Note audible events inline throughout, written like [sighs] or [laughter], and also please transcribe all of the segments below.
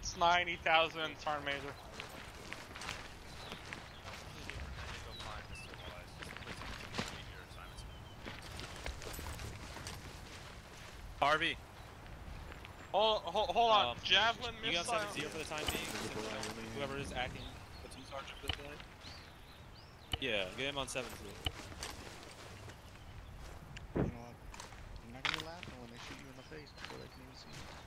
It's 90,000 Sergeant Major. Harvey. Hold, hold, hold on. Um, Javelin You got missile. 7 0 for the time being. Whoever is acting platoon sergeant for the day. Yeah, get him on 7 0. You know what? You're not gonna be laughing when they shoot you in the face before they can even see you.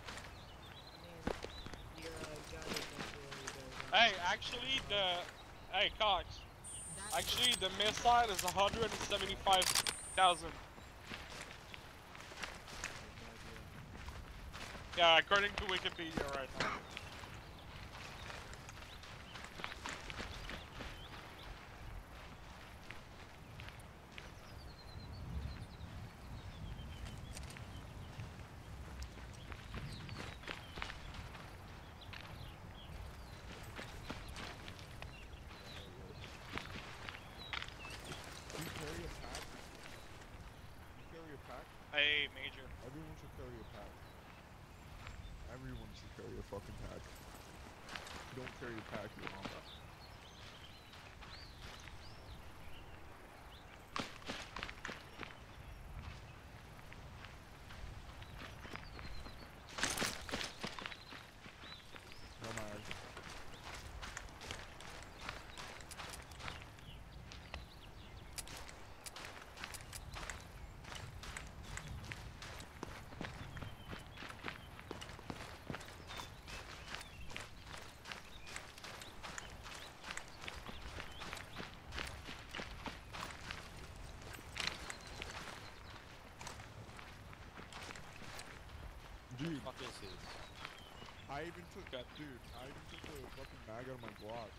Hey, actually, the. Hey, Cox. Actually, the missile is 175,000. Yeah, according to Wikipedia right now. Do you carry a pack? You carry a pack? Hey, Major. Everyone should carry a pack. Everyone should carry a fucking pack. If you don't carry a pack, you're on that. No matter. Dude, Fuck this is. I even took that, dude. I even took the fucking mag out of my Glock.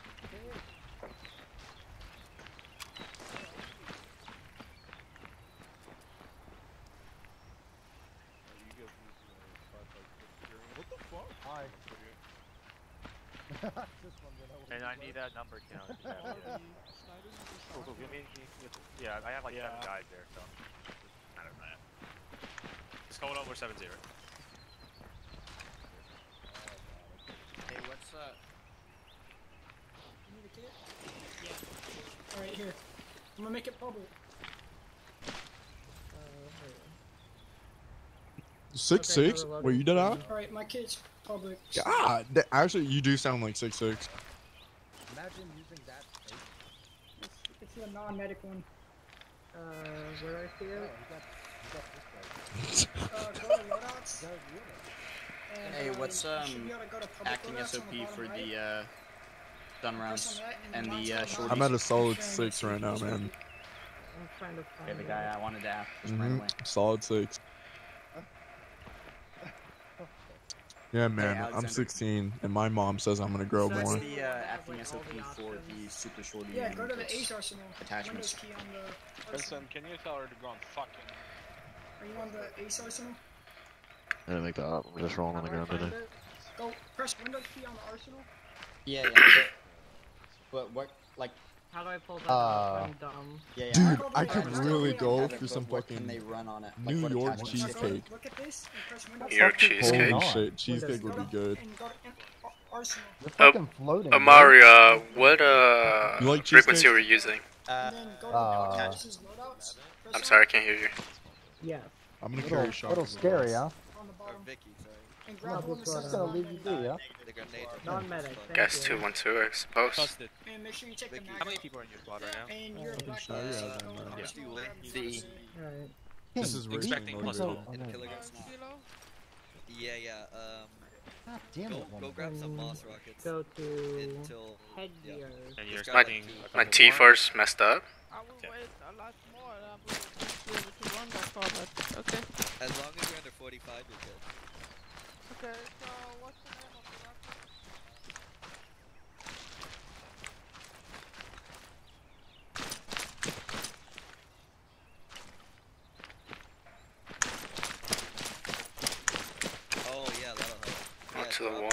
What the fuck? Hi. [laughs] [laughs] And I need that [laughs] number count. if you have it. Cool, cool. Give me, give me- yeah, I have like seven Yeah. guys there, so. I don't know. It's going over 7 0. Hey, what's up? You need a kit? Yeah. Alright, here. I'm gonna make it public. Six Okay, six? Were you dead out? Alright, my kit's public. God, th- actually, you do sound like six six. Imagine using that space. It's, it's a non-medic one. Uh, where I see Oh, it? you got, you got this guy. Uh, go to loadouts. That unit. and, Hey, uh, what's you um be able to go to public acting SOP the for right. the uh stun rounds on and the uh on shorties? I'm at a solid six right now, man. I'm trying to find Yeah, the guy I wanted to ask just ran hmm away. Solid six. Yeah, man, I'm 16, and my mom says I'm gonna grow So more. What's the uh, acting Like SOP the for the super shorty? Yeah, go to the its Ace Arsenal. attachments? Windows key on the Listen, arsenal. can you tell her to go on fucking. Are you on the Ace Arsenal? I didn't make that up. I'm just rolling on the How do I ground today. Go press Windows key on the Arsenal. Yeah, yeah. But, but what, like, How do I pull that Uh, up? I'm dumb. yeah, yeah. Dude, I I could really go for some fucking they run on it? New what York attachments? Now go- cheesecake. Look at this and press Windows. New York cheesecake. Holy shit, cheesecake would be good. And go to Ar- Oh, fucking floating. Uh. Mario, what uh like frequency cheesecake? were you using? Uh, And then go to Uh, Versus loadouts. Press I'm sorry, I can't hear you. Yeah. I'm gonna carry a shotgun. little scary, huh? On the bottom. Vicky, sorry. And No, grab one just, that just says gonna leave you non-medic. yeah? The grenade. Non-medic. Guess two one two, I suppose. And make sure you take the mag How many people are in your squad right now? And you're a fucking black sure belt, you so have go them, to man. Arsenal, Yeah. grab The- Versus. Alright. This is really Expecting plus one. And Okay. kilograms not. Yeah, yeah. Um, God damn go, it, go grab some moss rockets Go to until. headgear. And you're Just expecting two. My T more? force messed up. I will Okay. wait a lot more and I will be able to run that far, but okay. As long as you're under 45, you're good. Okay, so what's the name of the rocket? Oh yeah, that'll help. Yeah, Onto the wall.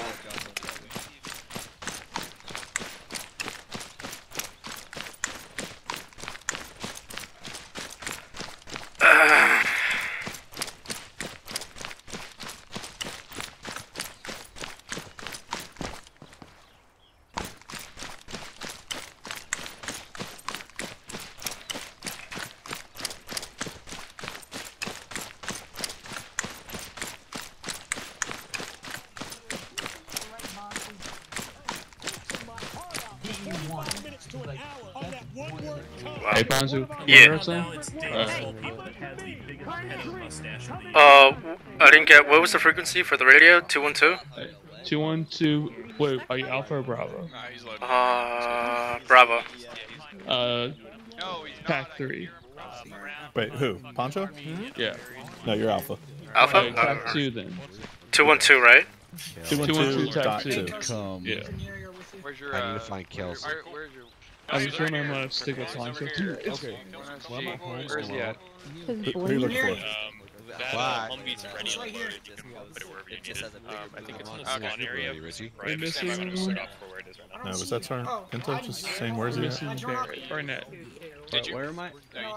that, drop that, drop that. Hey, Bonzo. Yeah. Uh, I didn't get. What was the frequency for the radio? Two one two. Two one two. Wait, are you Alpha or Bravo? Uh, Bravo. Uh, pack three. Wait, who? Poncho? Yeah. No, you're Alpha. Alpha. Okay, pack Uh, two then. Two one two, right? Two one Two one two two type dot two. two. Come. Yeah. Where's your, I need uh, to find Kelsey. where, where's your... I'm just I'm gonna stick with Poncho. Okay. Well, I'm at home. Where's he at? Who, who are you looking for? Um, that uh, Humvee's ready It's and right here. You can put it wherever you need it. Um, I think it's in the Okay. spawn area. Richie. Right, We just I'm missing gonna set up for where it is right now. No, was that turn? Oh, Pinto just saying where's he at? Missing Barrett, Barnett, Did you? Where am I? No, you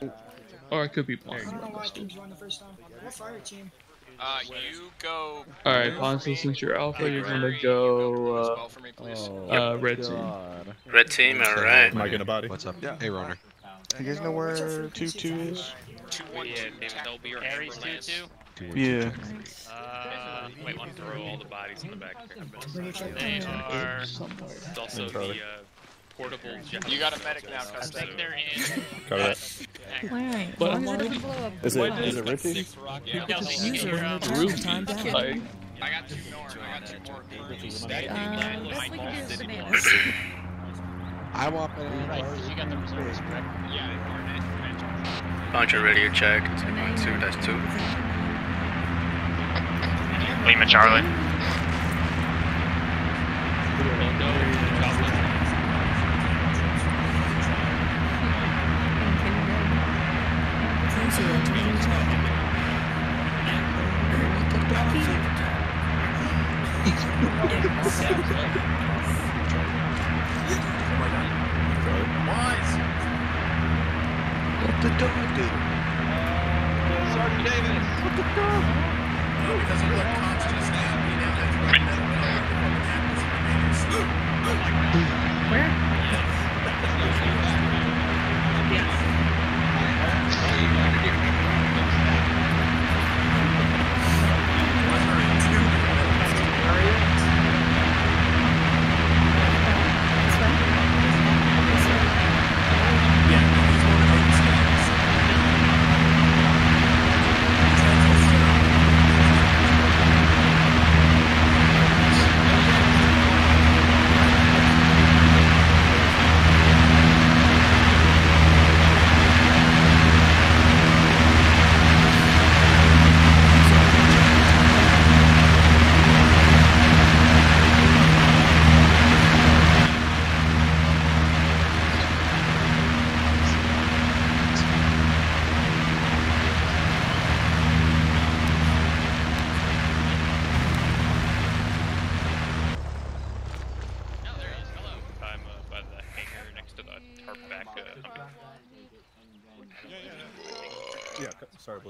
did not. or it could be I don't know why I Poncho. couldn't join the first time. What fire team? Uh, you go... All right, Poncho. Since you're Alpha, you're gonna go uh, for me, please. uh red team. Red team. All right. Am I getting a body? What's up? Hey, Runner. You guys know where two two is? Two, Yeah, two, maybe tap. they'll be your Aries 2 2? Yeah. Uh, wait, want to throw all the bodies in the back here. Bring it They are. It's also the uh, portable. You got a medic now, So Custom. they're in. Cover that. Why? But As I'm long as it blow up. Is it Fine. is it Richie? Six Yeah. Kelsey, User you're, in the chat. Time to kill. Like, I got two more. I got two more. Uh, stacking. best we can do is bananas. I want bananas. Right, 'cause you got the reserves, correct? Yeah, Barnett. Launcher radio check. Two one two. That's two. Lima Charlie. User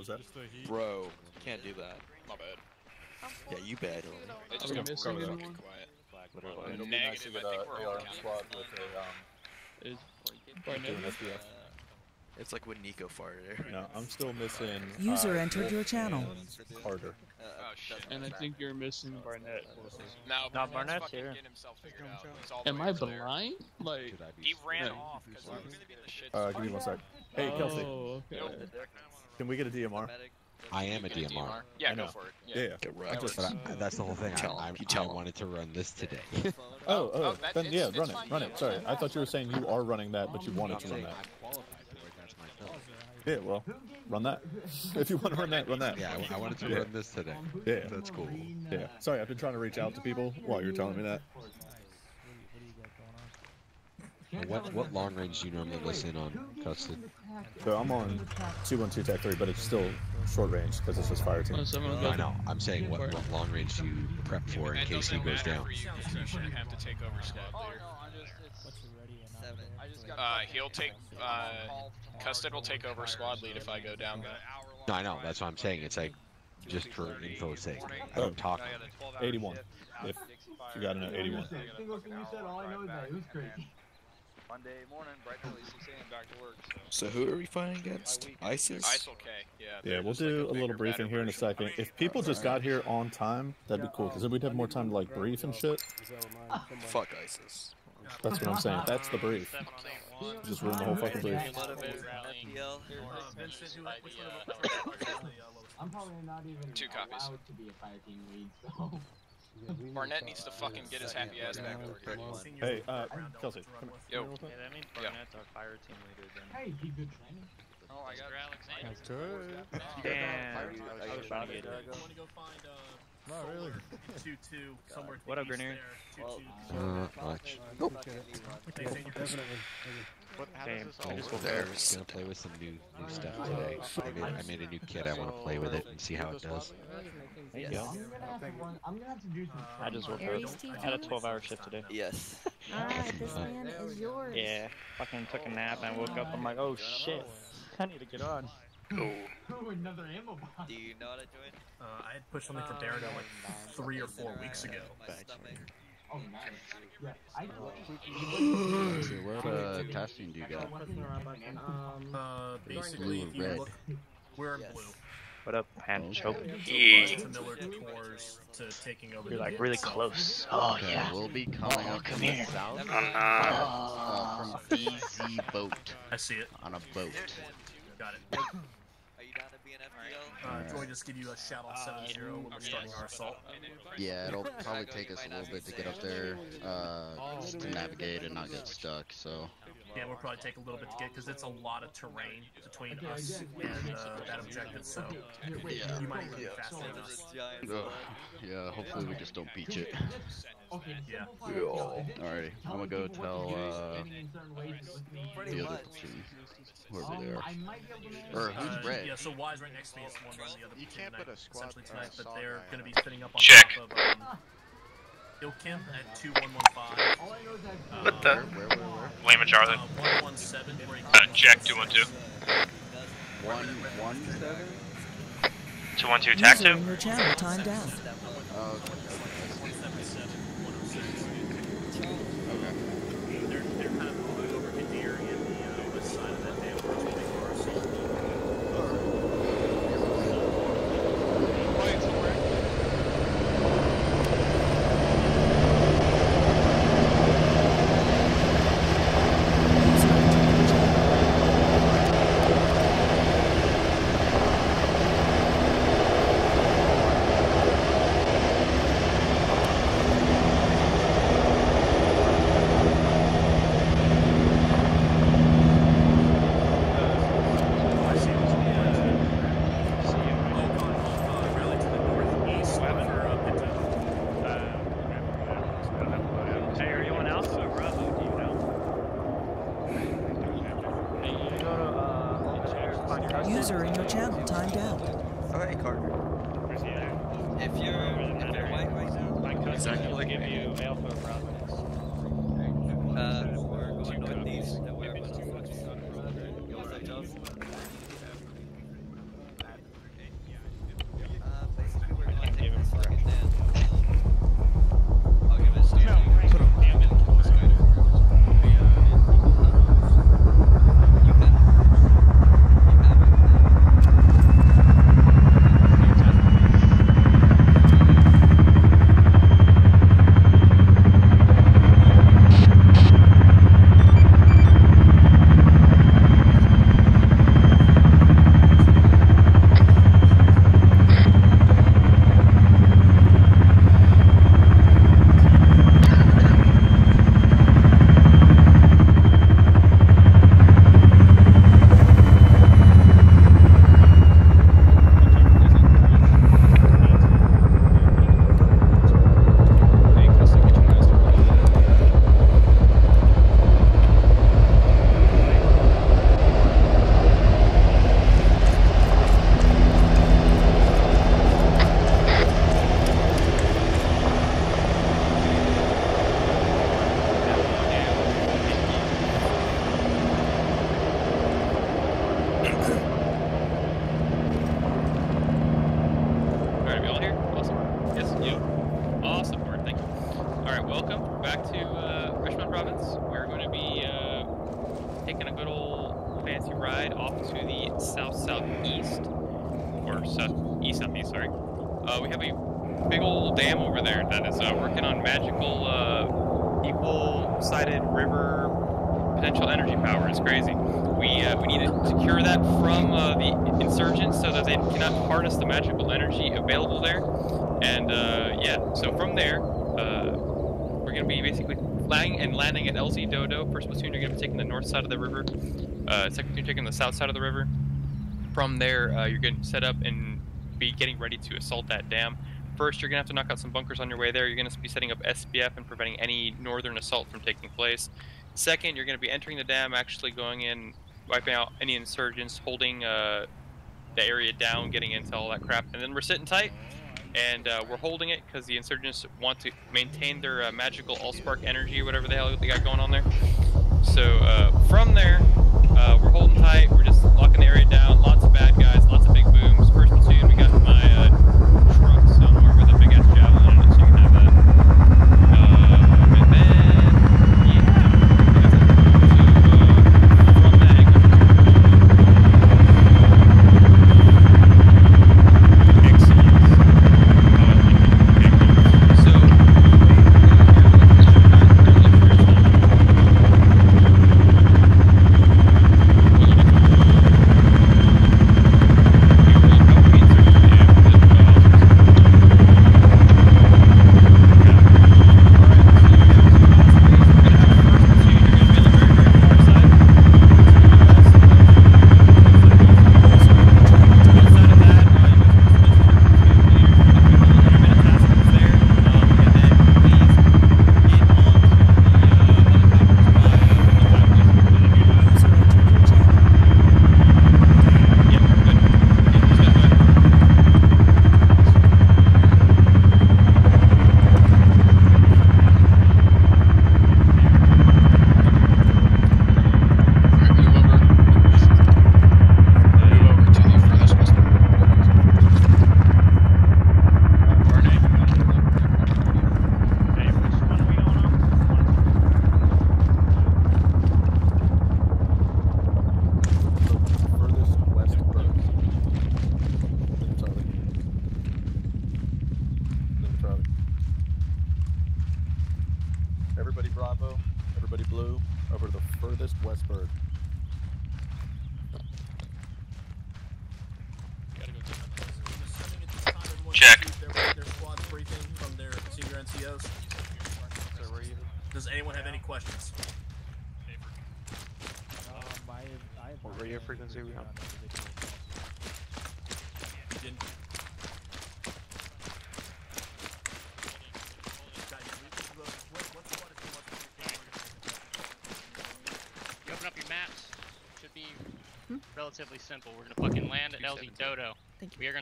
was that? Bro, can't do that. My bad. Yeah, you bad. They Are just we got missing fucking anyone? quiet. It'll be nice to get I think a we're all ARM counting. squad with a um. Is doing Barnett? SBF. It's like when Nico farted. [laughs] No, I'm still missing. User uh, entered your channel. and Carter. Oh, shit. And I think you're missing Barnett. No, No, Barnett's Barnett's fucking here. getting himself figured out. He's all the Am I blind? Like, He ran Yeah. off because we were gonna be in the shit. Uh, give me one sec. Hey, Kelsey, oh, okay. Can we get a DMR? I am a Get DMR. Yeah, I go know. for it. Yeah. yeah. Get I wrecked. just- But I, that's the whole thing. Tell I. I, You tell I wanted to run this today. Oh, oh, oh, then yeah, run it, run it. Sorry, I thought you were saying you are running that, but you wanted to run that. I qualified for it. That's my film. Yeah, well, run that. if you want to run that, run that. Yeah, I, I wanted to Yeah. run this today. Yeah. That's cool. Yeah. Sorry, I've been trying to reach out to people while you're telling me that. What what long range do you normally listen on, Custom? So I'm on 212 Tech 3, but it's still short range because it's just fire team. Oh, someone I know. I'm saying what, what long range do you prep for in case he goes down? for you 'cause you have to take over squad leader. Uh, he'll take. Uh, Custod will take over squad lead if I go down. Though. No, I know. That's what I'm saying. It's like just for info's sake. I don't talk. 81. If you got to know 81. Monday morning, bright early 6 a.m. back to work. So who are we fighting against? ISIS? ISIL K. Yeah. Yeah, we'll just like do a bigger, little briefing here in a version. second. If people just got here on time, that'd be cool, because then we'd have more time to like brief and shit. Fuck ISIS. That's what I'm saying. That's the brief. Just ruin the whole fucking brief. I'm probably not even Two copies. allowed to be a fire team lead, so. Barnett needs to fucking get his happy ass back over here. Hey, uh, Kelsey, come Yo. here. real quick. Yeah, that means Yeah. Barnett's our fire team leader then. Hey, he good training. Oh, I got That's good. Damn. I was about to get it. Not really. Two two [laughs] somewhere. What up, Grenier? two, two. Uh, much. Nope. Okay, so how Damn, does this I all just work? woke up. I'm gonna play with some new new stuff today. I made, I made a new kit. I want to play with it and see how it does. There you go. I'm gonna have to run. I'm gonna have to do some. I just woke Aries up. T2? I had a 12 hour shift today. Yes. [laughs] Alright, this land is yours. Yeah. Fucking took a nap and I woke up. I'm like, oh shit. I need to get on. Oh, another ammo box. Do you know how to join? Uh, I had pushed something for Baron like three or four weeks ago. Oh, nice. Yeah, I. So what uh, testing do you got? Um, Uh, Blue basically, or if you red? look, we're in blue. What up, Pancho? Yeah. To Miller tours to taking over. You're like really close. Oh Okay, yeah. We'll be coming Oh, up come the here. south Oh, uh, from DZ boat. I see it. On a boat. Got it. [laughs] Are you down to be an FPL? Uh, Joy just give you a shout on 7 when we're starting our assault. Yeah, it'll [laughs] probably take us a little bit to get up there, uh, to navigate and not get stuck. So. Yeah, we'll probably take a little bit to get because it's a lot of terrain between us and uh, that objective. So Yeah. you might even be faster than us. Ugh, yeah, hopefully we just don't beach it. Yeah. Alrighty, I'm gonna go tell uh, the other platoon, whoever they are. Or who's red? Yeah, so Wise right next to me is one running the other You platoon can't put tonight, a squad essentially tonight, but they're going to be that. sitting up on Check. top of um, Ilkim at 2115. What the? Uh? Lima Charlie. Uh, 117 where he Uh, Jack 212. One, one, seven? 212 TAC User 2. in your channel timed out. Potential energy power. It's crazy. We uh, we need to secure that from uh, the insurgents so that they cannot harness the magical energy available there. And uh, yeah, so from there, uh, we're gonna be basically flying and landing at LZ Dodo. First platoon, you're gonna be taking the north side of the river. Uh, second platoon taking the south side of the river. From there, uh, you're gonna set up and be getting ready to assault that dam. First, you're gonna have to knock out some bunkers on your way there. You're gonna be setting up SBF and preventing any northern assault from taking place. Second, you're gonna be entering the dam, actually going in, wiping out any insurgents, holding uh, the area down, getting into all that crap, and then we're sitting tight. And uh, we're holding it because the insurgents want to maintain their uh, magical Allspark energy, whatever the hell they got going on there. So uh, from there, uh, we're holding tight. We're just locking the area down. Lots of bad guys, lots of big booms. First platoon, we got my uh, truck somewhere with a big ass javelin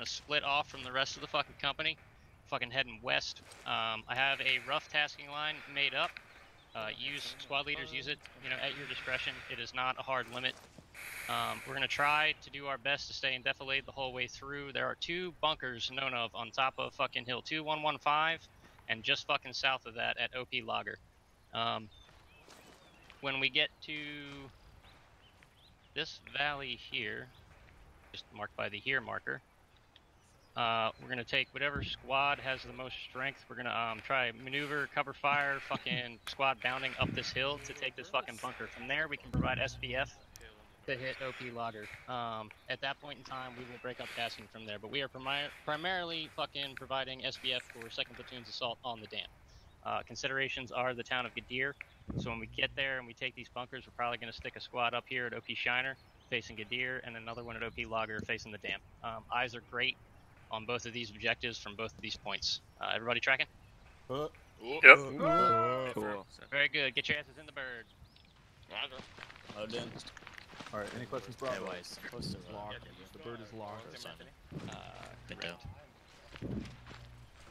gonna split off from the rest of the fucking company. Fucking heading west. Um, I have a rough tasking line made up. Uh, use squad leaders use it, you know, at your discretion. It is not a hard limit. Um, we're gonna try to do our best to stay in defilade the whole way through. There are two bunkers known of on top of fucking hill 2115, and just fucking south of that at OP Lager. Um, when we get to this valley here, just marked by the here marker, uh, we're gonna take whatever squad has the most strength. We're gonna um, try maneuver, cover fire, fucking [laughs] squad bounding up this hill to take this fucking bunker. From there, we can provide SBF to hit OP Logger. Um, at that point in time, we will break up tasking from there. But we are primi- primarily fucking providing SBF for second platoon's assault on the dam. Uh, considerations are the town of Gadir. So when we get there and we take these bunkers, we're probably going to stick a squad up here at OP Shiner facing Gadir and another one at OP Logger facing the dam. Um, eyes are great on both of these objectives from both of these points. Uh, everybody tracking? Yep. Cool. Very good. Get your asses in the bird. Load in. Alright, any questions, Bravo? Post is locked. The bird is locked. Uh, correct.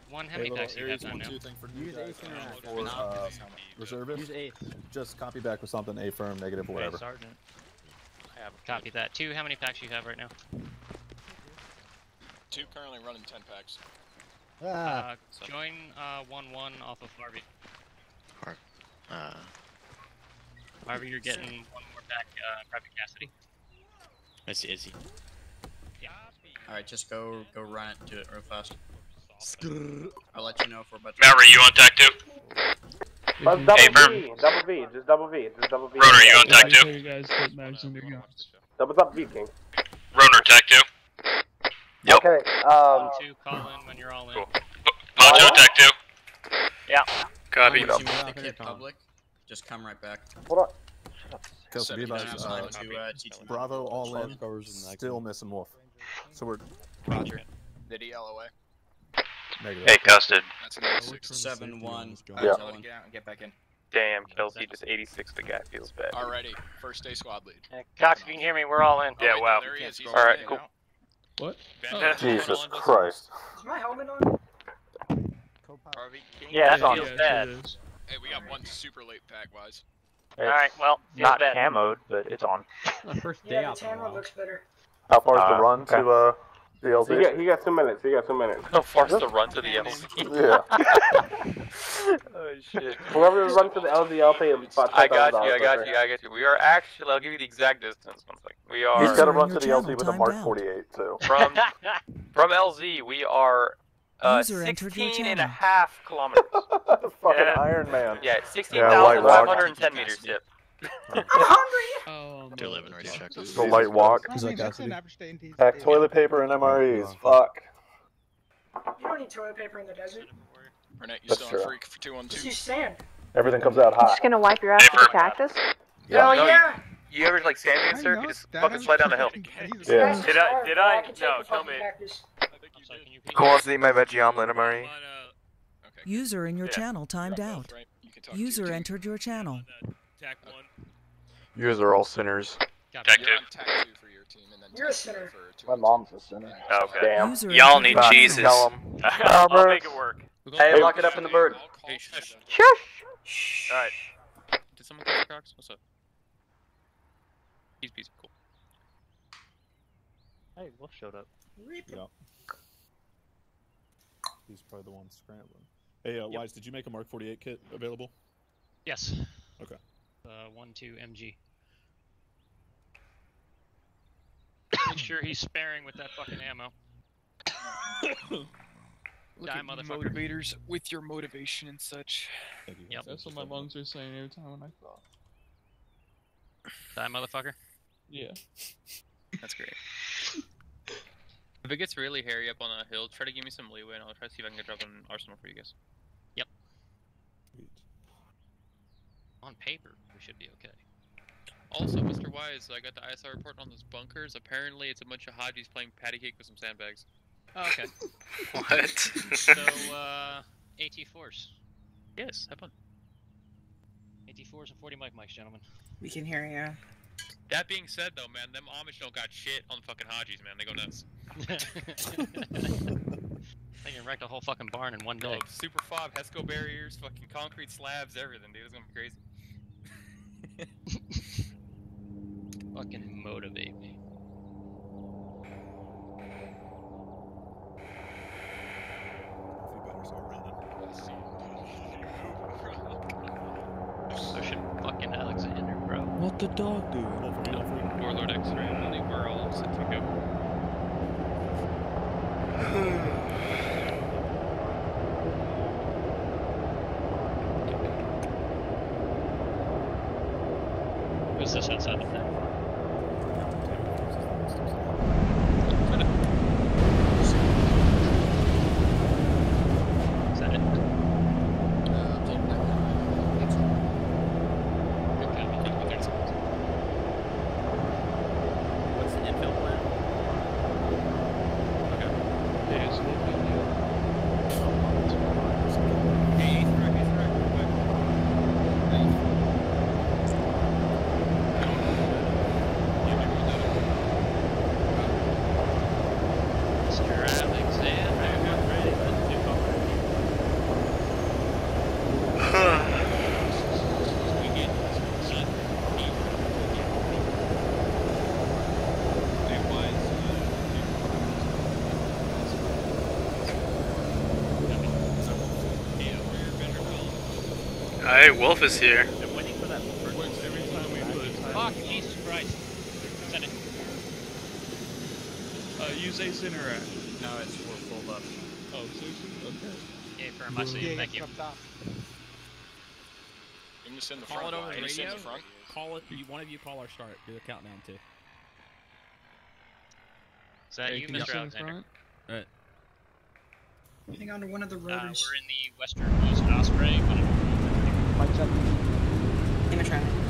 One, how Hey, many little do you Aries have one down now? two thing for you Use guys, eighth and uh, half. for uh, reservists. Use eighth. Just copy back with something A firm, negative, Okay, whatever. Sergeant. I have Copy that. Two, how many packs do you have right now? Two currently running 10 packs. Ah. Uh, join uh, 1-1 off of Harvey. Uh, Harvey, you're getting one more pack, uh, Private Cassidy. I see, I see. Yeah. Alright, just go go run it, do it real fast. I'll let you know if we're about to. Maverick, you on tack two? Well, you- double Hey, V, double V, just double V, just double V. Rotor, you on tech I two? you guys put mags in your guns. Double up V, King. Rotor tech two. Yep. Okay, um. Two, call in when you're all in. Poncho tech two. Yeah. Copy. Once you make the kit public, just come right back. Hold on. Kelsey, be Seven advised, uh, to, uh, Bravo all in, covers and still missing Wolf. So we're Roger. Did he LOA? negative. Hey, Custard. That's another six. Seven one. Yeah. Tell him. Get out and get back in. Damn, Kelsey, just 86. The guy feels bad. Alrighty, first day squad lead. Cox, if you can hear me, we're all in. Oh, Yeah, wait, wow. There he is. He's All right, cool. now. What? Oh. Jesus Christ. Is my helmet on? Yeah, that Yeah, feels yeah, bad. it is. Hey, we got one super late pack wise. Alright, well, not camoed, but it's on. [laughs] First day Yeah, the out. camera looks better. How far is Uh, the run okay. to uh, the So you got, LZ? you got two minutes. He got two minutes. How far's the run to the LZ? Yeah. [laughs] oh shit. Whoever runs to the LZ, I'll pay him about I got you, I got for you, it. I got you. We are actually, I'll give you the exact distance. One second. We are He's got to run to the your LZ with a timed Mark out. 48 too. [laughs] from from LZ. We are uh, User 16 and a half kilometers. [laughs] Fucking Yeah. Iron Man. Yeah, Yeah, 16,510 meters dip. I'm hungry! Oh, Two no. eleven ready check. The light walk. I mean, that's an average day in Pack toilet paper and MREs. Fuck. You don't need toilet paper in the desert. Renette, you That's still on true. freak for two on Just use sand. Everything comes out hot. Just gonna wipe your ass Hey, with a Verm. cactus? Hell No, yeah! You ever like stand I in sir? know, You just that fucking slide down the hill. fucking Jesus. Yeah. Did I- did bro, I- no, tell me. cactus. Who wants to eat my veggie omelet, Amari? Uh, okay. User in your Yeah. channel timed out. right? You can talk to User entered your channel. Tack one. You guys are all sinners. Tack You're two. on tack two for your team, and then You're a sinner. for two My mom's a sinner. Okay. Damn. Y'all need your channel. cheeses. Tell him. [laughs] I'll make it work. Hey, lock it up in the bird. Hey, shush. Shush! Alright. Did someone call for Cox? What's up? He's peace. Cool. Hey, Wolf showed up. Yeah. He's probably the one scrambling. Hey, uh, Wise, did you make a Mark 48 kit available? Yes. Okay. Uh, one two MG. Make sure he's sparing with that fucking ammo. [coughs] Look Die, at motherfucker. motivators with your motivation and such. Thank. Yep. That's what my lungs are saying every time when I thought. Die, motherfucker. Yeah. That's great. If it gets really hairy up on a hill, try to give me some leeway, and I'll try to see if I can get drop an arsenal for you guys. On paper, we should be okay. Also, Mr. Wise, I got the ISR report on those bunkers. Apparently, it's a bunch of Hajis playing patty cake with some sandbags. Oh, okay. [laughs] What? so, uh, AT Force. Yes, have fun. AT Force and 40 mic mics, gentlemen. We can hear you. That being said, though, man, them Amish don't got shit on fucking Hajis, man. They go nuts. [laughs] They can wreck the whole fucking barn in one day. Yo, super fob, Hesco barriers, fucking concrete slabs, everything, dude. It's gonna be crazy. [laughs] Fucking motivate me. Coffee better start running. So should fucking Alexander, bro. What the dog do? Wolf, are you all free? Warlord X-ray, I believe we're all set to go. [sighs] [laughs] Who's this outside the thing? Is that it? Good copy. What's the infill plan? Yeah, so they've been here. Hey, Ace Rec, Ace Rec, real quick. Mr. Alexander. Alright, Wolf is here. i'm Every time we put Fuck, Jesus Christ. Send it. uh, use Ace Interact. No, it's we're full up. Oh, seriously? Okay. Yay for my seat, thank you. I'm just in the Call front. it over line. the I'm just in radio. the front. Call it. You, one of you call our start. Do the countdown too. Is that you, Mr. Alexander? Alright. Hang on to one of the Uh, rotors. we're in the westernmost Osprey. Mike's up. Nice.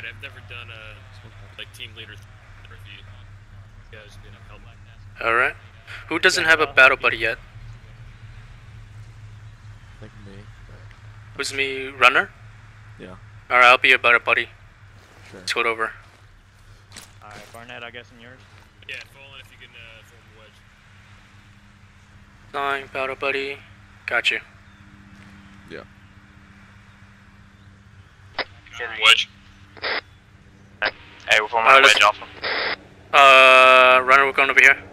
Alright, I've never done a like team leader review. You guys been help like that. Alright. Who doesn't have a battle buddy yet? Like me. Who's me, runner? Yeah. Alright, I'll be your battle buddy. Sure. Let's go over. Alright, Barnett, I guess I'm yours. Yeah, Fallen, if you can uh, form a wedge. Nine, battle buddy. Got you. Yeah. Form wedge. We're forming a wedge off him. Uh, runner, we're going over here.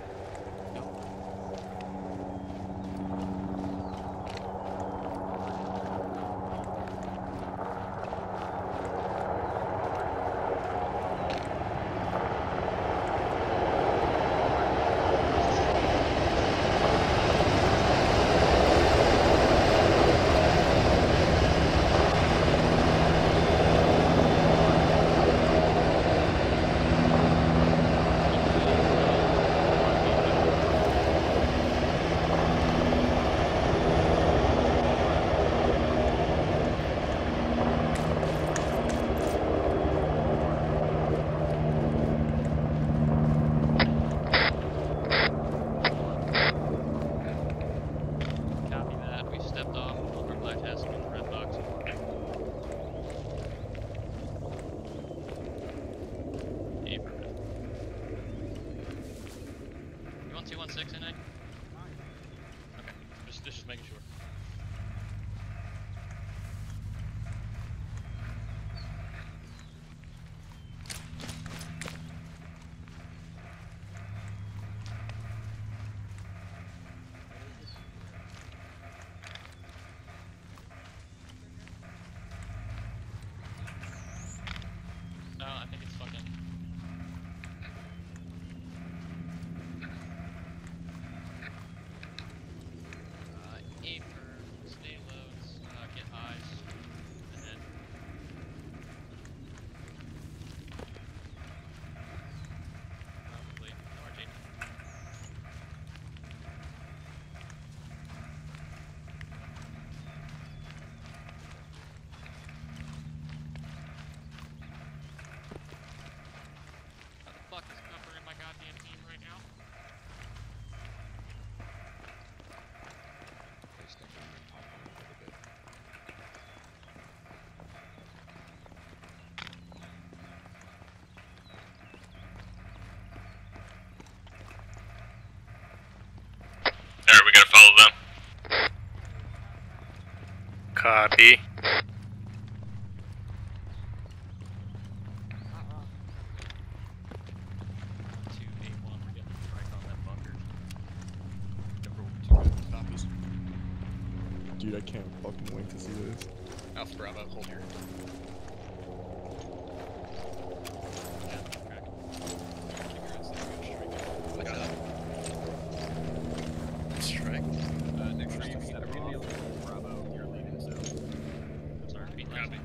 Bunker. Dude, I can't fucking wait to see this. Alpha Bravo, hold here. What's up? Strike. Uh, next stream, set a Bravo, you're leading, so. Sorry, repeat last name.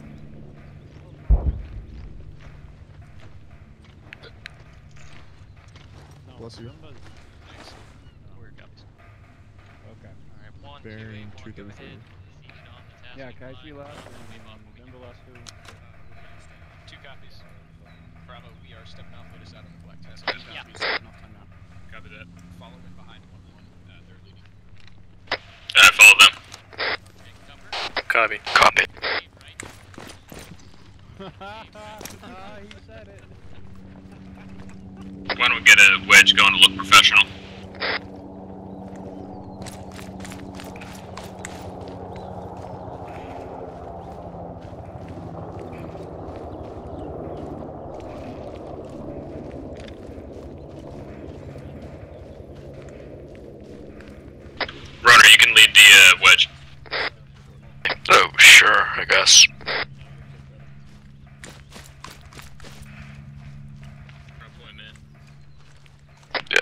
Bless you. Where it comes. Okay. Alright, one, Bearing two, eight, two more, go thirty ahead. three. Yeah, can I see last? Remember last two? Two copies. Bravo, we are stepping off. Lead us out on the black test. Yeah. Copy that. Follow in behind one one. Uh, they're leading. I follow them. Copy. Copy. [laughs] he said it. Why don't we get a wedge going to look professional? Runner, you can lead the uh, wedge. Oh, sure, I guess. Yeah.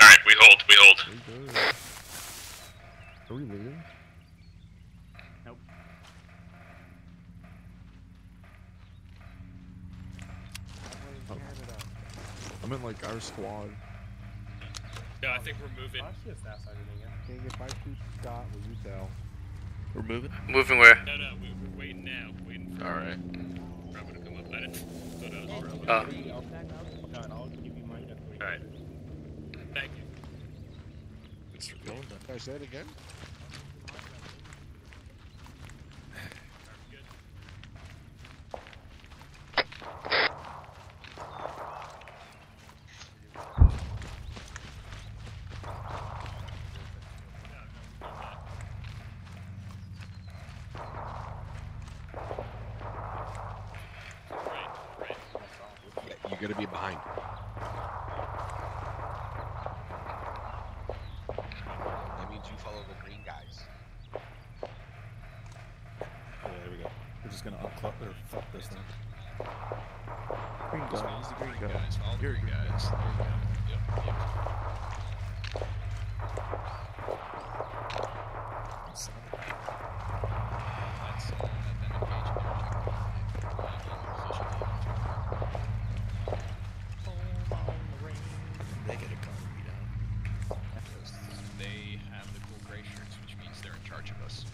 Alright, we hold, we hold. We good. Are we leaving? Nope. Oh. I meant like our squad. Yeah, I think we're moving. King, if I shoot Scott, will you tell? We're moving? Moving where? No, no, we, we're waiting now. Waiting for Alright. Bravo to come up. I didn't thought I was Bravo. Uh, I'll tag out Scott. I'll give you my decoration. Alright. Thank you. Can I say it again? Yeah, you gotta be behind. That means you follow the green guys. Yeah, there we go. We're just gonna unclip or fuck this thing. Green guy. He's the green guy. Guys, all You're a green green guys. guy. There you go. Yep, yep. That's, uh, then engage in their They get a car readout. They have the cool gray shirts, which means they're in charge of us.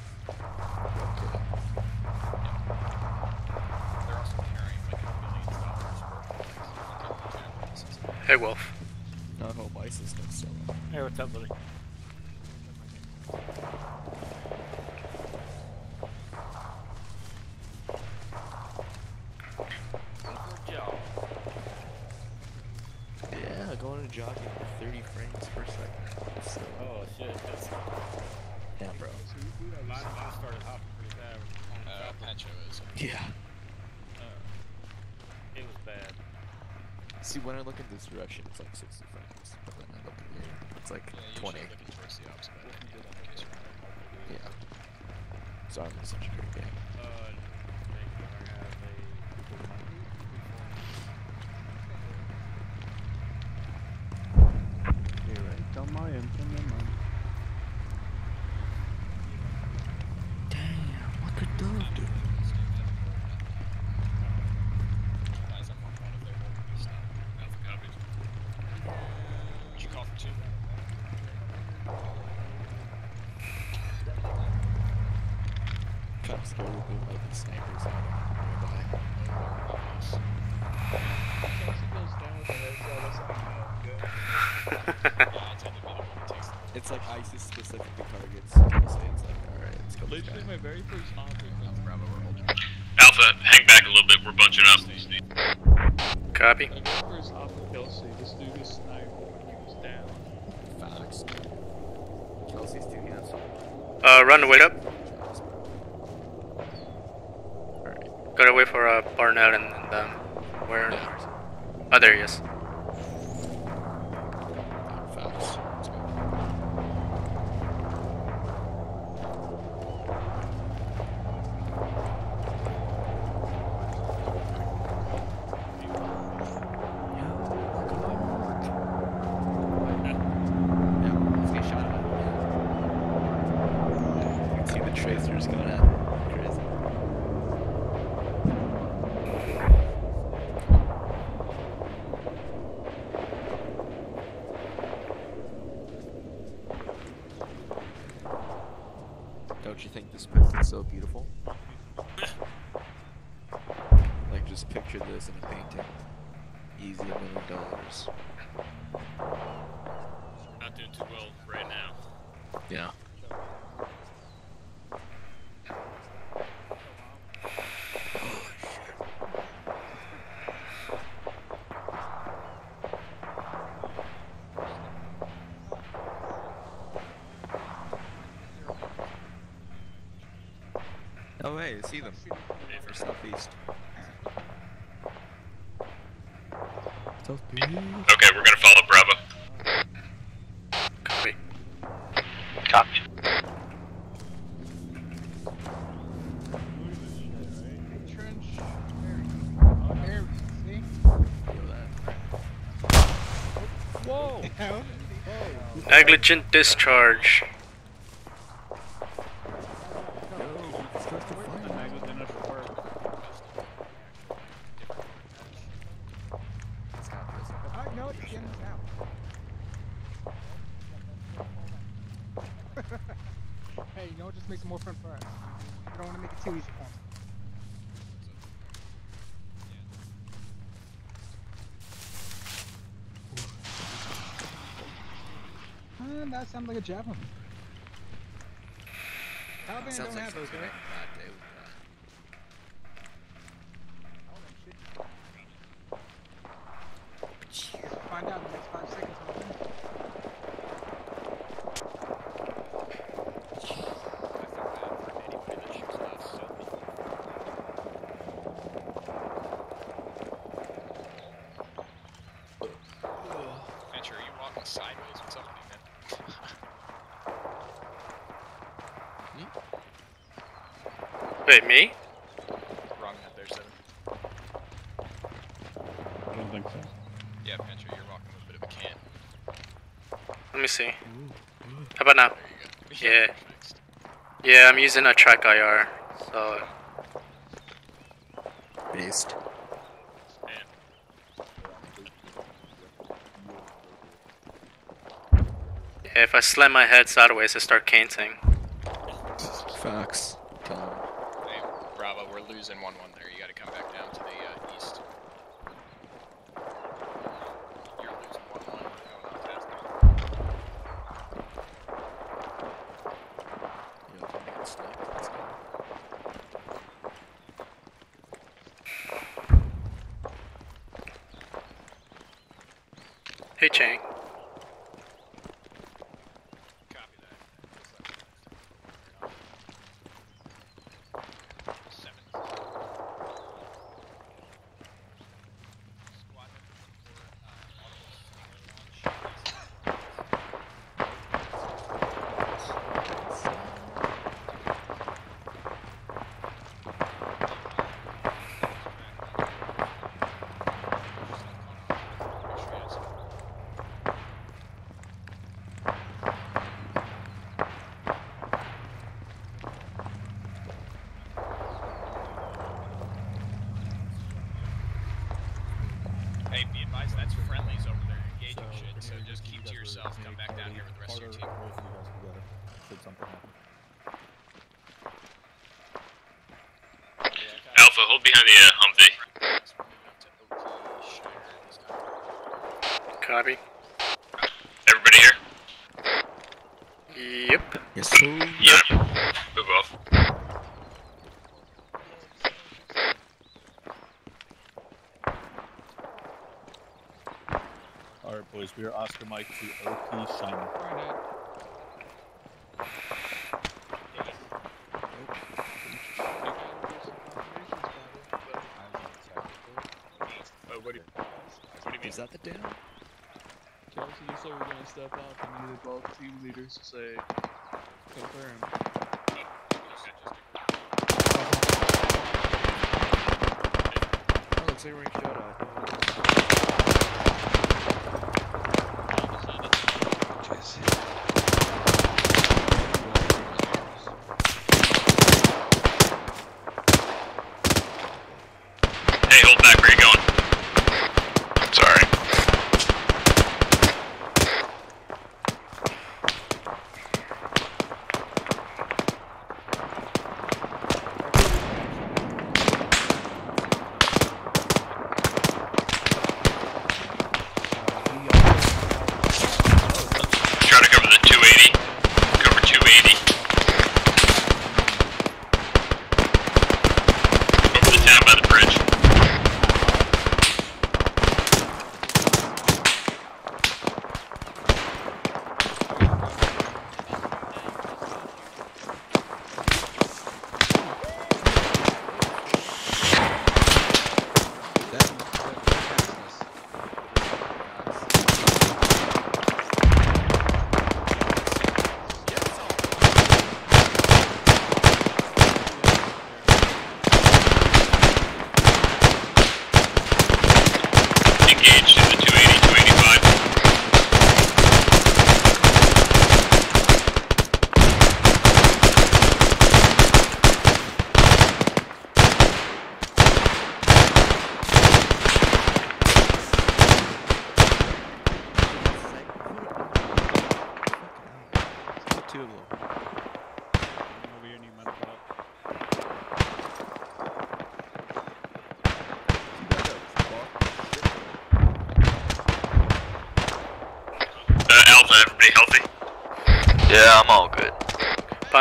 They're also carrying like a million dollars worth of things. hey, Wolf. I hope ISIS don't sell them. Hey, what's up, buddy? Yeah, going to jogging for 30 frames per second. So, Oh shit, that's yeah, bro. mine, mine started hopping pretty bad on the Uh, chopper. Pancho is. Yeah. Uh, it was bad. See, when I look in this direction, it's like 60 frames. But then I look in here, it's like Yeah, 20. usually looking towards the opposite way. Yeah. Sorry, I'm such a great game. Uh, thank you. I have a You're right. Tell my end. Tell my mind. Damn, what could Dove do? Guys, I'm on one of their holdings now. Alpha copies. Did you call for two? Kind of scary with like the snipers nearby. [laughs] It's like ISIS specific targets. Kelsey, it's like, alright, let's go. Literally my very first object. Bravo. Alpha, hang back a little bit. We're bunching up. Copy. Uh, run very first object, Kelsey. This dude is sniper when he was down. Facts. Kelsey's too handsome. Uh, run, wait up. Gotta wait for uh, Barnett and, and um, where? Oh, there he is. Facts. Let's go. Yeah, let's get shot at. You can see the tracers going at it. Crazy. Don't you think this is so beautiful? like, just picture this in a painting. Easy a million dollars. Not doing too well right now. Yeah. Hey, I see them. For southeast. Southeast. Okay, we're gonna follow Bravo. Copy. Copy. Trench. There, see? Whoa! Negligent discharge. Alright, no, it's getting us out. hey, you know what? Just make it more fun for us. I don't want to make it too easy for 'em. Uh, that sounds like a javelin. Taliban Sounds don't like have those, right? like that, dude. Find out in the next five seconds. I think. Venture, are you walking sideways? What's up with you, man? Wait, me? Wrong head there, seven. I don't think so. Yeah, Venture, you're walking with a bit of a can. Let me see. How about now? [laughs] Yeah. Yeah, I'm using a TrackIR, so Based. yeah, if I slam my head sideways, I start canting. Facts. Tell 'em. Hey, We're losing 1 Copy. Everybody here? Yep. Yes, sir. Yep. Move off. Alright, boys, we are Oscar Mike to OP Shiny. so we're gonna step up and need both team leaders to say confirm. Oh, it's a ring shot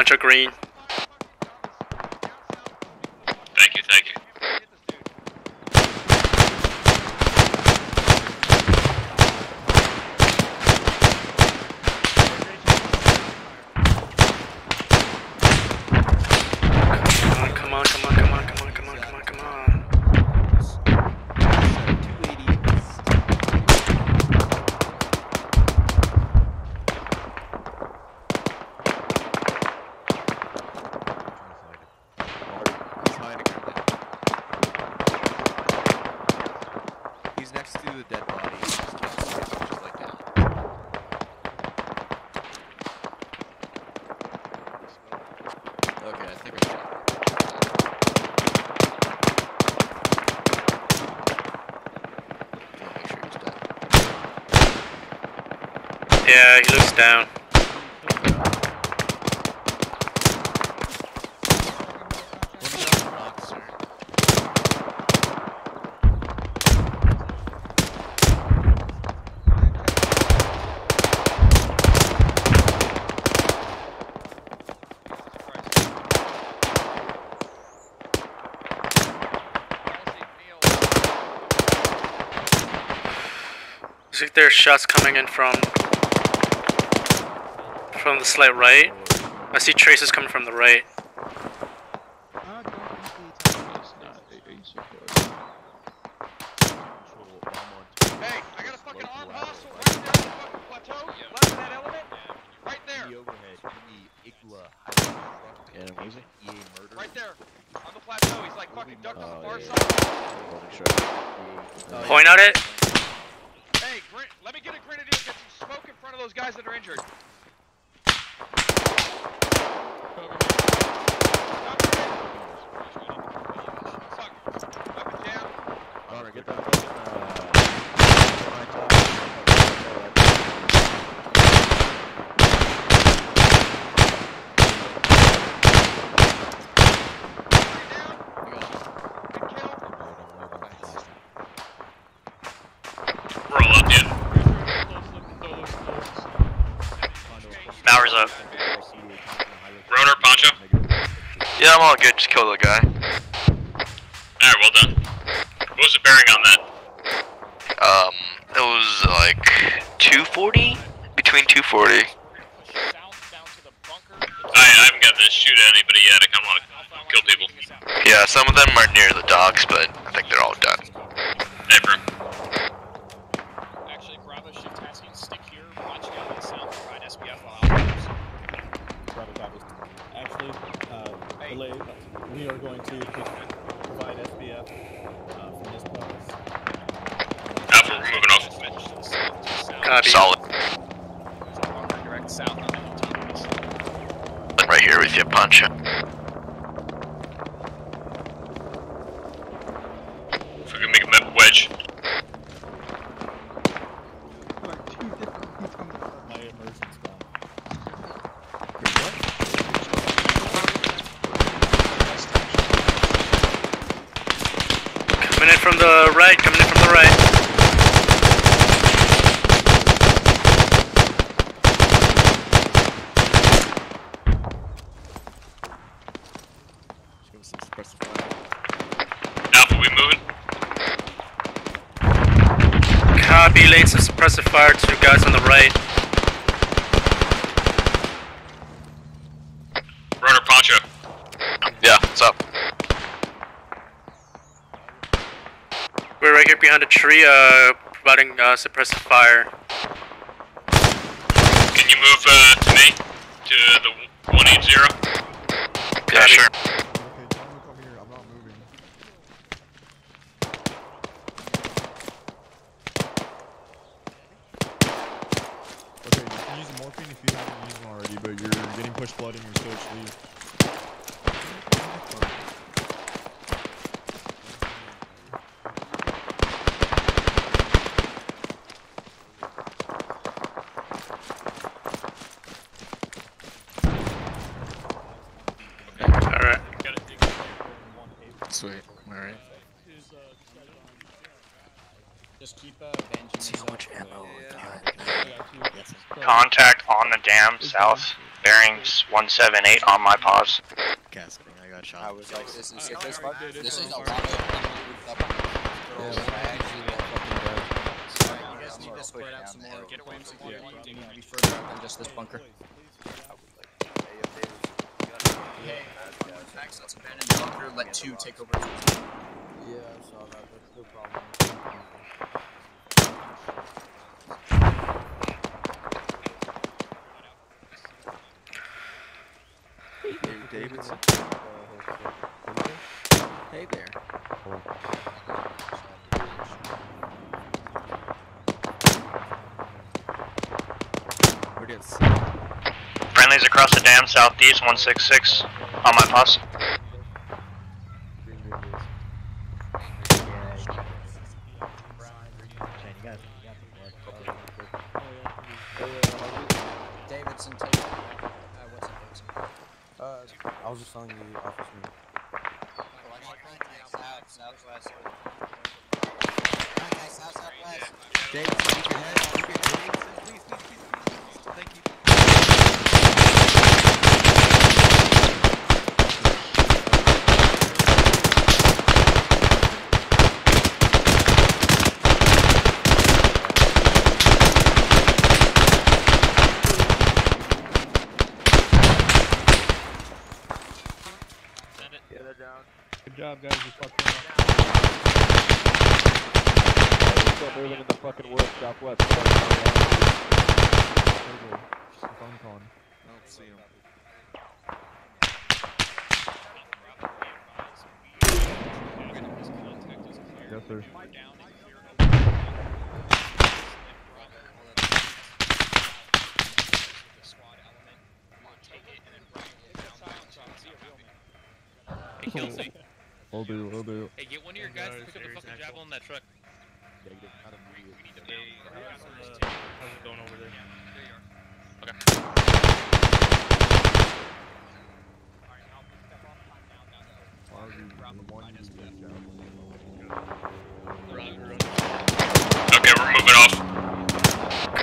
Contra Green. Down. Looks there's shots coming in from from the slight right. I see traces coming from the right. Good. Just kill the guy. Alright, well done. What was the bearing on that? Um, it was like 240? Between 240. I, I haven't got to shoot at anybody yet. I kind of want to kill people. Yeah, some of them are near the docks, but I think they're all done. Hey, bro. Actually, Bravo shift tasking, stick here, watch out on the south, provide SBF while Alpha Bravo copies. Actually, delay, we are going to provide SBF uh, from this point. Alpha, we're moving off. Copy. Solid. direct south on the I'm right here with you, Punch. If we can make a map wedge. My immersion's gone. Coming in from the right, coming in from the right. Just give us some suppressive fire. Alpha, we moving? Copy, laying some suppressive fire to guys on the right. Runner Poncho. Yeah, what's up? We're right here behind a tree, uh, providing uh, suppressive fire. Can you move uh, to me? To the 180? Yeah, sure. Okay, you can use morphine if you haven't used one already, but you're getting push blood and you're still leave. Alright. Sweet. Alright. Just keep uh, See how much ammo Contact on the dam, south, bearings 178 on my pause. Gasping, I got shot. I was like, this is this, alright, this is a lot of Yeah, I actually got fucking Sorry, you guys need to spread out some more. Get away some more. You need to be further out than just this bunker. Hey, one tax the bunker, let two take over. Yeah, I saw that. That's no problem. Hey there, Davidson. Hey there. We're getting Friendlies across the dam, southeast 166 on my pause. Davidson, take. Uh, what's it, Davidson? Uh, I was just telling you, southwest. Okay, south, southwest. Can Davidson, please, please, please, please. Thank you. Good job, guys. You fucked them up. Still moving in the fucking woods southwest. Phone con. I don't see him. Yes, sir. Hey, Kelsey. Will do, will do. Hey, get one of your guys to pick up the fucking javelin in that truck. How's it going over there? Okay,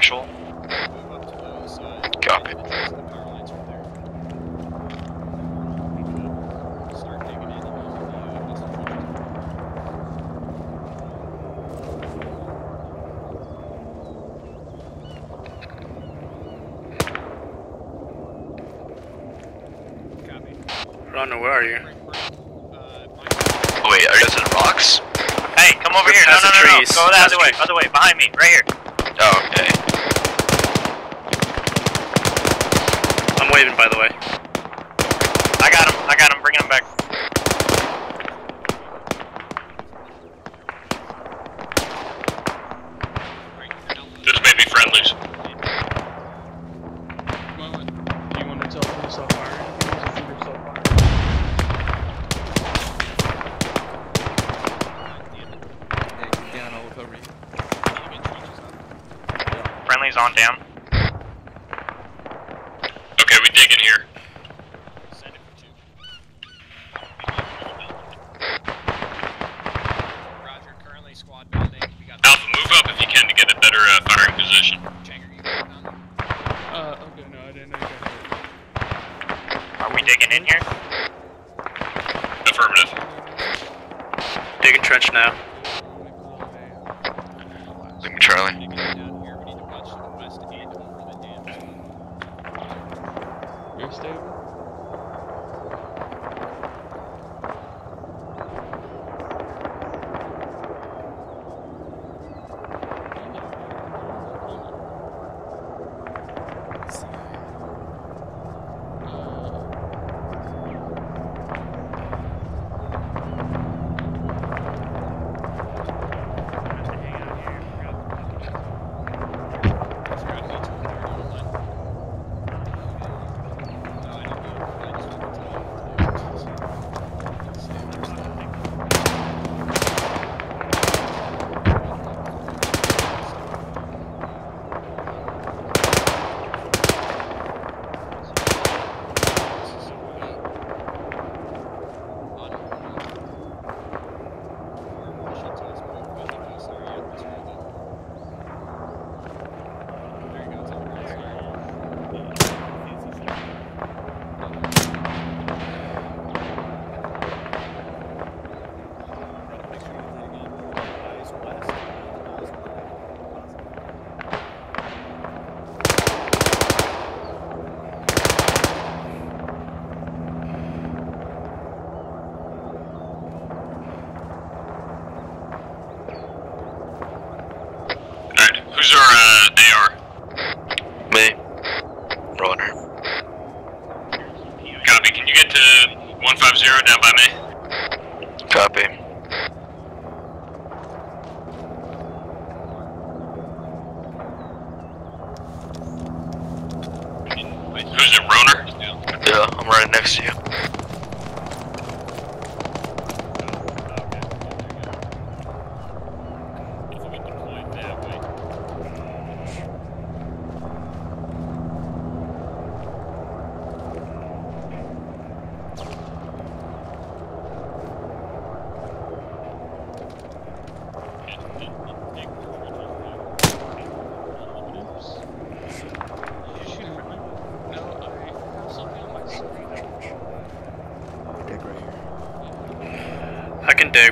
actual.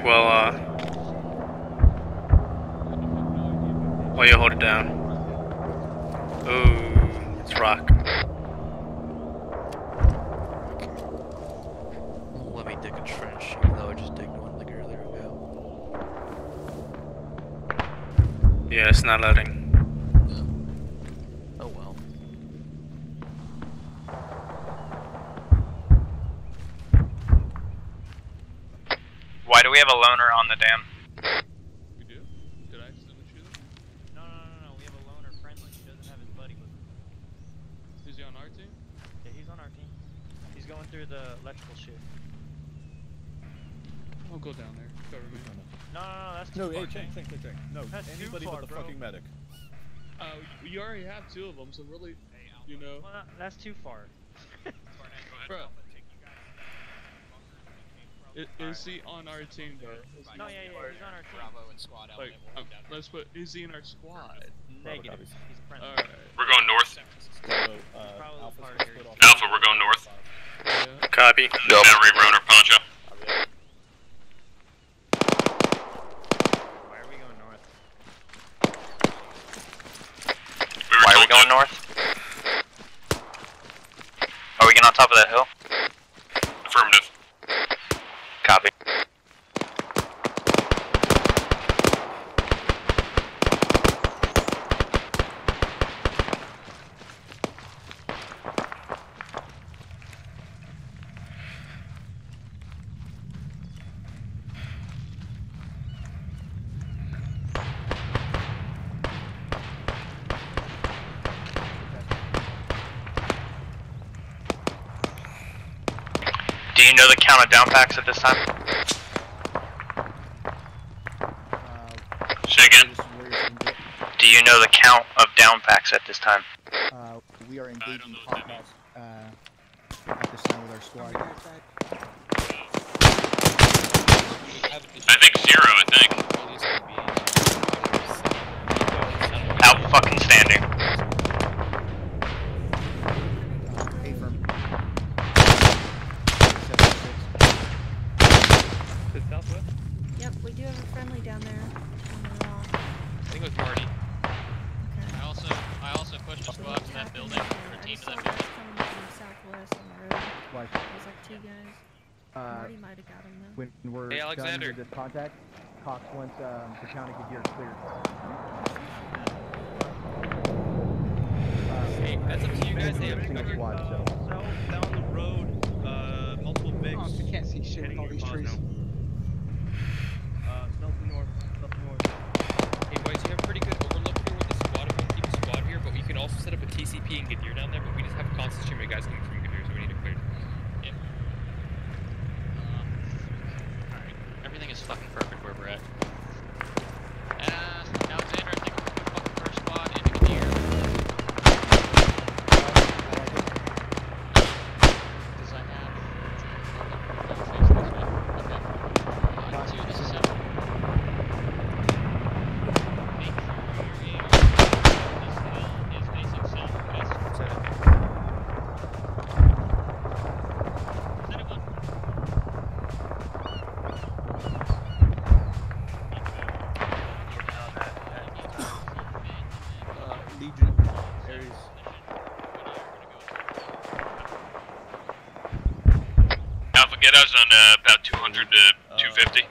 well, uh, We already have two of them, so really, you know. Well, that's too far. Bro. It, is he on our team though? No, yeah, yeah, he's on our team. Bravo and squad like, um, let's put, is he in our squad? Negative. He's a friend. Alright. We're going north. So, uh, Alpha, we're going north. Yeah. Copy. Nope. Battery, Roner, Poncho. amount of at this time? Uh, Say again? Do you know the count of downpacks at this time? Uh, we are engaging hotbox uh, at this time with our squad. I think zero contact. Cox wants um, the county to get cleared. Hey, that's up to you guys. They have single squad, so. Down the road, uh, multiple oh, bigs. Oh, I can't see shit with all these trees. Now. That was on uh, about 200 to 250.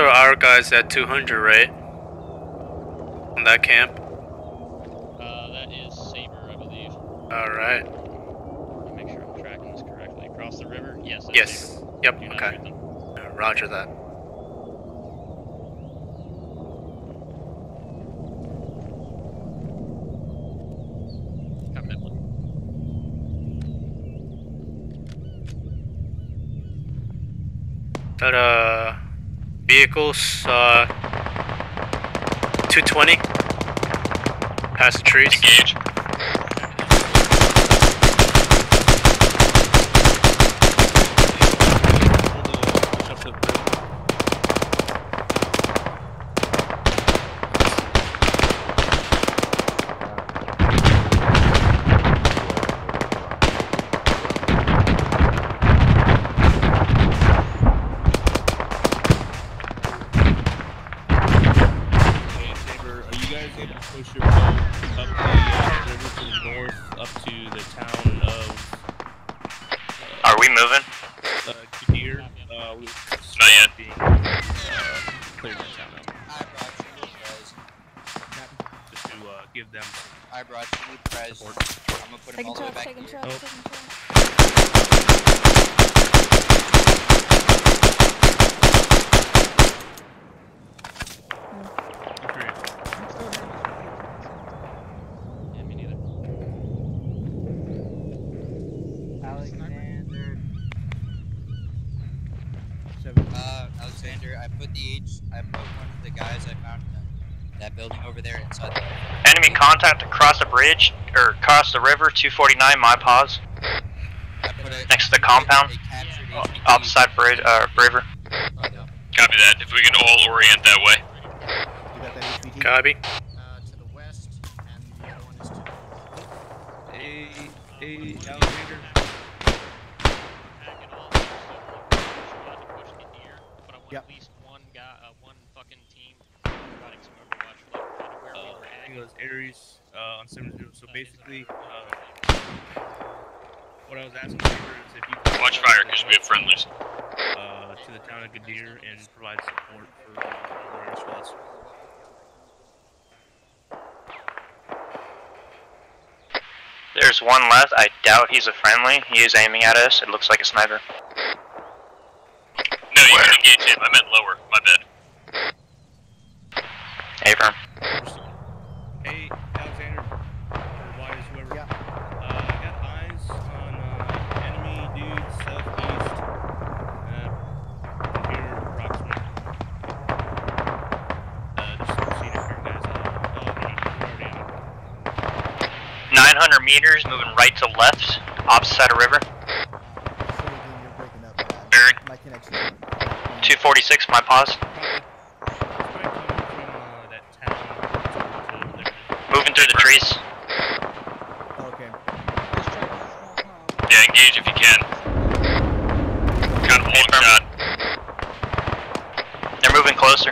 Are our guys at 200, right? On that camp. Uh, that is Saber, I believe. All right. Make sure I'm tracking this correctly. Across the river? Yes. Yes. Saber. Yep. Do Okay. Uh, Roger that. Copy that one. That uh, vehicles uh, 220. Past the trees. Engage. Push up to the bridge. Hey, Saber, are you guys able to push your boat up the uh, river to the north, up to the town of Are we moving? uh, Kadir? Uh, we Not yet. being uh, cleared the town out. I brought you new prez. Just to uh, give them some I brought you new prez. support. I'm gonna put him Taking all the way shots, back taking here. shots, Oh. taking shots. Agreed. Yeah, me neither. Alexander. Uh, Alexander, I put the H. I put one of the guys I found in that, that building over there inside the. Enemy contact across the bridge or across the river. 249. My pause. I put a, Next to the compound. a captured Uh, Opposite side bridge. Uh, river. Copy that. If we can all orient that way. You got? Copy. Uh, to the west, and the other one is to the Hey, hey, Alexander. Pack it all up, so we're squad to push Kadir, but I want Yep. at least one guy, uh, one fucking team providing some overwatch like kind of where we Uh, were at. think it was Ares uh, on 7 So basically, uh, what I was asking Saber is if you could Watch fire, because we have friendlies. uh, to the town of Gadir and provide support for our squads. There's one left. I doubt he's a friendly. He is aiming at us. It looks like a sniper. No, you can engage him. I meant lower. My bad. Affirm. Hey, Alexander, or Wise, whoever. Yeah. Uh, I got eyes on uh, enemy dudes southeast. Uh, here, approximately. Uh, just proceed if your guys uh, oh, hey, you're already on. 900 meters, moving right to left, opposite side of river. Sorry, Dean, you're breaking up. bad. Barry. 246. My pause. Moving through the trees. Okay. Yeah, engage if you can. Got him one shot. They're moving closer.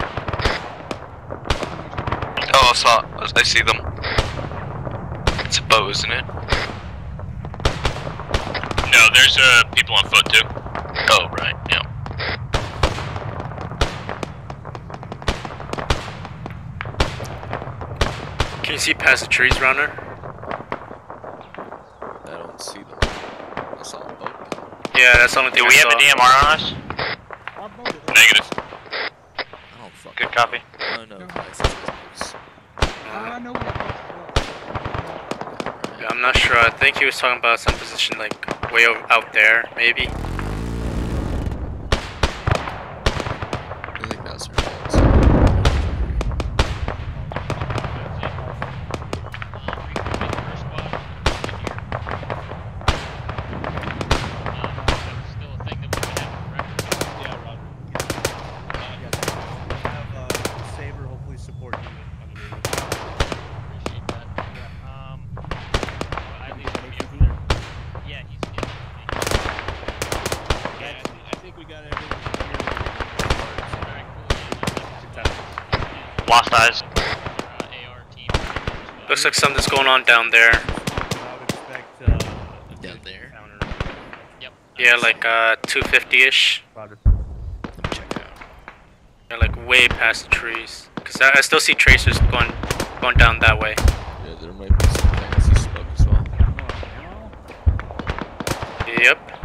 Oh, I saw. I see them. It's bow, isn't it? No, there's uh people on foot too. Oh, right. Yeah. Can you see past the trees, runner? I don't see them. I saw a boat. Yeah, that's the only thing Do I we have saw. a DMR on us? Negative. I don't. Good copy. I don't know. Guys, this is- I know. Yeah, I'm not sure. I think he was talking about some position like way out there, maybe. I think that's right. Yeah, Roger. Uh, have uh, Saber hopefully support you on the river. Yeah, he's Yeah, I think we got everything here. Lost eyes. Looks like something's going on down there. Expect uh, Down there. Yep. Yeah, like uh 250-ish. Let me check out. They're like way past the trees. Cause I, I still see tracers going going down that way. Yeah, there might be some fancy smoke as well. Yep.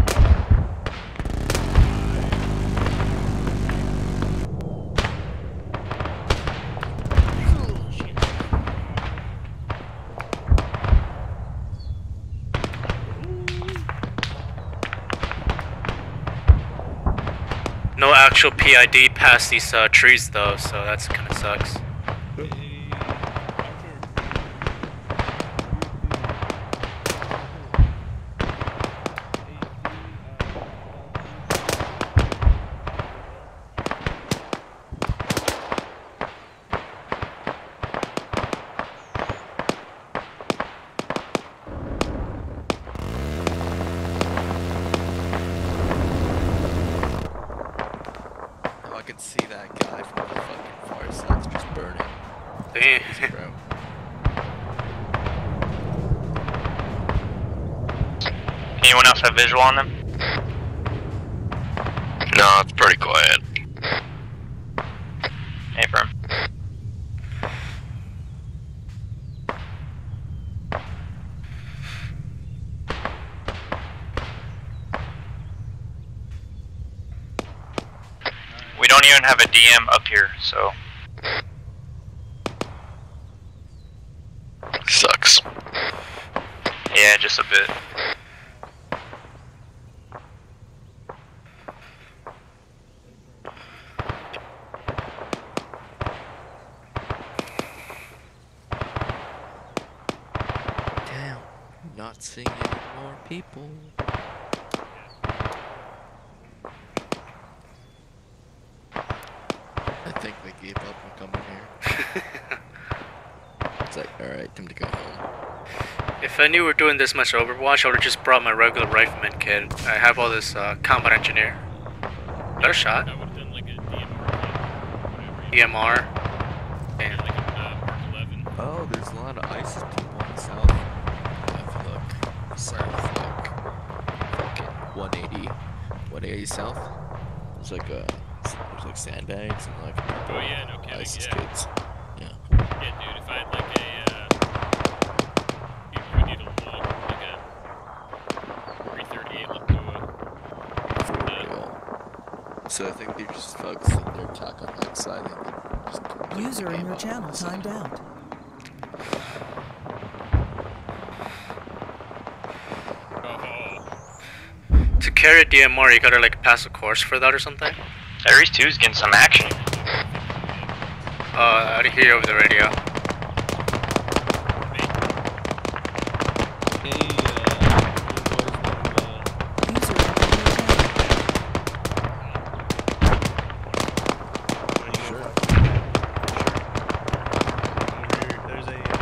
No actual PID past these uh, trees though, so that's kind of sucks. Oh, I can see that guy from the fucking far side it's just burning. Damn. Easy, bro. Anyone else have visual on them? No, it's pretty quiet. Affirm. We don't even have a DM up here, so Sucks. yeah, just a bit. Damn, not seeing any more people. I think they gave up on coming here. [laughs] it's like, alright, time to go home. If I knew we were doing this much Overwatch, I would have just brought my regular rifleman kit. I have all this uh, combat engineer. Better shot. Done, like, EMR. And Oh, there's a lot of ISIS people in the south. If you look, south, like, fucking 180, 180 south. There's like a, there's like sandbags and like Oh yeah, no kidding, ISIS yeah. kids. Yeah. Yeah, dude, if I had like a, uh, you we need a look, like a 338 look to a, So I think they just focused their attack on that side and then just User in your channel on the side. timed out. to carry a DMR, you gotta like pass a course for that or something. Ares 2's getting some action. Uh, I hear over the radio. There's a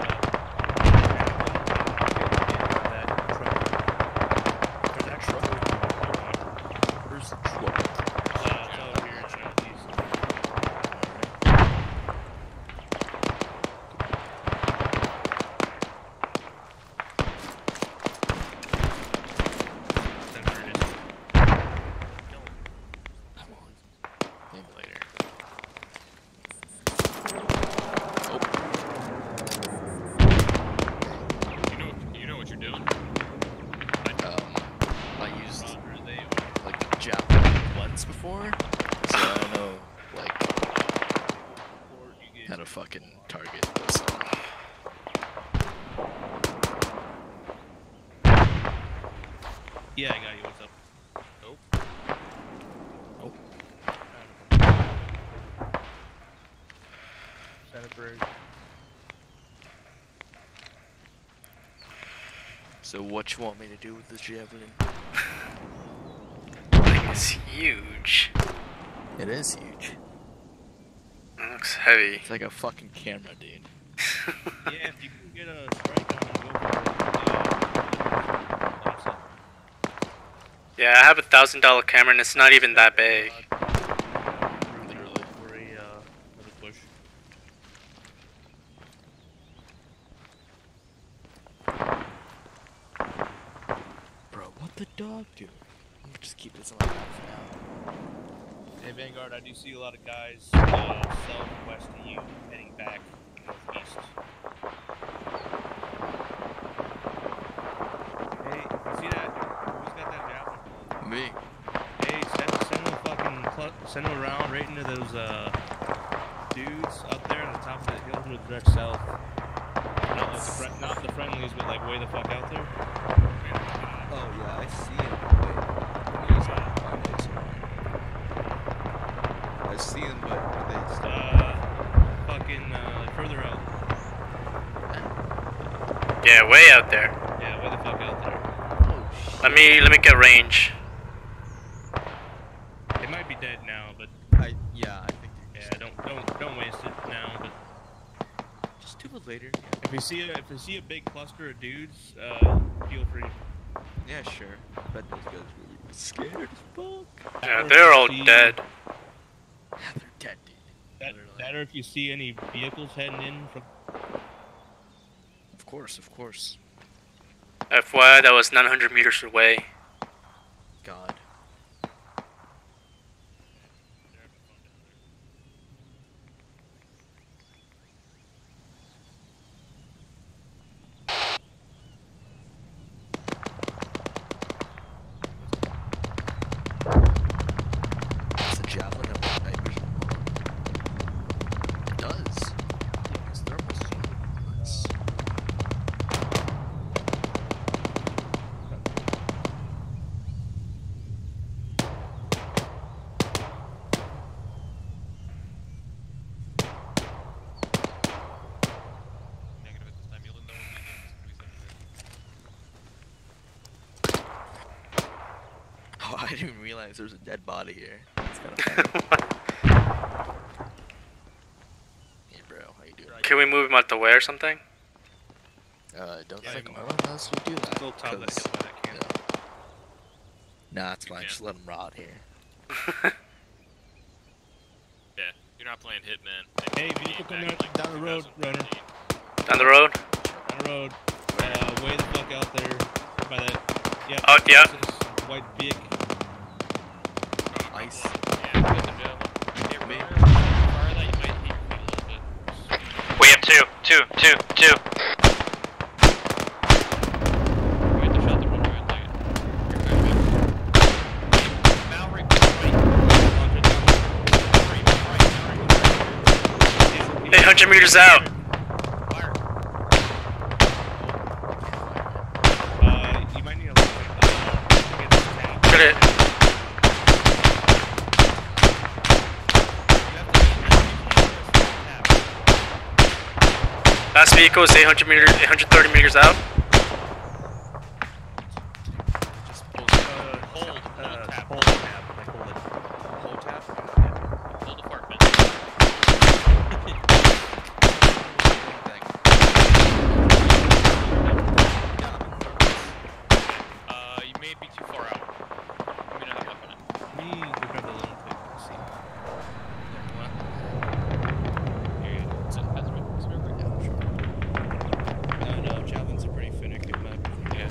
Where's the truck? Maybe later. you know, you know what you're doing. Um, I used like javelin once before, so I know like how to fucking target this. Yeah, I got you. What's up? Nope. Center bridge. So what you want me to do with this javelin? It's huge. It is huge. It looks heavy. It's like a fucking camera, dude. [laughs] yeah, if you can get a strike on and go for uh, it. Yeah, I have a thousand dollar camera and it's not even that big. Literally. For a, uh, another push. Bro, what the dog do? I'm gonna just keep this alive for now. Hey Vanguard, I do see a lot of guys uh, southwest of you heading back northeast. Hey, you see that? Who's got that javelin? Me. Hey, send, send them fucking cl- send them around right into those uh dudes up there on the top of the hill to the direct south. Not, like the fri- not the friendlies, but like way the fuck out there. Oh yeah, I see him. Wait, let me use that. Oh, no, it's alright. I see him, but they stop. Uh, fucking uh, further out. Yeah, way out there. Yeah, way the fuck out there. Let me let me get range. They might be dead now, but I yeah, I think yeah, don't don't don't waste it now. But just do it later. if you see a if you see a big cluster of dudes, uh, feel free. Yeah, sure. Bet those guys really scared as fuck. Yeah, they're all dead. They're dead, dude. That, that or if you see any vehicles heading in from Of course, of course. FYI, that was 900 meters away. God. It's a javelin of night vision. It does. His thermals is nice. Oh, I didn't even realize there was a dead body here. That's kind of [laughs] funny. hey, bro, how you doing? Can we move him out the way or something? Uh, I don't think I'm allowed us to do that. Still top of the 'cause- hill that. Nah, it's fine. Just let him rot here. [laughs] Yeah, you're not playing Hitman. Hey, vehicle coming out down the road, runner. Down the road? Down the road. Uh, way the fuck out there by that. Yeah. Oh, yeah. White big. Ice. We have two, two, two. Eight hundred meters out. Uh, you might need a little bit. Uh, to get this tab. Get it. Vehicle is 800 meters, 830 meters out. Uh, hold, uh, tab, hold tab, like hold it. Hold tap? Full department. Uh, you may be too far out. You may not have weapon it. Me, we grab the little thing. Let's see. Here, it's in that's right. It's right there. No, no, javelins are pretty finicky. But Yeah.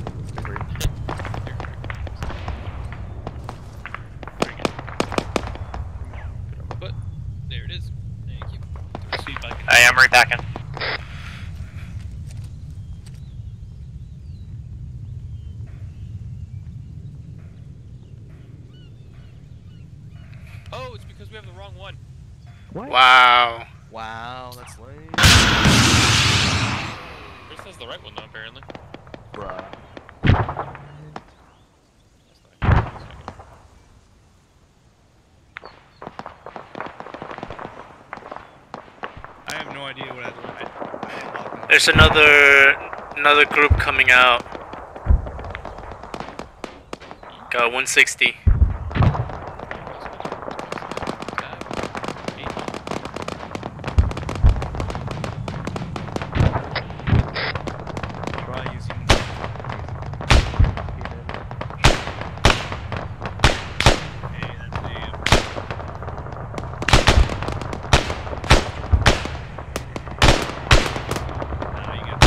But there it is. Thank you. see if I can. I am repacking. Oh, it's because we have the wrong one. Wow. Wow, that's lame. Chris has the right one though, apparently. Bruh. I have no idea what I, I, I didn't lock on. There's another another group coming out. Got 160. Try using Hey, that's the. Nah, you got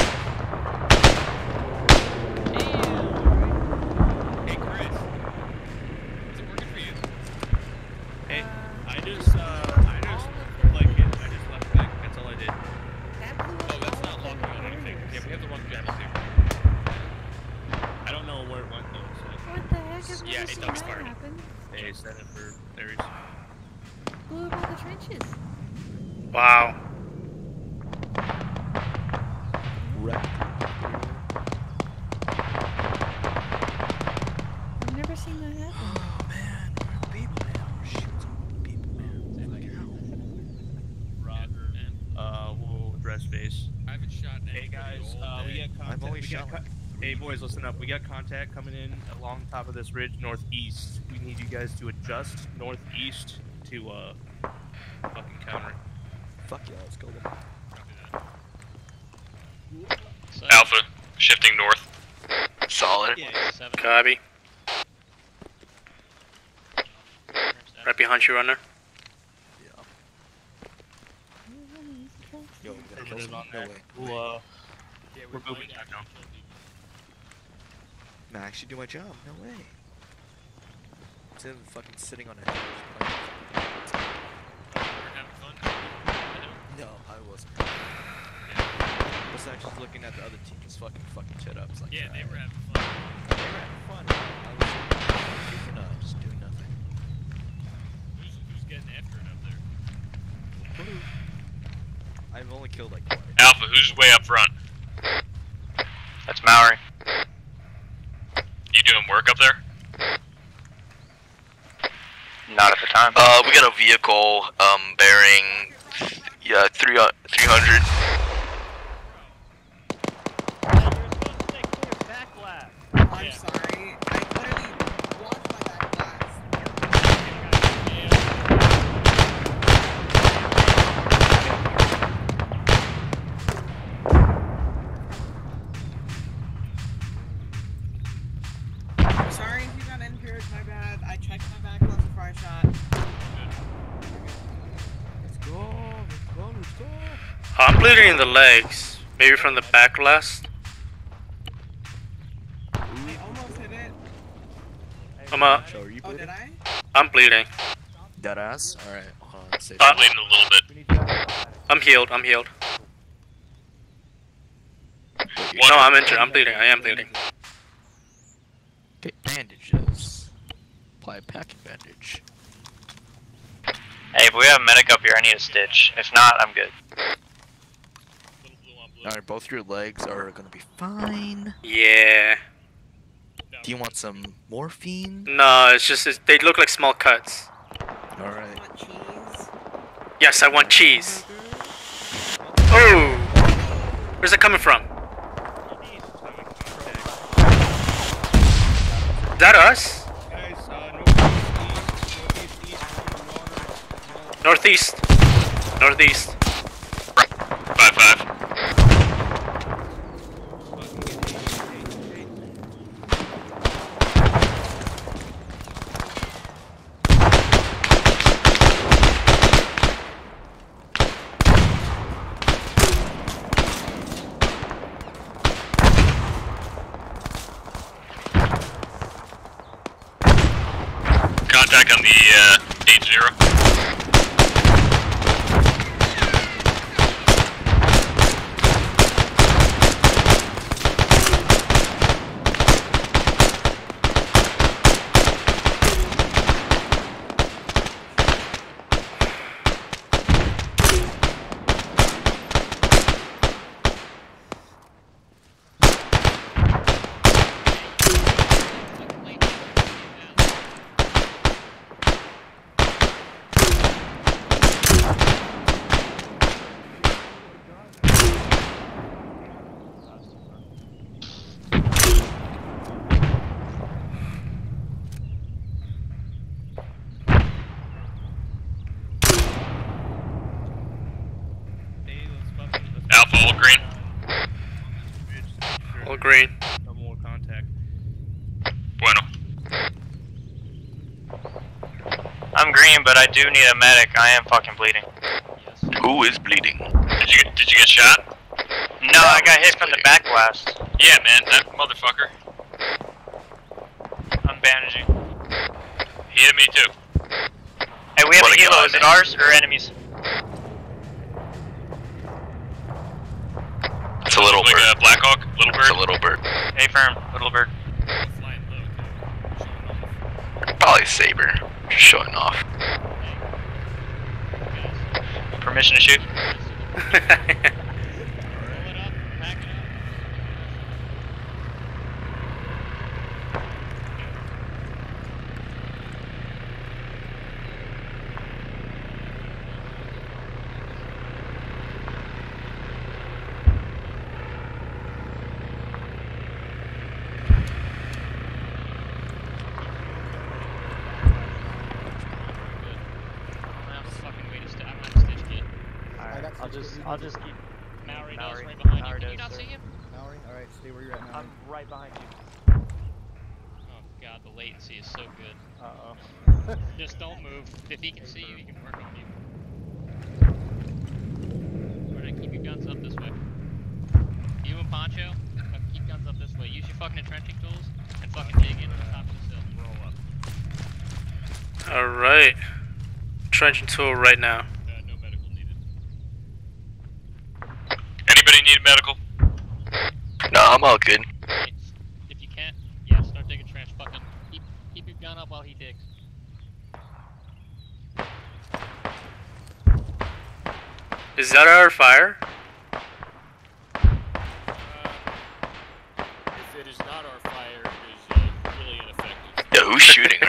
Hey, Chris. Wow. I've never seen that happen. Oh man, we're people now. We're shooting some people, Roger. Uh, we'll address base. I haven't shot Hey guys, uh, we got contact. only shot hey boys, listen up. We got contact coming in along top of this ridge northeast. We need you guys to adjust northeast to uh fucking counter. Fuck yeah, let's go. Alpha, shifting north. Solid. Copy. Right behind you, runner. Yo, we gotta kill Affirmative someone. on No that. way. We'll uh, we're moving back now. Man, I actually do my job. No way. Instead of fucking sitting on a hill. No, I wasn't. I was actually looking at the other team just fucking fucking shit up. It's like, Yeah, they were having fun. They were having fun. I was goofing up, just doing nothing. Who's, who's getting after it up there? I've only killed like twice. Alpha, who's way up front? Maori. You doing work up there? Not at the time. Uh, we got a vehicle, um, bearing, yeah, three, uh, 300. I'm sorry. I literally watched my back blast. I'm sorry if you got injured. My bad. I checked my back blast before I shot. Let's go, let's go, let's go. I'm bleeding in the legs. Maybe from the back blast. I almost hit it. I'm So Oh, bleeding? did I? I'm bleeding. Dead ass? Alright, hold on. Say Uh, Bleeding a little bit. I'm healed. I'm healed. No, I'm injured. I'm bleeding. I am bleeding. Okay, bandages. Apply a packing bandage. Hey, if we have a medic up here, I need a stitch. If not, I'm good. Alright, both your legs are gonna be fine. Yeah. Do you want some morphine? No, it's just it's, they look like small cuts. Alright. Yes, I want cheese. Oh, where's it coming from? Is that us? Northeast. Northeast. Five five. Contact on the uh, eight zero. Alpha all green. All green. No more contact. Bueno. I'm but I do need a medic. I am fucking bleeding. Who is bleeding? Did you did you get shot? No, I got hit from the back blast. Yeah, man, that motherfucker. I'm bandaging. He hit me too. Hey, we have What a a helo. Is it ours or enemies? It's a little like bird. a Blackhawk, little bird. It's a little bird. A firm, little bird. Probably saber. Just showing off. Permission to shoot? [laughs] I'm have a fucking way to st- I'm gonna stitch kit. Alright, I'll just, I'll just keep. Mallory does Mallory- right behind you. Can you not sir. see him? Mallory, alright, stay where you're at, Mallory. I'm right behind you. Oh god, the latency is so good. Uh oh. [laughs] Just don't move. If he can see you, he can work on you. Alright, keep your guns up this way. You and Poncho, uh, keep guns up this way. Use your fucking entrenching tools and fucking dig in on the top of the hill. Roll up. Alright. Trenching tool right now. Anybody need medical? No, I'm all good. If you can't, yeah, start digging trench. Fucking keep keep your gun up while he digs. Is that our fire? If it is not our fire, it is uh, really ineffective. Yo, who's shooting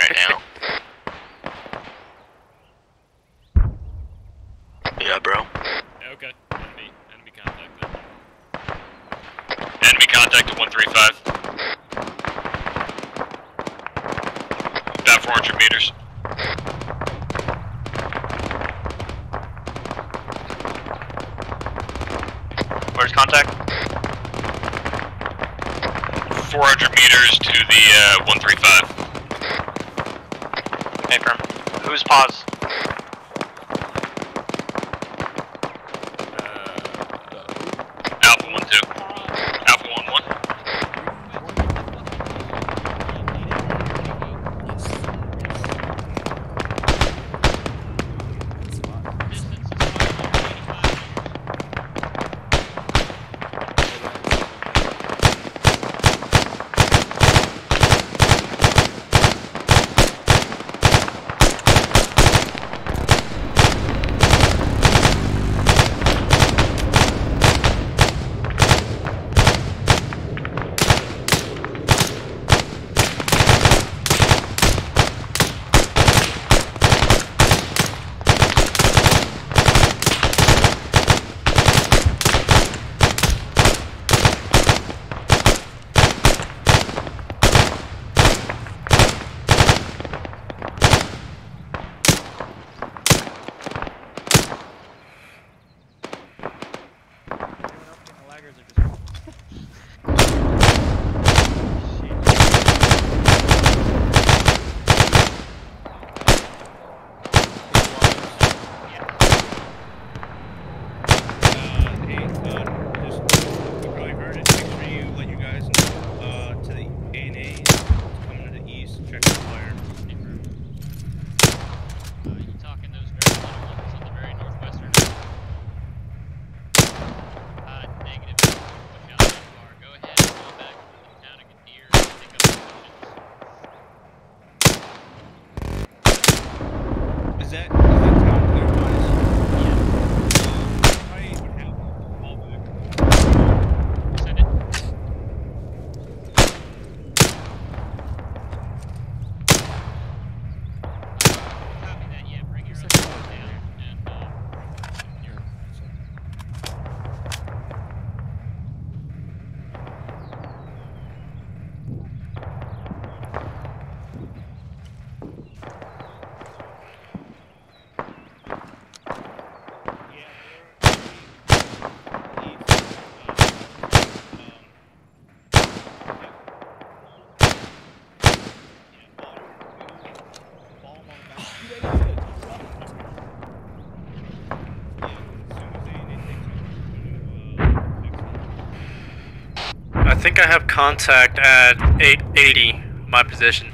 think I have contact at 880, my position.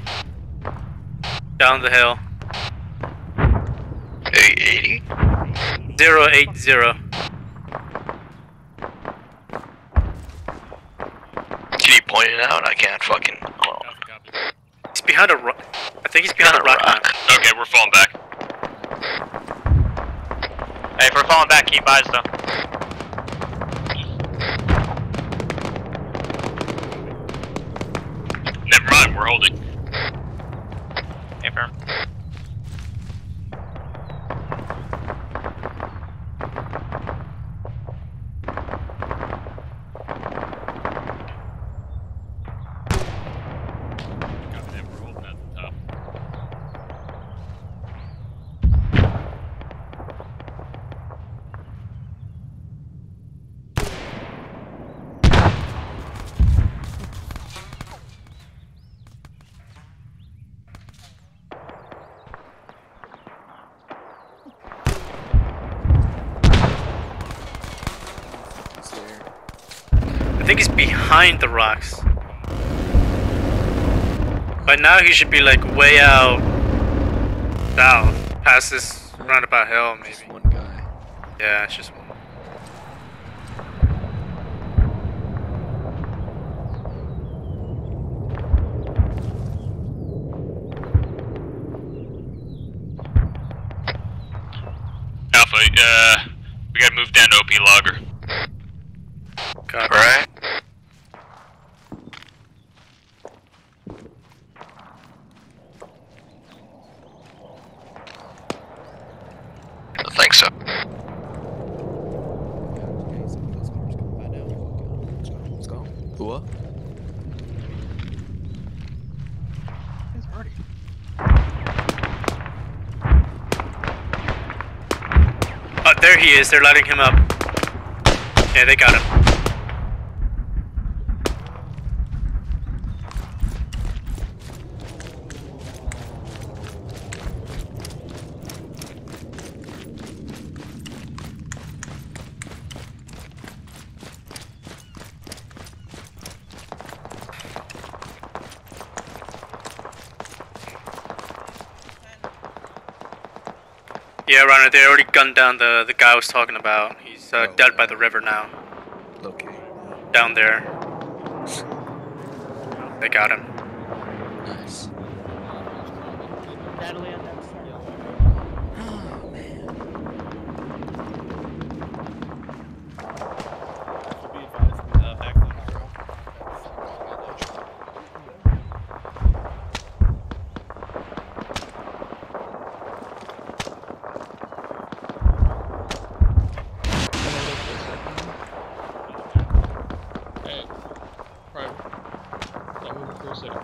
Down the hill. 880? 080. Can you point it out? I can't fucking. Oh. He's behind a rock. I think he's behind a rock. now. Okay, we're falling back. Hey, if we're falling back, keep eyes though. Never mind, we're holding. Hey, firm. Goddamn, we're holding at the top. I think he's behind the rocks. By now he should be like way out south, past this roundabout hill maybe. Just one guy. Yeah, it's just one. Alpha, uh, we gotta move down to OP Logger. Got Right? I think so. Let's go. Whoa. Oh, there is. They're letting him up. Yeah, they got him. Yeah, Runner, they already gunned down the, the guy I was talking about. He's uh, dead by the river now. Okay. Down there. They got him. Nice. Natalie on that side. Oh man. Hey, private. Stop moving for a second.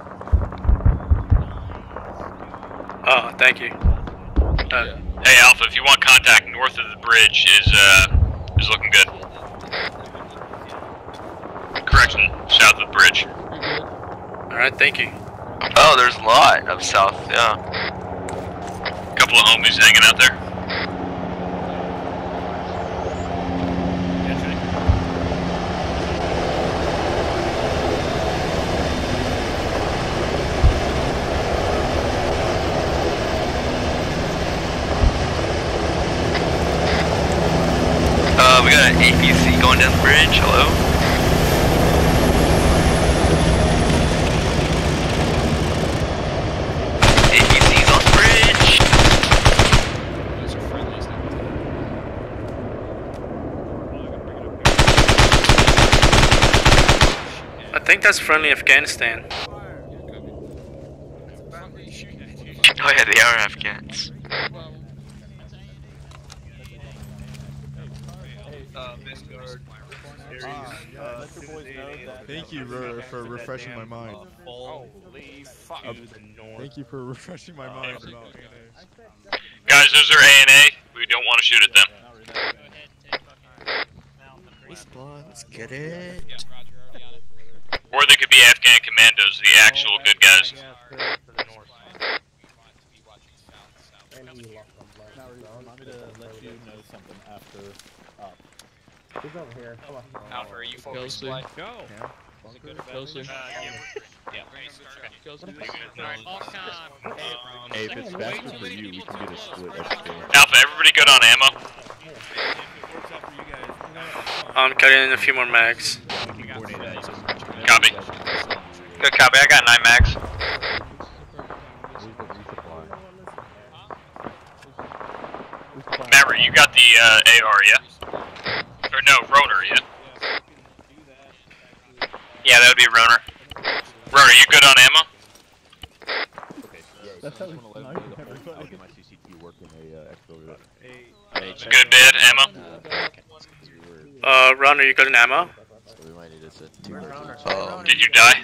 Oh, thank you. Uh, Hey Alpha, if you want contact north of the bridge is, uh, is looking good. Correction, south of the bridge. Alright, thank you. Oh, there's a lot up south, yeah. Couple of homies hanging out there. Uh, we got an APC going down the bridge, hello? APC's on the bridge! Those are friendlies now. I think that's friendly Afghanistan. Oh yeah, they are Afghans. Thank you for, for refreshing my mind. Holy fuck. Thank you for [laughs] refreshing my mind about Guys, those are ANA. We don't want to shoot at them. Respawn, let's get it. Or they could be Afghan commandos, the actual good guys. Now, remind me to let you know something after uh, up. Who's over here? Come on. Alpha, are you focused? Kelsey. Go. Kelsey. Yeah. Kelsey. Hey, if it's faster for you, we can get a split XP. Alpha, everybody good on ammo? I'm cutting in a few more mags. Copy. Good copy, I got 9 mags. Maverick, you got the uh, AR, yeah? Or no, Rotor, yeah? Yeah, that would be Roner. Rotor, you good on ammo? That's how we my CCT work in a uh, expo Good bid, ammo? Uh, Ron, are you good in ammo? We might need to set two Um, Did you die?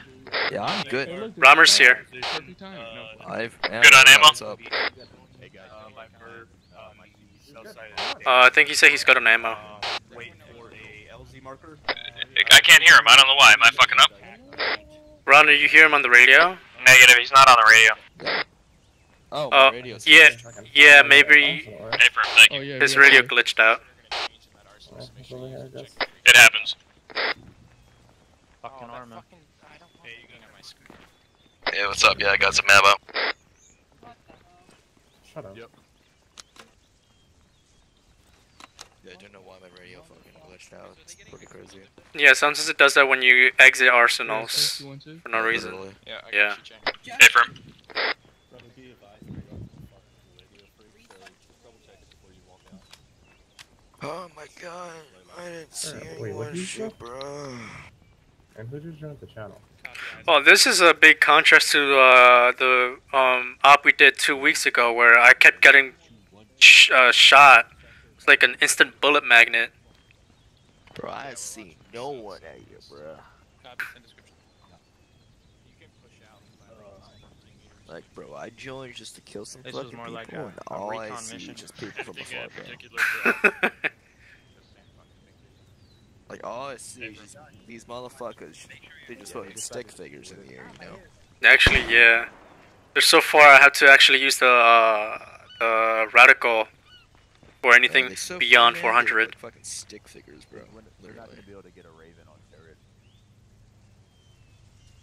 Yeah, I'm good. Romer's here. I've Good on ammo? What's up? Uh, I think he said he's good on ammo. I can't hear him, I don't know why. Am I fucking up? Ron, do you hear him on the radio? Negative, he's not on the radio. Oh, Uh, yeah, yeah, maybe Hey, for thank you. his radio glitched out. It happens. Fucking armor. Yeah, what's up? Yeah, I got some ammo. Shut up. Yep. Yeah, I don't know why my radio fucking glitched out. It's pretty crazy. Yeah, sometimes it does that when you exit arsenals for no reason. Literally. Yeah, I Yeah. Hey, firm. Oh my god, I didn't see Wait, anyone what did you shoot, bro. And who just joined the channel? Well, this is a big contrast to uh, the um, op we did two weeks ago, where I kept getting sh uh, shot. It's like an instant bullet magnet. Bro, I see no one at you, bro. Like, bro, I joined just to kill some This fucking more people, like a- and a all I see mission. is just people from [laughs] Yeah, afar, bro. [laughs] particular Like, all I see is just these motherfuckers. They just fucking stick figures in the air, you know? Actually, yeah. There's so far I have to actually use the uh, the reticle for anything they so beyond funny, man, they're 400. like fucking stick figures, bro. You're not Literally. gonna be able to get a Raven on turret.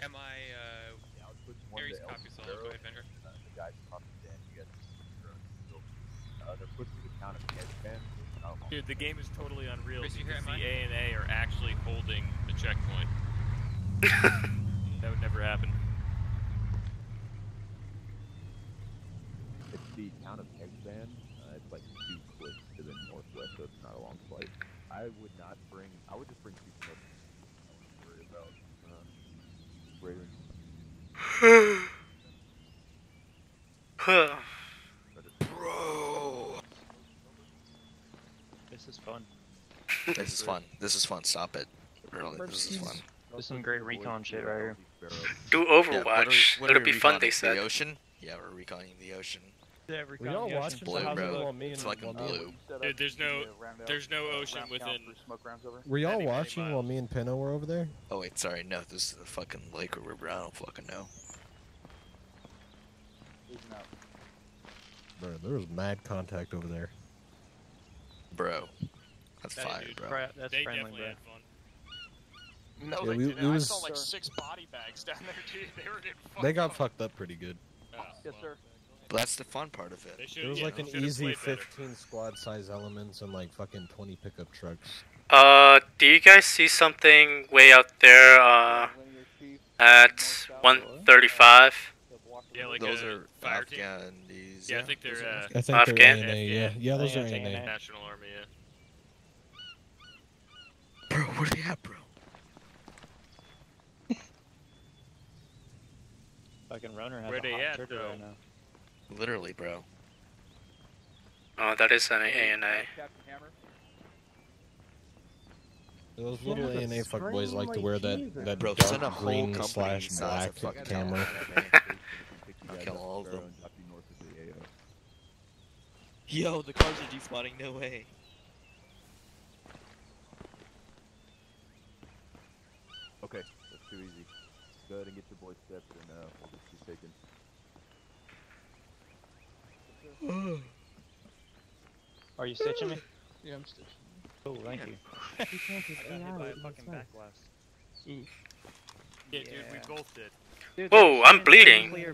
Am I, uh, Yeah, I'll put one Aries to copy El solid, Zero, go ahead, Vendor. uh, The guys from Dan, you guys. Uh, they're pushing the count of headband. Dude, the game is totally unreal Chris, because the? ANA are actually holding the checkpoint. [laughs] that would never happen. It's the town of Hegband. Uh, it's like two clicks to the northwest, so it's not a long flight. I would not bring. I would just bring two clips. I wouldn't worry about uh, Raven. Bro! This is fun. This is fun. This is fun. Stop it. Really, this is fun. This is some great recon shit right here. Do Yeah, what are Overwatch. what It'll be fun, they reconning? said. The ocean? Yeah, we're reconning the ocean. Yeah, We all watching It's blue, bro. It's fucking blue. Dude, there's no, there's no ocean within. Were y'all many, many watching while me and Pino were over there? Oh wait, sorry. No, this is the fucking lake or river. I don't fucking know. Bro, there was mad contact over there. Bro, that's Hey, fire, dude, bro. Right, that's they friendly, definitely bro. had fun. No, Yeah, they we- didn't. it I was- saw like six body bags down there, dude. They were getting fucked They got up. fucked up pretty good. Oh, Yes, sir. But that's the fun part of it. They It was yeah, like an easy played better. 15 squad size elements and like fucking 20 pickup trucks. Uh, do you guys see something way out there? Uh, at 135. Yeah, like Those are fire team. Afghanis. Yeah, I think they're uh, I think Afghan? they're ANA, yeah. Yeah, those are it's ANA. ANA. National Army. Yeah. Bro, where they at, bro? Fucking runner has Where a they hot at, trigger though? right now. Literally, bro. Oh, that is an ANA. Captain Hammer. Those little Yeah, ANA but fuckboys like to wear like that, that Bro, dark send a green company slash black camera. I'll kill all of them. Drop you north of the AO. Yo, the cars are despawning. No way. Okay, that's too easy. Go ahead and get your boy stepped, and uh, we'll just keep taking. Are you stitching me? [laughs] Yeah, I'm stitching. Oh, thank you. [laughs] Yeah, dude, we both did. Whoa, I'm bleeding. Wait,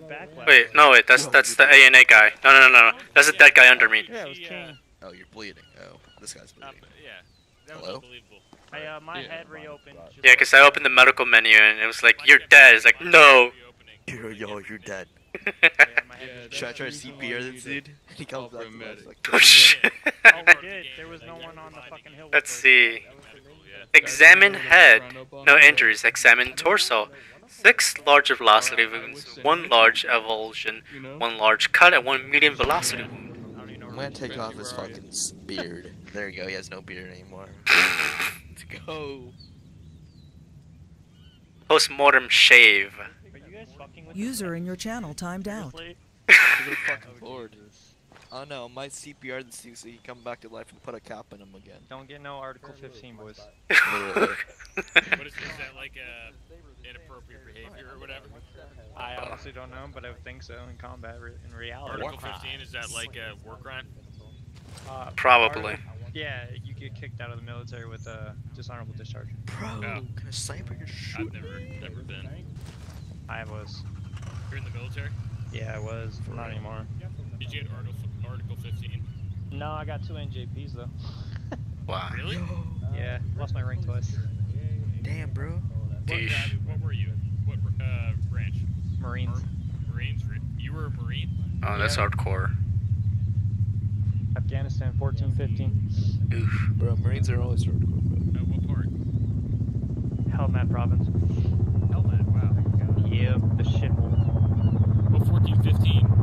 no, wait, that's that's the ANA guy. No, no, no, no, no. That's a dead guy under me. Yeah, it was uh, King. Oh, you're bleeding. Oh, this guy's Uh, bleeding. yeah, that was Hello? unbelievable. I, uh, my Yeah. head reopened. Yeah, 'cause I opened the medical menu and it was like, you're dead. It's like, no. [laughs] Yo, yo, you're dead. Should I try to CPR this dude? [laughs] He comes back to life like Oh shit. [laughs] Oh, we did. There was no one on the fucking hill. Let's see. Examine head. No injuries. Examine torso. Six large velocity wounds, one large avulsion, one large cut, and one medium velocity wound. I'm gonna take off his fucking beard. There you go. He has no beard anymore. Let's go. Postmortem shave. User in your channel timed out. Good [laughs] fucking lord. Oh no, my CPR this dude so he come back to life and put a cap in him again. Don't get no Article 15, boys. [laughs] Literally. What is, is that like uh, inappropriate behavior or whatever? I honestly don't know, but I would think so in combat, re in reality. Article 15 is that like a war crime? Uh, Probably. Arti- Yeah, you get kicked out of the military with a dishonorable discharge. Bro, can a sniper just shoot? I've never never been. I was. You're in the military? Yeah, I was. Not anymore. Did you get Article Article 15? No, I got two NJPs though. [laughs] Wow. Really? Yeah, lost my ring twice. Damn, bro. What, uh, what were you? What uh, branch? Marines. Marines? You were a Marine? Oh, that's hardcore. Afghanistan, 14, 15. Oof. Bro, Marines are always hardcore, bro. Uh, what part? Helmand province. Helmand, wow. Yep, the shithole. Well, 14, 15.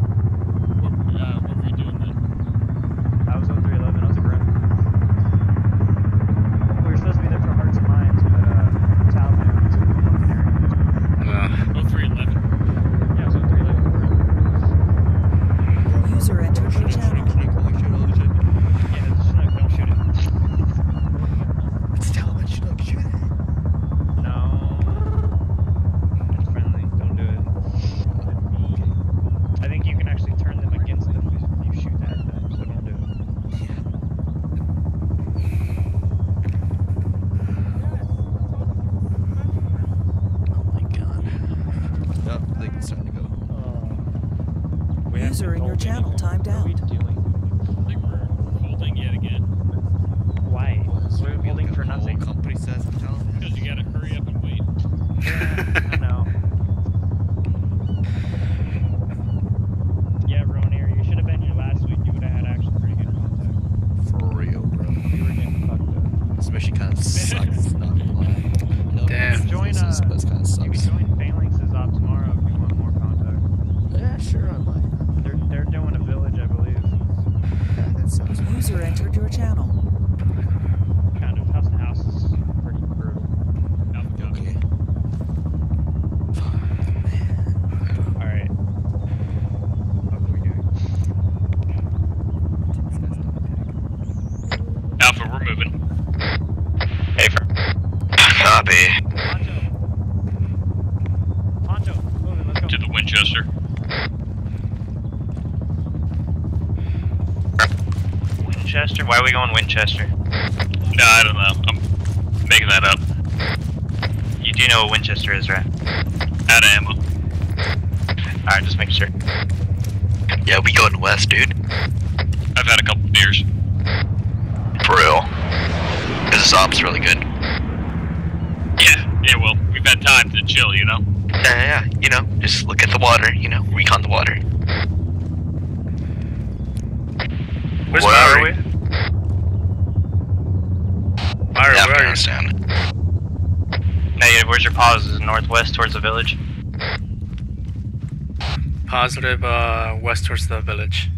Winchester? Why are we going Winchester? No, I don't know. I'm making that up. You do know what Winchester is, right? Out of ammo. Alright, just make sure. Yeah, we going west, dude. I've had a couple beers. For real. This op's really good. Yeah, yeah, well, we've had time to chill, you know? Yeah, yeah, you know, just look at the water, you know, recon the water. Where's Where are Mari? we? Mari, where are you? Afghanistan. Negative, where's your pauses? Northwest towards the village? Positive, uh, west towards the village.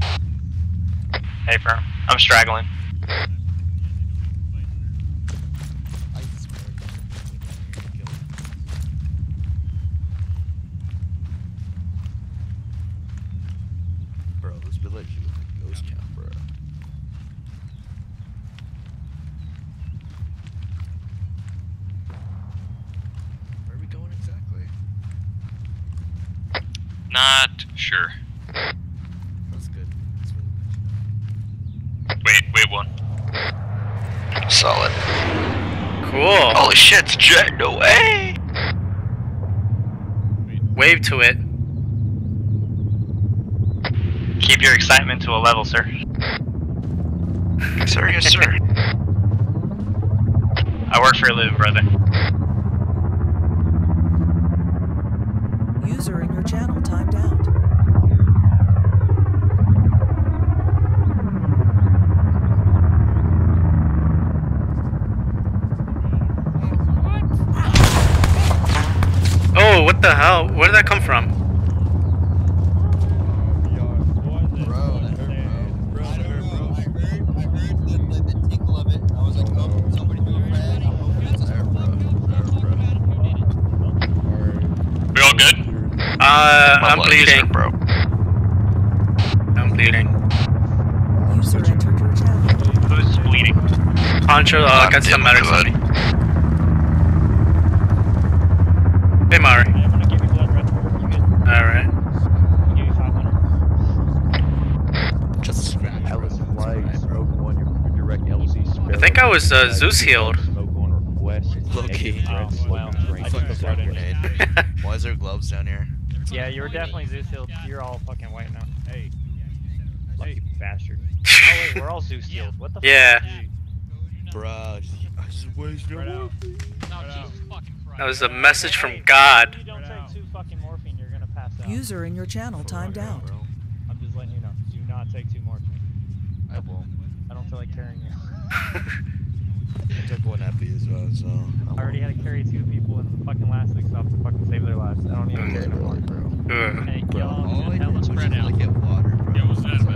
Hafer. I'm straggling. Was healed. Smoke on request. Low-key. Oh, wow. I took the blood in. Why is there gloves down here? Yeah, you were definitely Zeus healed. You're all fucking white now. Hey. Lucky bastard. [laughs] Oh wait, we're all Zeus healed. What the Yeah. fuck? Bruh, I just wasted Right out. That was a message from God. If you don't take two fucking morphine, you're gonna pass out. User in your channel timed out. I'm just letting you know. Do not take two morphine. I won't. I don't feel like carrying you. [laughs] [laughs] I took one epi as well, so. I already had to carry two people in the fucking last week stop to fucking save their lives. I don't even to carry no more. Ugh. Hey, y'all, all I hella did was spread just out. like get water, bro. Yeah, what's that, man?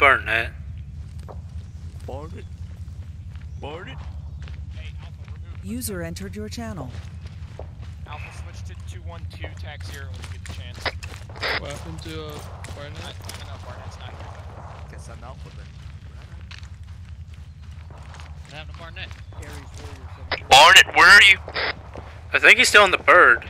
Where's Barton at? Barnet. Barnet. User entered your channel. Alpha switch to 212 tag 0 when you get the chance. What happened to uh, Barnett? I, I know Barnett's not here. Guess I'm Alpha then. What happened to Barnett? Barnet, where are you? I think he's still on the bird.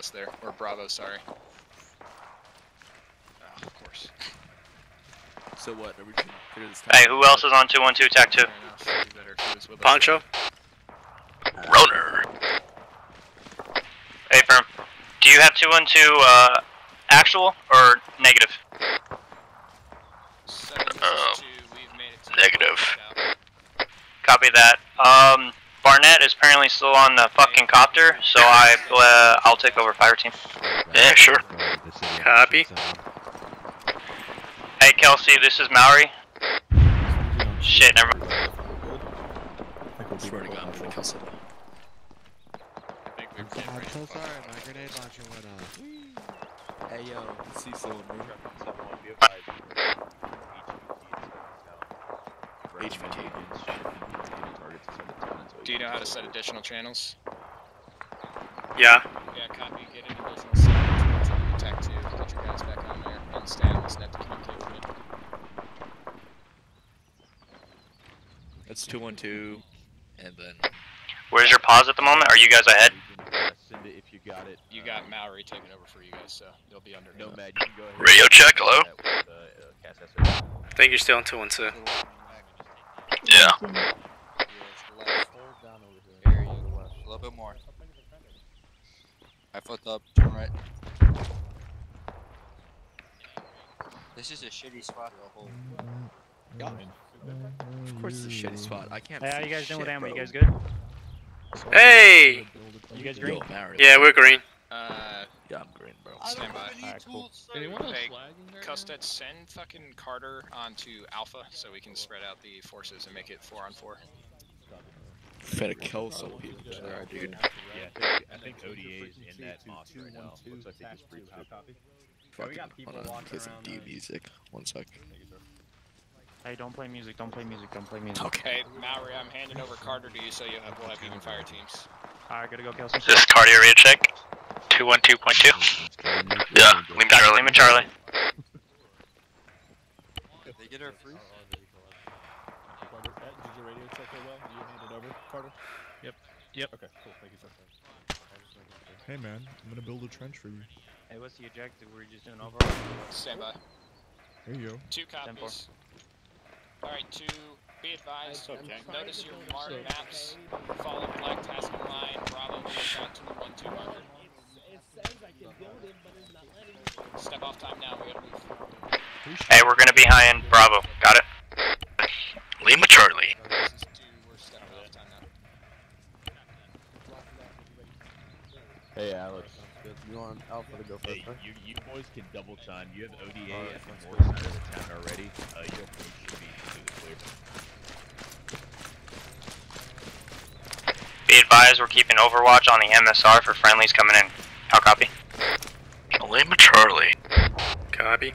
us there? Or Bravo, sorry. Oh, of course. [laughs] So what? Are we gonna figure this Hey, who else is on 212 tag 2? Fair enough. You better who is with us Poncho? Roner. Hey, firm. Do you have 212 uh, actual or negative? Um, negative. Copy that. Um, Barnett is apparently still on the fucking copter, so I uh, I'll take over fire team. Yeah, sure. Copy. Hey, Kelsey, this is Maori. Shit, never mind. Swear to God, I'm gonna kill someone. I'm so sorry, my grenade launcher went off. Hey yo, see someone HVT. Do you know how to set additional channels? Yeah. Yeah, copy. Get an additional settings to tech 2. Get your guys back on there. And Stan was net to communicate with me. That's 212, and then. Where's your pause at the moment? Are you guys ahead? Uh, send it if you got it. You got Maori taking over for you guys, so you'll be under. Nomad, you can go ahead. Radio check, hello? Uh, uh, I think you're still on 212. Yeah. Very a little bit more. I fucked up. Turn right. This is a shitty spot to hold. Of course, it's a shitty spot. I can't. Hey, how see you guys doing with shit, ammo? You guys good? Hey! You guys green? Yeah, we're green. Uh, Yeah, I'm green, bro. stand by. Alright, cool. Anyone else Hey, flagging right Custard, send fucking Carter onto Alpha so we can spread out the forces and make it four on four. Better kill some people, there, dude. Yeah, I think, I think ODA is in that box right now. Looks like they just breached it. Fucking, hold on, get some D music. One sec. Hey, don't play music. Don't play music. Don't play music. Okay. Hey, Maori, I'm handing over Carter to you so you have, we'll have even fire teams. Alright, gotta go, Kelsey. Is this cardio radio check? 212.2? Yeah, Lima Charlie. Lima Charlie. Did they get her free? Carter, did your radio check go well? Did you hand it over, Carter? Yep. Yep. Okay, cool. Thank you, sir. Hey man, I'm gonna build a trench for you. Hey, what's the objective? We're just doing over. Stand by. There you go. Two copies. Alright, two. Be advised. okay. Notice your marked maps. Follow flag tasking line. Bravo, push out to the 1 2 marker. Step off time now. We gotta move. Hey, we're gonna be high in Bravo. Got it? Lima Charlie. This is two. We're stepping off time now. Hey Alex, you want Alpha to go first? Hey, you, you boys can double time. You have ODA Alright, at the north side of the town already. Uh, you should be completely clear. Be advised, we're keeping Overwatch on the MSR for friendlies coming in. How copy? Lima Charlie. Copy.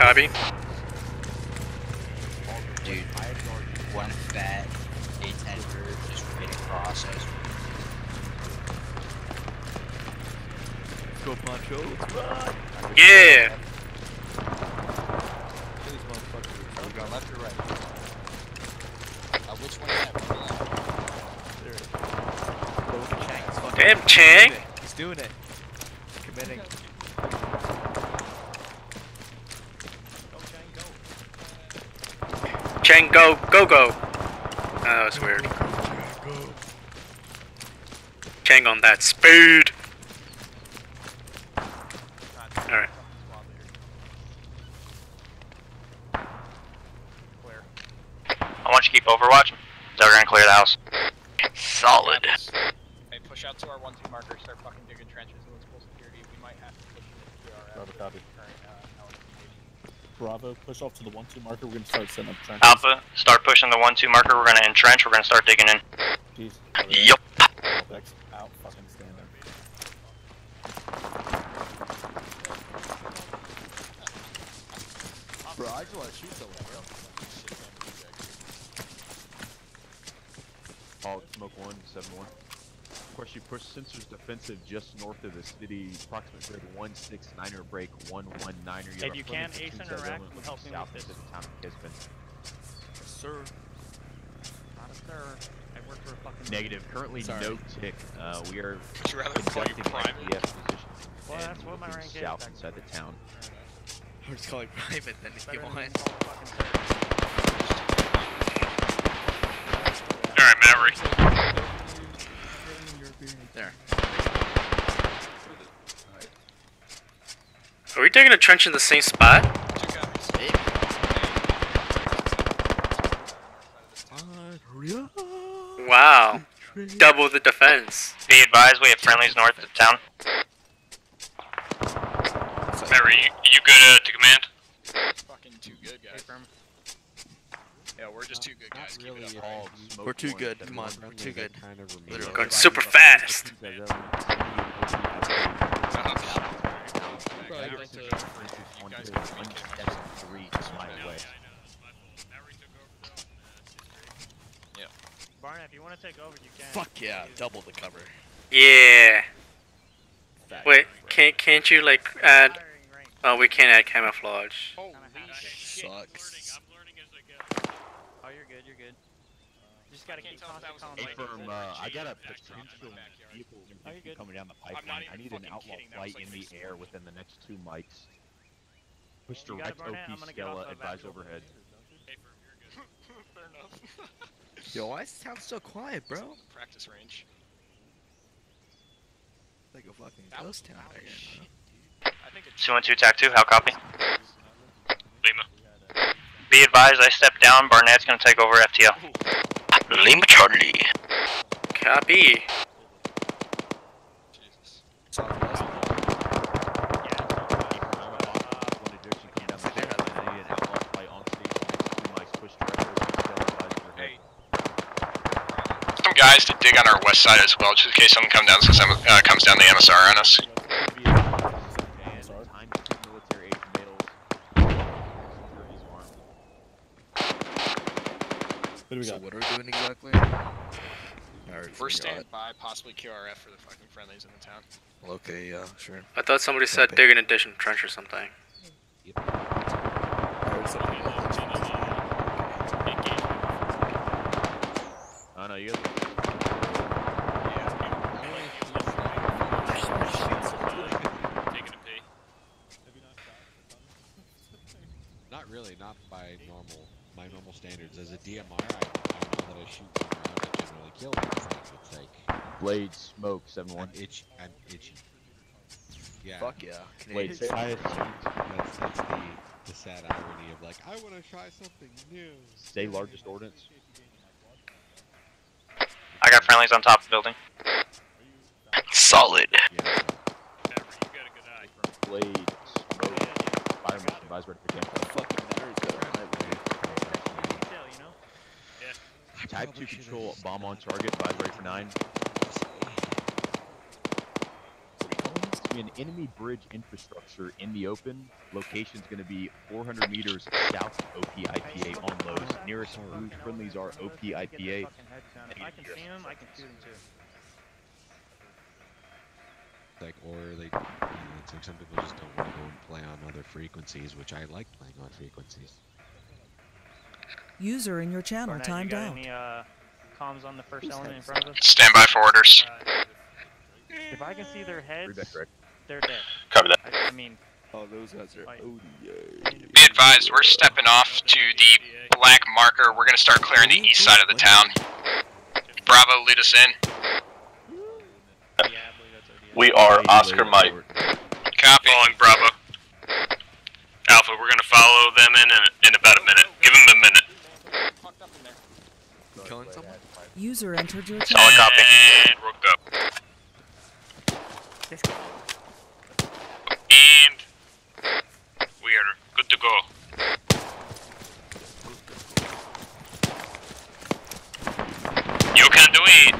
Copy. Dude, one fat A10 bird just ready to process. Let's go, Poncho. Let's run. Yeah. Are we going left or right? Uh, which one is that? Damn, Chang. He's doing it. He's committing. Chang, go, go, go. Oh, that was weird. Chang on that speed. Alright. I want you to keep overwatch. So we're gonna clear the house. Solid. Hey, push out to our 1-2 marker, start fucking digging trenches with full security. We might have to push into QRF. Bravo, copy. Current, LSPD. Bravo, push off to the 1-2 marker. We're gonna start setting up trenches. Alpha, start pushing the 1-2 marker. We're gonna entrench. We're gonna start digging in. Jeez. Yup. Out, fucking stand there. Bro, I just want to shoot someone, bro. All smoke one, seven one. Of course, you push sensors defensive just north of the city, approximate grade one six niner break one one niner. If you can, Ace interact and help me south with this. of the town of Gisborne. Sir. Not a sir. I work for a fucking. Negative. Currently Sorry. no tick. Uh, we are Would you rather call you conducting private? IDF positioning Well, and that's what my moving rank is south back inside the town. We're just calling private then if you Better than want. being called a fucking sir. Alright, Maverick. There. Are we digging a trench in the same spot? Wow. Double the defense. Be advised, we have friendlies north of town. Maverick, you, you good uh, to command? Fucking too good, guys. Yeah, we're just too good, guys. Keep it up. All We're too good. Come on, we're too good. Literally. Going super fast. Probably get to One one seven three to my way. Barnett, if you want to take over, you can. Fuck yeah, double the cover. Yeah. Wait, can't can't you like add? Oh, we can't add camouflage. Sucks. Oh, you're good. You're good. You just gotta keep constant Hey, firm, uh, I got a potential vehicle Oh, coming down the pipeline. I need an outlaw kidding, flight like in the air seconds. within the next two mics. Push You got it, direct Barnett? I'm OP gonna get off Stella, of advise Apple. overhead. Fair enough. [laughs] Yo, why is town so quiet, bro? Practice range. Like a fucking ghost town out here. I think it's 212 TAC 2, how copy? Lima. Be advised, I stepped down. Barnett's gonna take over FTO. Lima Charlie. Copy. Some guys to dig on our west side as well, just in case someone come down, uh, comes down the MSR on us. What do we So got? what are we doing exactly? Alright, We're standing by, possibly QRF for the fucking friendlies in the town. Okay, yeah, sure. I thought somebody said dig an addition trench or something. Oh no, you guys. Taking a pee. Not really, not by normal, my normal standards. As a DMR, I, I know that I shoot one round, I generally kill these things. It's like, Blade smoke seven one. I'm itchy, I'm itchy. Yeah. Fuck yeah. Blade Canadians. I that's, that's the, the sad irony of like, I want to try something new. Stay largest ordinance. I got friendlies on top of the building. Solid. Blade smoke. Fire mission advise rectification. Fucking know? Type two control bomb on target. Advise ready for nine. an enemy bridge infrastructure in the open. Location's going to be 400 meters south of OPIPA on Lowe's. Nearest blue friendlies are OPIPA. If I can see him, I can shoot him too. Like, or they, you know, it's like some people just don't want to go and play on other frequencies, which I like playing on frequencies. User in your channel Burnett, you timed got out. any uh, comms on the first element in front of us? Stand by for orders. If I can see their heads, that they're dead. Copy that. I, I mean, Oh, those guys are ODA. Be advised, we're stepping off to the black marker. We're gonna start clearing the east side of the town. Bravo, lead us in. We are Oscar Mike. Copy. Following Bravo. Alpha, we're gonna follow them in in, in a minute. Give them a minute. Killing someone? User entered your oh, Solid channel. copy. And rooked up. And we are good to go. You can do it.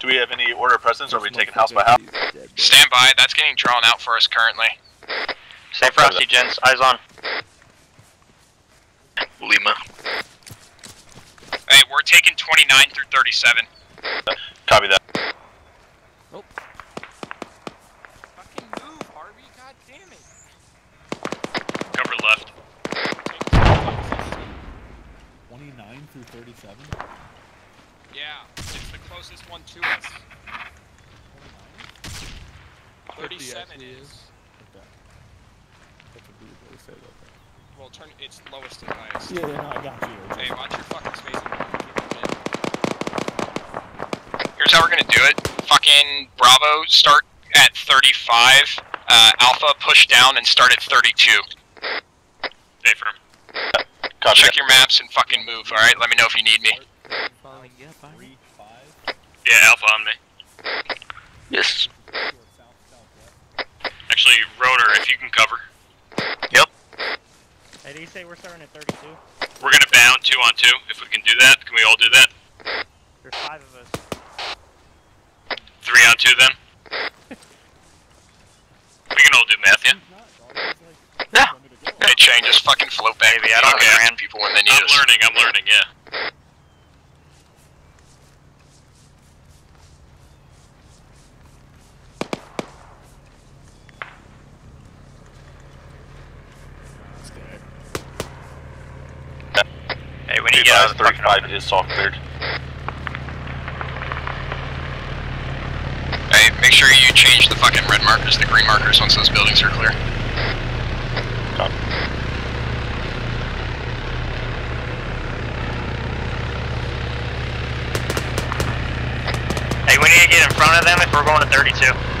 Do we have any order of presence, or are we taking house by house? Stand by. That's getting drawn out for us currently. Stay frosty, gents. Eyes on. Lima. Hey, we're taking 29 through 37. Copy that. Nope. Fucking move, Harvey. God damn it. Cover left. 29 through 37? Yeah, it's the closest one to us. 37 is. That's a weird way to say that. Well, turn. It's lowest to highest. Yeah, yeah, no, I got you. Hey, watch your fucking spacing. Here's how we're gonna do it. Fucking Bravo, start at 35. Uh, Alpha, push down and start at 32. Stay firm. Check your maps and fucking move. All right, let me know if you need me. Yeah, Alpha on me. Yes. Actually, Rotor, if you can cover. Yep. hey, did you say we're starting at 32? We're gonna bound two on two. If we can do that, can we all do that? There's five of us. Three on two then. we can all do math, yeah. Yeah. Hey, Shane, just fucking float back. Maybe I don't Okay. understand people when they need I'm us. learning. I'm learning. Yeah. Hey, we need to get out of the fucking 35 is soft cleared. Hey, make sure you change the fucking red markers to green markers once those buildings are clear. Hey, we need to get in front of them if we're going to 32.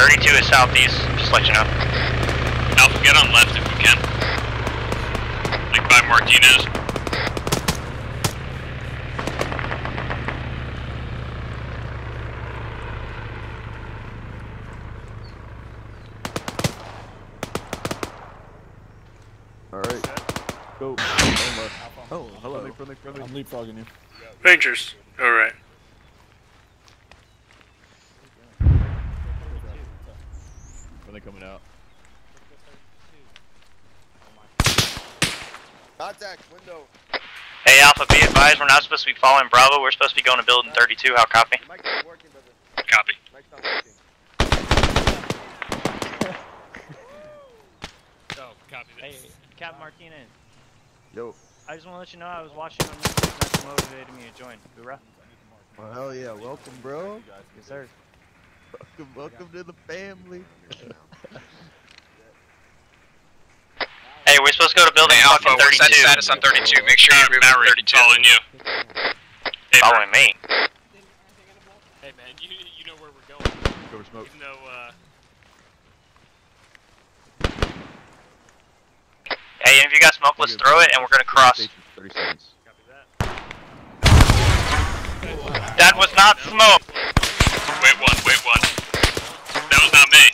Thirty-two is southeast. Just let you know. Alpha, get on left if we can. Like by Martinez. Alright. Go. Oh, hello. Friendly, friendly, friendly. I'm leapfrogging you. Rangers. All right. Friendly coming out. Contact, window. Hey, Alpha, be advised, we're not supposed to be following Bravo. We're supposed to be going to building 32. How copy? Copy. Oh, copy that. Hey, Cap Martinez. Yo. I just want to let you know I was watching on this. That's what motivated me to join. Hoorah. Well, hell yeah. Welcome, bro. Yes, sir. Welcome, welcome to the family. Hey, we're supposed to go to building Hey, Alpha, fucking what's 32. that status on 32? Make sure you're moving to 32. Following you. Following me. Hey man, you you know where we're going. Go smoke. Even though uh, Hey, and if you got smoke, let's throw it, and we're gonna cross. 30 seconds. That was not smoke. Wait one, wait one. That was not me.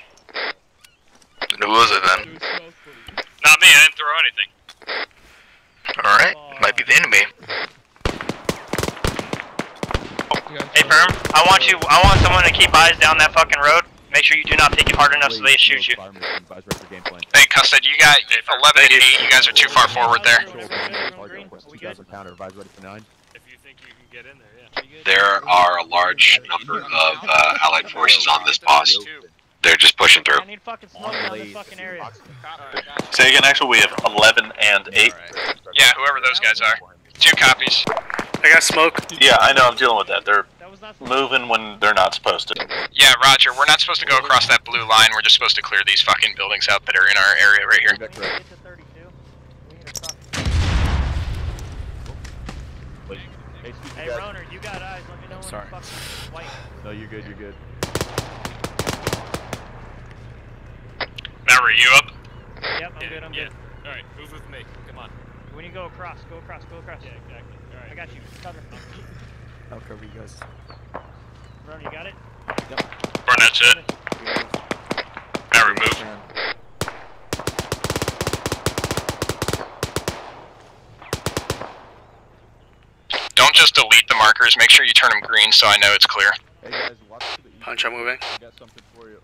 Who was it then? Not me, I didn't throw anything. Alright, might be the enemy. Hey Perm, I want you, I want someone to keep eyes down that fucking road. Make sure you do not take it hard enough so they shoot you. Hey Custod, you got 11 and 8, you guys are too far forward there. If you think you can get in there, yeah. There are a large number of uh, allied forces on this boss. They're just pushing through. I need fucking smoke down this fucking area. Say again, actually, we have 11 and 8. Yeah, whoever those guys are. Two copies. I got smoke. Yeah, I know, I'm dealing with that. They're moving when they're not supposed to. Yeah, Roger. We're not supposed to go across that blue line. We're just supposed to clear these fucking buildings out that are in our area right here. Hey, Roner, you got eyes. Let me know when Sorry. white. [sighs] No, you're good, you're good. Now, you up? Yep, I'm good. I'm good. Alright, move with me. Come on. When you go across, go across, go across. Yeah, exactly. Alright. I got you. Cover. [laughs] I'll cover you guys. Roner, you got it? Barnett's it. Now remove. Don't just delete the markers. Make sure you turn them green so I know it's clear. Hey guys, watch the east. Punch, I'm moving. I got something for you.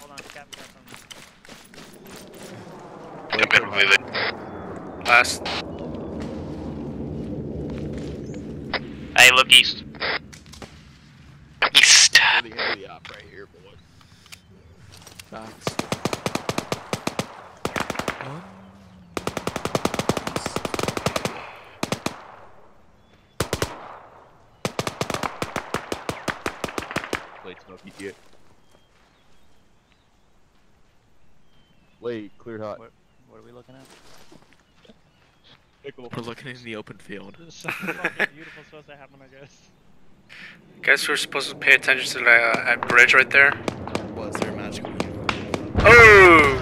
Hold on, Cap. got something. Come in, move it. Last. Hey, look east. East. We're the end of the op right here, boys. Facts. Blade smoke, you see it. Cleared hot. What, what are we looking at? We're looking in the open field. This is something fucking beautiful supposed to happen, I guess. Guess we're supposed to pay attention to the uh, that bridge right there. Was there a magical Oh!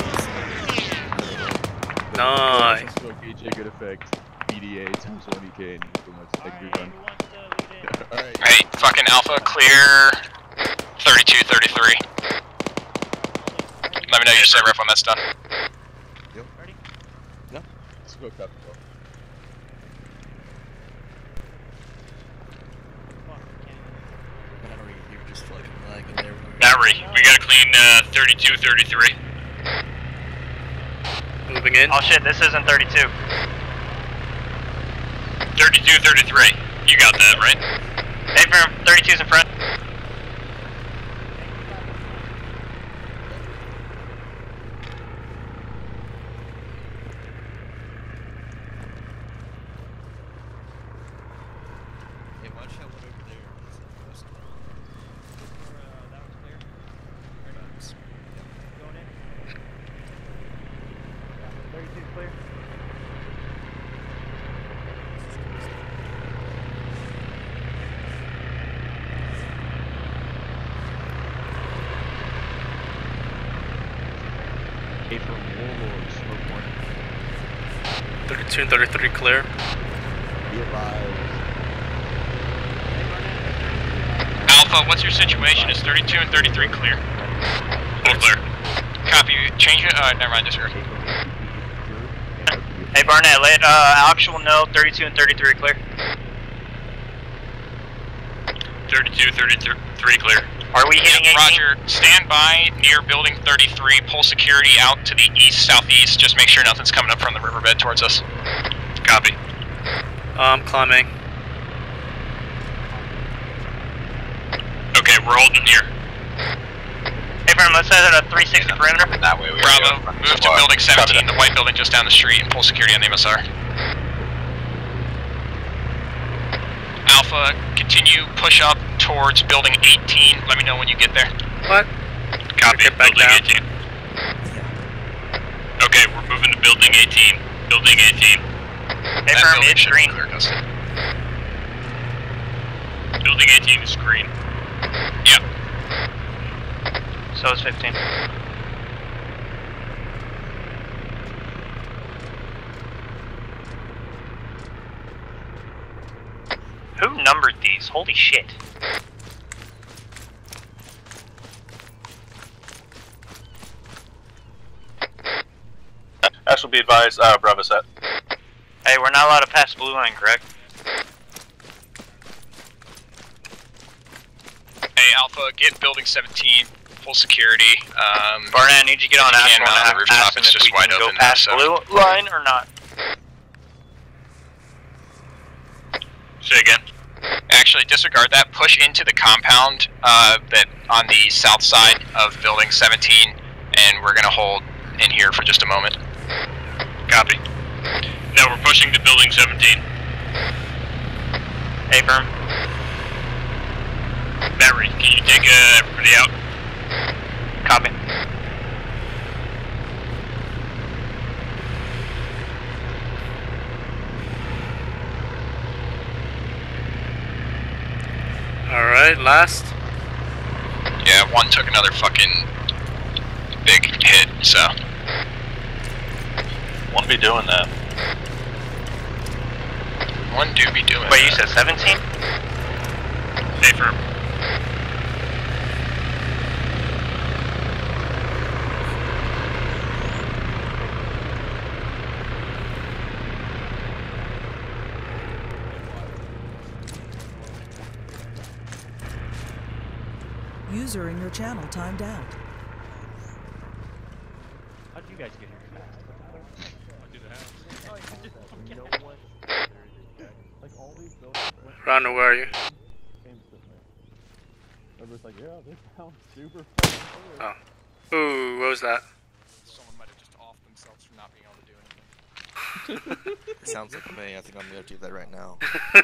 Nice. Smoke HA good effect. BDA times 20k and so much. Thank you, run. Alright. [laughs] Hey, fucking Alpha, clear 32, 33. Let me know your sit rep when that's done. Yep. Ready? No. Smoke up. bro. Battery, you're just fucking lagging there. Nari, we gotta clean uh, 32, 33. Moving in. Oh shit, this isn't 32. 32, 33. You got that, right? Hey, firm, 32's in front. Hey, watch out what over there. is at the west. that one's clear. Going in. 32 clear. Hey, from Warlord, smoke one. 32 and 33 clear. Alpha, what's your situation? Is 32 and 33 clear? All clear. Copy. Change it. Uh, never mind. Disregard. Hey, Barnett, let uh, actual know 32 and 33 clear. 32, 33 clear. Are we hitting Yep, 18? Roger. Stand by near building 33. Pull security out to the east southeast. Just make sure nothing's coming up from the riverbed towards us. Copy. Um, climbing. Okay, we're holding here. Hey, firm, let's set it a 360 perimeter. That way we Bravo. go. Move to building 17, the white building just down the street, and pull security on the MSR. Alpha, continue push up towards building 18. Let me know when you get there. What? Copy. Get back building down. 18. Okay, we're moving to building 18. Building 18. Hey, That firm, building it's should green. clear, Dustin. Building 18 is green. Yep. So is 15. Who numbered these? Holy shit. Ash will be advised, uh, Bravo set. Hey, we're not allowed to pass blue line, correct? Hey, Alpha, get building 17, full security. Um, Barnett, I need you to get on if Ashland can, and on the have rooftop, it's just we wide can go open there, past so. blue line or not. Say again. Actually, disregard that. Push into the compound uh, that on the south side of building 17, and we're gonna hold in here for just a moment. Copy. Now we're pushing to building 17. Hey, Berm. Battery, can you take uh, everybody out? Copy. Alright, last. Yeah, one took another fucking big hit, so. Won't be doing that. One do be doing Wait, you said 17? Stay firm. User in your channel timed out. How'd you guys get here? Rhonda, where are you? Everybody's like, yeah, this sounds super fun. Oh. Ooh, what was that? Someone might have just offed themselves from not being able to do anything. It sounds like me. I think I'm gonna do that right now. [laughs]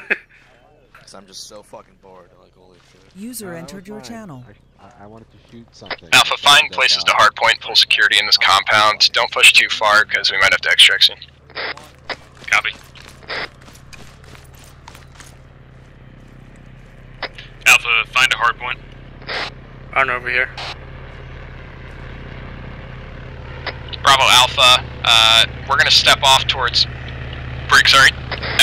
Cause I'm just so fucking bored. Like holy shit. User entered your channel. I, I wanted to shoot something. Alpha, find places to hardpoint, full security in this compound. Don't push too far, because we might have to extract soon. Copy. Alpha, find a hard point. Rhonda over here. Bravo Alpha, uh, we're gonna step off towards Brick, sorry,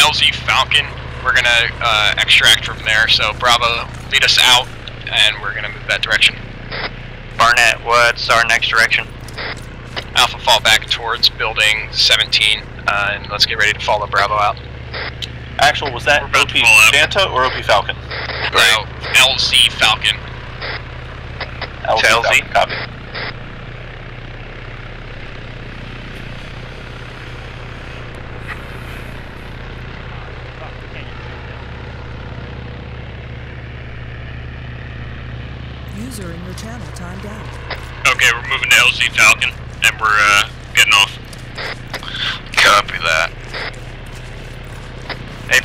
LZ Falcon. We're gonna uh, extract from there, so Bravo, lead us out, and we're gonna move that direction. Barnett, what's our next direction? Alpha, fall back towards building 17, uh, and let's get ready to follow Bravo out. Actual, was that OP Santa or OP Falcon? No, LZ Falcon. LZ. LZ? Falcon, Copy. User in your channel timed out. Okay, we're moving to LZ Falcon, and we're uh, getting off. Copy that. Hey,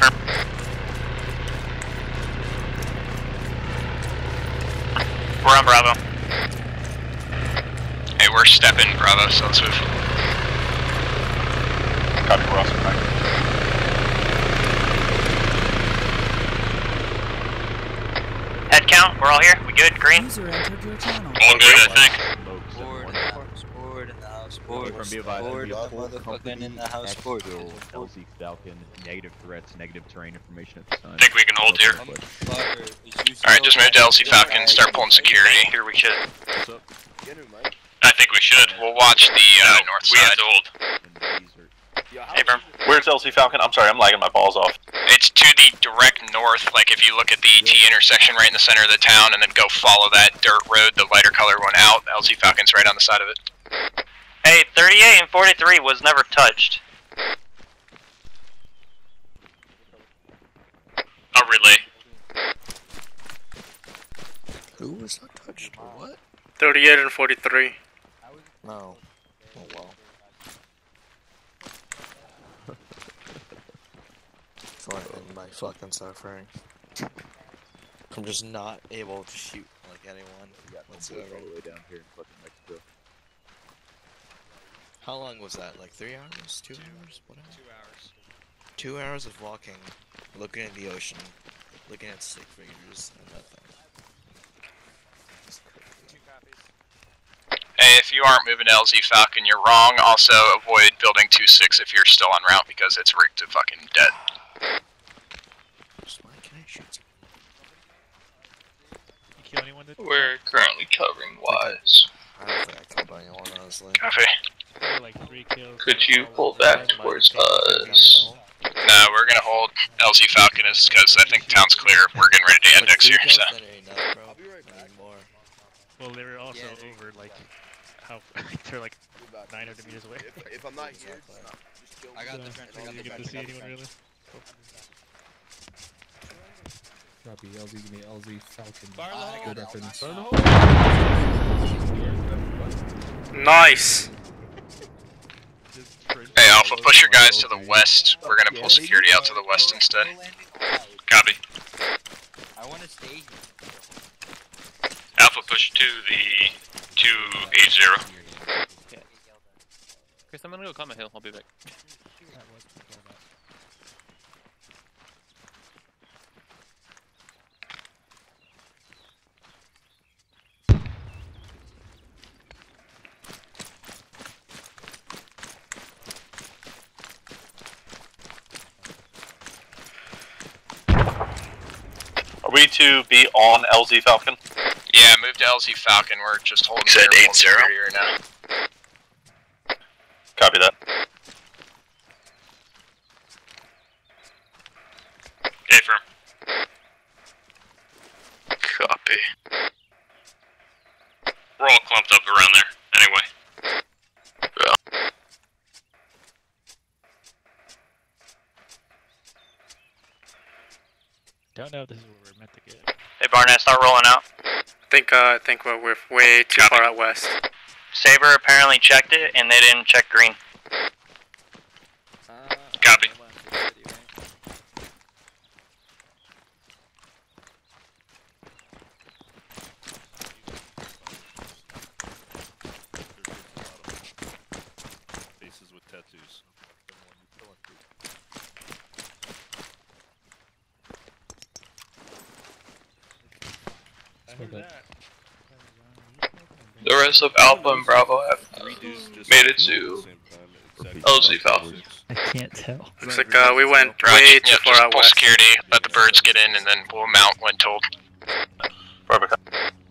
We're on Bravo. Hey, we're stepping Bravo, so let's move. Copy, we're also back. Head count, we're all here? We good? Green? User entered your channel. All good, I think. Board in the house, board in the house, board, From Beavis, board, we motherfucking in the house, board. exfil, LZ Falcon, negative threats, negative terrain information at the time. Think we can hold here. Alright, just move to LZ Falcon, start pulling security. Here we should. I think we should. We'll watch the uh, north We have to hold. Hey, Berm. Where's LZ Falcon? I'm sorry, I'm lagging my balls off. It's to the direct north, like if you look at the T intersection right in the center of the town and then go follow that dirt road, the lighter color one out, LZ Falcon's right on the side of it. Hey, 38 and 43 was never touched. Oh, I'll relay. Who was not touched what? 38 and 43. No. Oh well. So I end my fucking suffering. I'm just not able to shoot like anyone Let's whatsoever. all the way down here in fucking Mexico. How long was that? Like three hours? Two hours? Whatever. Two hours. Two hours of walking, looking at the ocean, looking at stick figures, and nothing. Hey, if you aren't moving to LZ Falcon, you're wrong. Also, avoid building 2-6 if you're still en route because it's rigged to fucking dead. We're currently covering Wise. I don't think I killed anyone, honestly. Copy. Could you pull back towards us? No, we're gonna hold LZ Falcon because I think town's clear. We're getting ready to index here, so. they're also over like how [laughs] they're like 900 meters away. If, if I'm not here, just, not, just kill me. I got the Yeah, trench. I you got the get trench. to I see got the anyone really? Copy. LZ, give me LZ Falcon. Fire the hole. Good weapons. Nice. Hey, Alpha, push your guys to the west. We're gonna pull security out to the west instead. Copy. I want to stay here. Alpha push to the 280. Chris, I'm gonna go climb a hill. I'll be back. Are we to be on LZ Falcon? Yeah, move to LZ Falcon. We're just holding You said there, 8-0? security right now. Copy that. Okay, firm. Copy. We're all clumped up around there. Anyway. Don't know if this is where we're meant to get. Hey Barnett, start rolling out. I think uh, I think we're, we're way too far out west. Saber apparently checked it, and they didn't check green. Copy. Faces with tattoos. The of Alpha and Bravo have made it to LZ Falcon. I can't tell. Looks like uh, we went Roger. way too yeah, far just out pull west. security, let the birds get in, and then we'll mount when told. Perfect.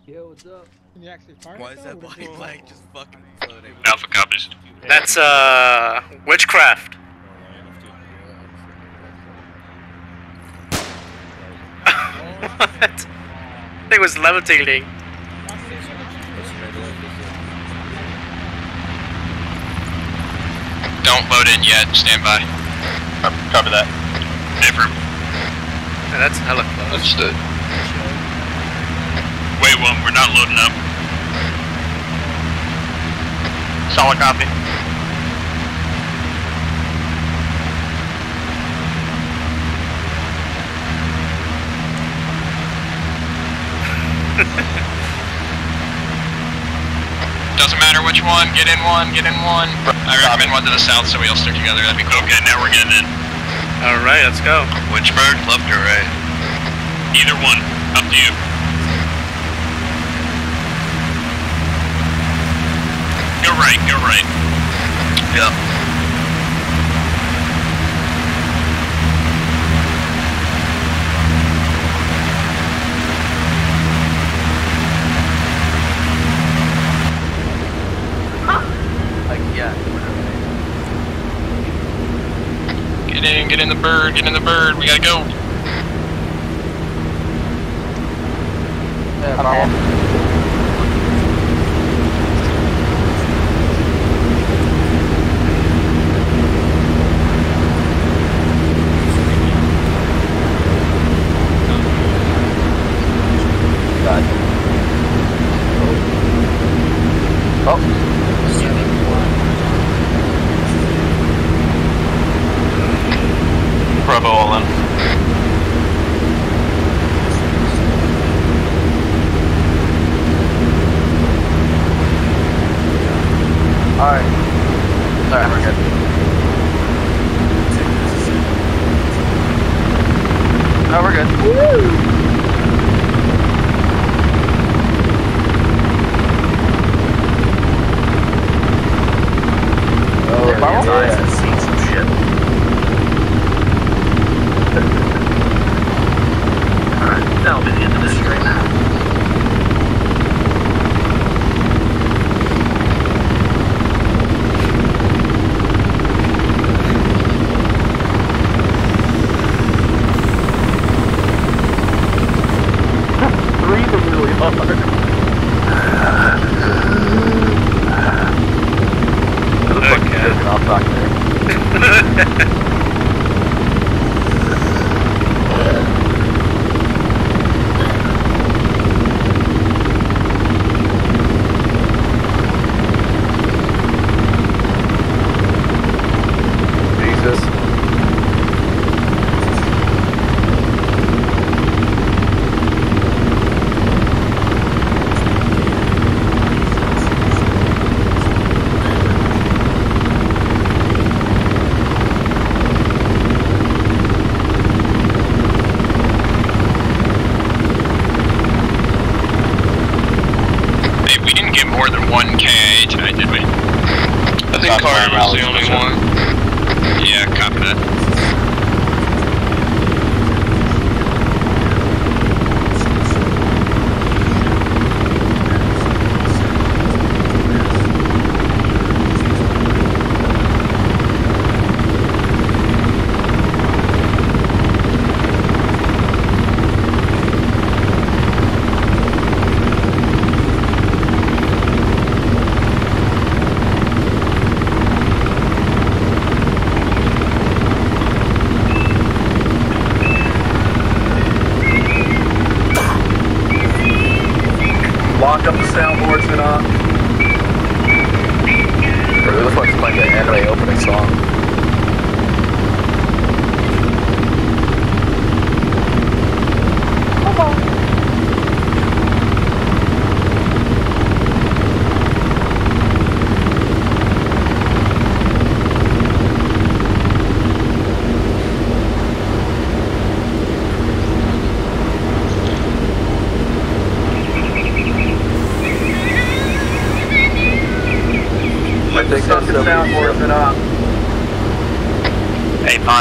Yo, what's up? Can you actually fire Why is that body blank just fucking floating? Alpha copies. That's uh witchcraft. [laughs] what? I think it was levitating. Don't load in yet. Stand by. Copy that. Never. Yeah, that's hella close. Understood. Wait, one, we're not loading up. Solid copy. Doesn't [laughs] matter which one. Get in one. Get in one. I recommend one to the south so we all stick together. That'd be cool. Okay, now we're getting in. Alright, let's go. Which bird? Left or right? Either one. Up to you. Go right, go right. Yep. Bird. Get in the bird. We gotta go. Yeah,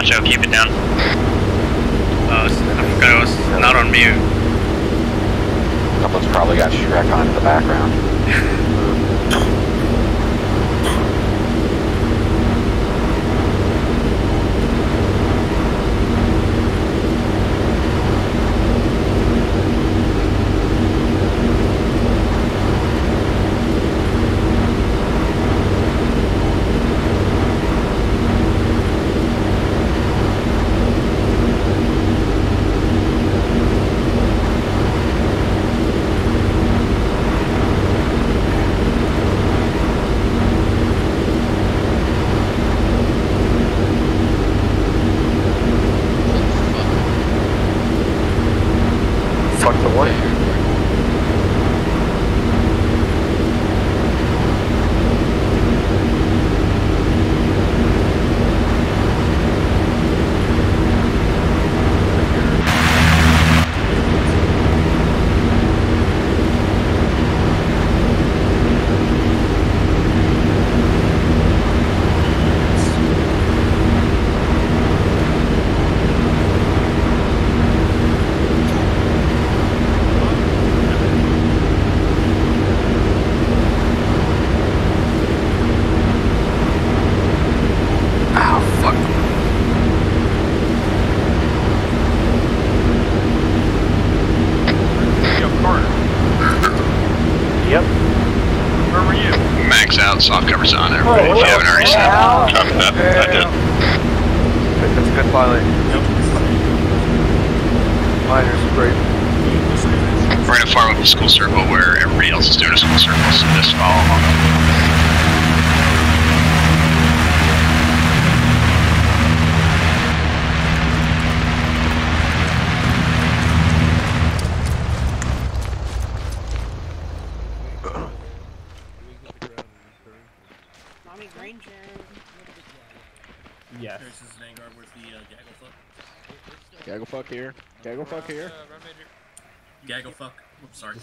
Poncho, keep it down.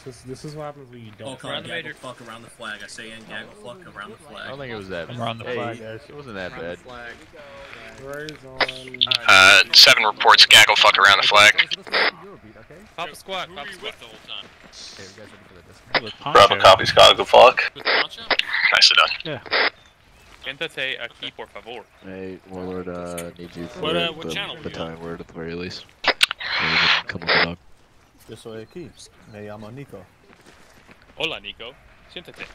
Is this is what happens when you Oh, don't. call it gaggle fuck around the flag. I say in gaggle fuck around the flag. I don't think it was that. Around the Hey, flag, guys. It wasn't that bad. Horizon. Uh, seven reports gaggle fuck around the flag. Pop a squad. Pop a squad the whole time. Bravo copies, gaggle fuck. Nicely done. Yeah. Entate aquí, por favor. Hey, Warlord, uh, need you for What, uh, what the channel you battalion word at the very least. Maybe Come on, dog. Yo soy aquí. Me llamo Nico. Hola, Nico. Siéntate.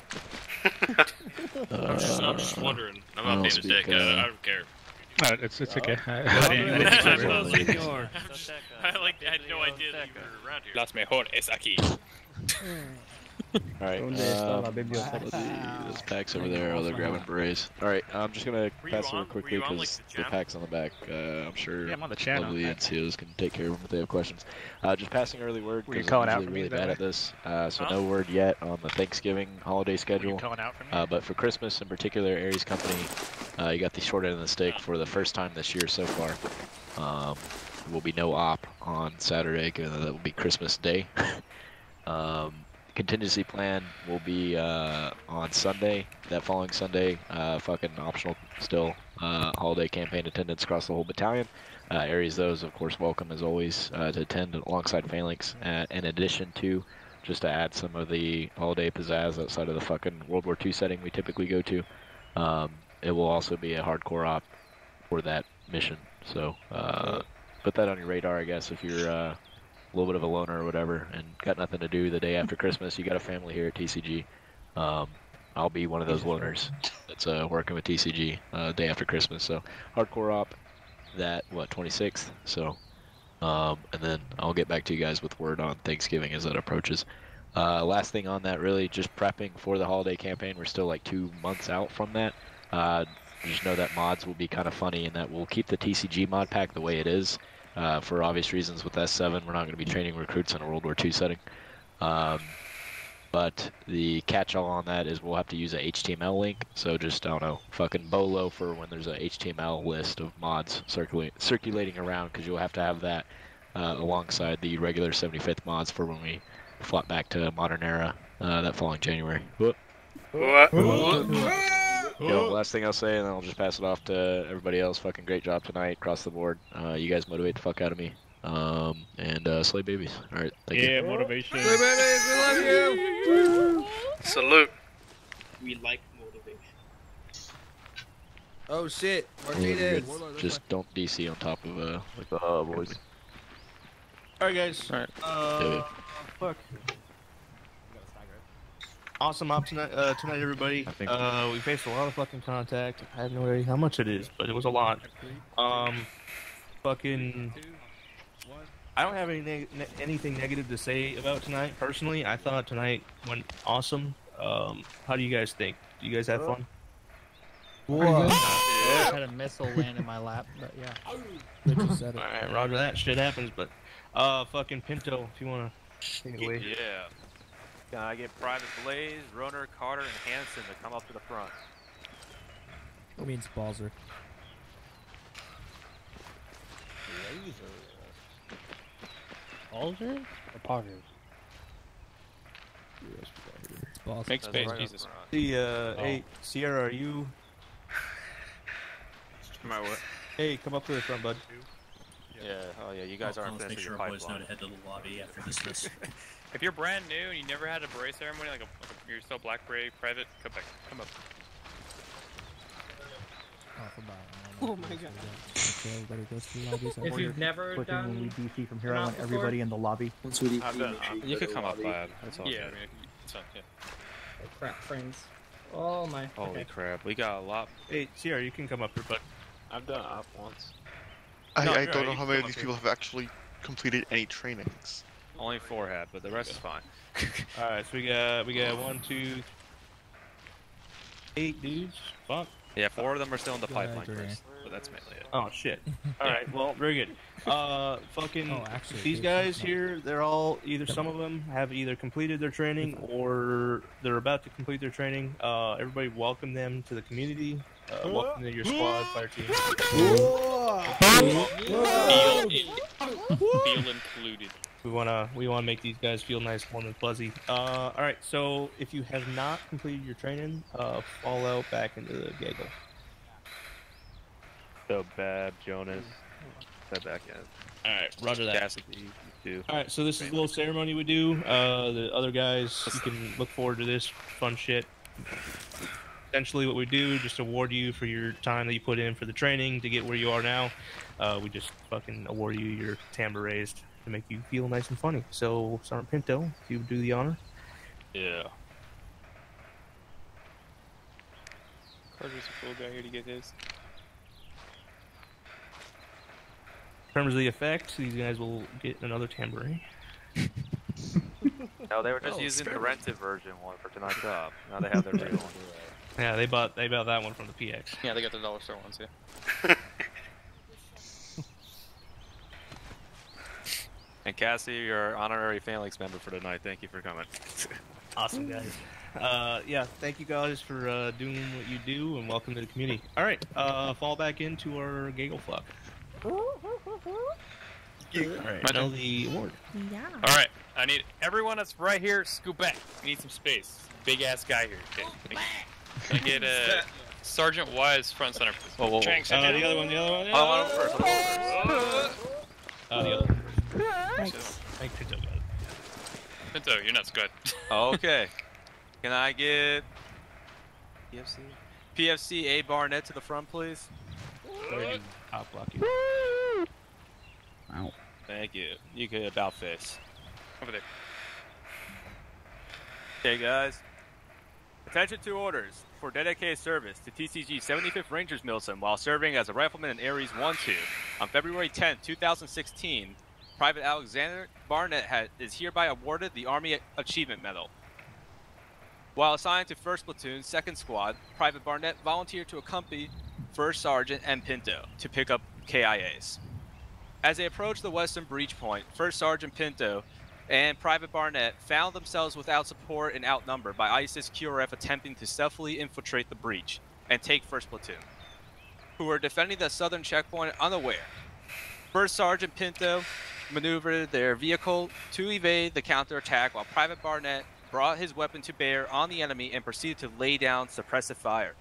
I'm, [laughs] just, I'm just wondering. I'm I not being a dick. Uh, uh, I don't care. Uh, it's it's okay. I, I, I I, I like. I had no idea that you were around here. Las mejor es aquí. [laughs] Alright, Donde um, let's there's packs over there, oh, they're grabbing berets. Alright, I'm just gonna pass on- over quickly were you on, like, because the the, pack's on the back. Uh, I'm sure Yeah, I'm on the channel. lovely NCOs can take care of them if they have questions. Uh, just passing early word because calling I'm out usually for me really bad way? at this. Uh, so Huh? no word yet on the Thanksgiving holiday schedule. calling out for me? Uh, but for Christmas in particular, Aries Company, uh, you got the short end of the stick for the first time this year so far. Um, there will be no op on Saturday, given that will be Christmas Day. [laughs] um, contingency plan will be uh, on Sunday. That following Sunday, uh, fucking optional still. Uh, holiday campaign attendance across the whole battalion. Uh, areas those, of course, welcome as always uh, to attend alongside Phalanx. Uh, in addition to, just to add some of the holiday pizzazz outside of the fucking World War II setting we typically go to, um, it will also be a hardcore op for that mission. So put that on your radar, I guess, if you're a little bit of a loner or whatever and got nothing to do the day after Christmas. You got a family here at TCG. Um, I'll be one of those loners [laughs] that's uh, working with TCG uh, day after Christmas. So hardcore op that what 26th. So um, and then I'll get back to you guys with word on Thanksgiving as that approaches. Uh, last thing on that, really, just prepping for the holiday campaign. We're still like two months out from that. Uh, just know that mods will be kind of funny and that we'll keep the TCG mod pack the way it is. Uh, for obvious reasons with S7, we're not going to be training recruits in a World War II setting. Um, but the catch-all on that is we'll have to use a HTML link. So just, I don't know, fucking BOLO for when there's a HTML list of mods circulating circulating around because you'll have to have that uh, alongside the regular 75th mods for when we flop back to Modern Era uh, that following January. Whoop. What? Yo, last thing I'll say, and then I'll just pass it off to everybody else. Fucking great job tonight across the board. Uh, you guys motivate the fuck out of me. Um, and uh, slay babies. All right, thank Yeah, you. motivation. Slay babies, we love you. Salute. We like motivation. Oh shit, We're Martinez. good. Just don't DC on top of uh, like the uh, boys. Alright, guys. Alright. Uh, fuck. Awesome op tonight, uh, tonight, everybody. Uh, we faced a lot of fucking contact. I have no idea how much it is, but it was a lot. Um, fucking. I don't have any neg- ne- anything negative to say about tonight. Personally, I thought tonight went awesome. Um, how do you guys think? Do you guys have fun? Whoa. I had a missile land in my lap, but yeah. They just said it. Alright, roger that. Shit happens, but uh, fucking Pinto, if you wanna take it away. Yeah. Can I get Private Blaze, Runner, Carter, and Hanson to come up to the front? It means Balzer. Balzer or Poggers? Balzer. Make That's space, right Jesus. The uh, hey Sierra, are you? Am I what? Hey, come up to the front, bud. Yeah, oh yeah, you guys I'll aren't make finished sure with our your boys know to head to the lobby after dismiss. [laughs] [laughs] If you're brand new and you never had a beret ceremony, like, a, like a, you're still Black Beret private, come back, come up. Oh my god. Everybody goes to the lobbies. If you've never Quick, and when we done DC from here, an I want everybody in the lobby. Once I've done, uh, you could come up, lad. That's all. Yeah, I mean, it's not, yeah. Oh, crap, friends. Oh my. Holy okay. crap, we got a lot. Hey Sierra, you can come up here, but I've done op once. I, No, I don't right, know how many of these up people have actually completed any trainings. Only four had, but the rest is fine. [laughs] All right, so we got we got one, two, eight dudes. Fuck. Yeah, four of them are still in the Good pipeline, idea. Chris. But that's mainly it. Oh shit. All right. Well, very good. Uh, fucking Oh, actually, these guys here, they're all either some of them have either completed their training or they're about to complete their training. Uh, everybody welcome them to the community. Uh, welcome to your squad, fire team. Feel, feel included. We wanna we wanna make these guys feel nice, warm, and fuzzy. Uh, all right. So if you have not completed your training, uh, fall out back into the gaggle. So Bab, Jonas, step back in. All right, roger that. Cassidy. All right, so this is a little ceremony we do. Uh, the other guys, you can look forward to this fun shit. Essentially, what we do just award you for your time that you put in for the training to get where you are now. Uh, we just fucking award you your tan berets to make you feel nice and funny. So, Sergeant Pinto, if you would do the honor. Yeah. Carter's a cool guy here to get his. In terms of the effects, these guys will get another tambourine. [laughs] No, they were just Oh, using the rented version one for tonight's job. Now they have their [laughs] real one. Yeah, they bought they bought that one from the PX. Yeah, they got the dollar store ones, yeah. [laughs] And Cassie, you're honorary Phalanx member for tonight. Thank you for coming. [laughs] Awesome, guys. Uh, yeah, thank you guys for uh, doing what you do, and welcome to the community. All right, uh, fall back into our gaggle flock. All right, now the award. Yeah. All right. I need everyone that's right here. Scoot back. We need some space. Big ass guy here. Okay. Can I- get uh, Sergeant Wise front center? please? Whoa, whoa, whoa. Trank, Uh, the other one, the other one, the I other want one. him first. I want him first. Uh, the other. Thanks. Thank Pinto. Pinto, you're nuts. Go ahead. [laughs] Okay. Can I get PFC? PFC A Barnett to the front, please. Where do top block you? Wow. Thank you. You could about face. Over there. Okay, guys. Attention to orders for dedicated service to TCG 75th Rangers MilSim while serving as a rifleman in Aries 1-2 on February 10, 2016. Private Alexander Barnett ha is hereby awarded the Army Achievement Medal. While assigned to 1st Platoon, 2nd Squad, Private Barnett volunteered to accompany 1st Sergeant and Pinto to pick up KIAs. As they approached the western breach point, 1st Sergeant Pinto and Private Barnett found themselves without support and outnumbered by ISIS QRF attempting to stealthily infiltrate the breach and take 1st Platoon, who were defending the southern checkpoint unaware. 1st Sergeant Pinto maneuvered their vehicle to evade the counterattack while Private Barnett brought his weapon to bear on the enemy and proceeded to lay down suppressive fire.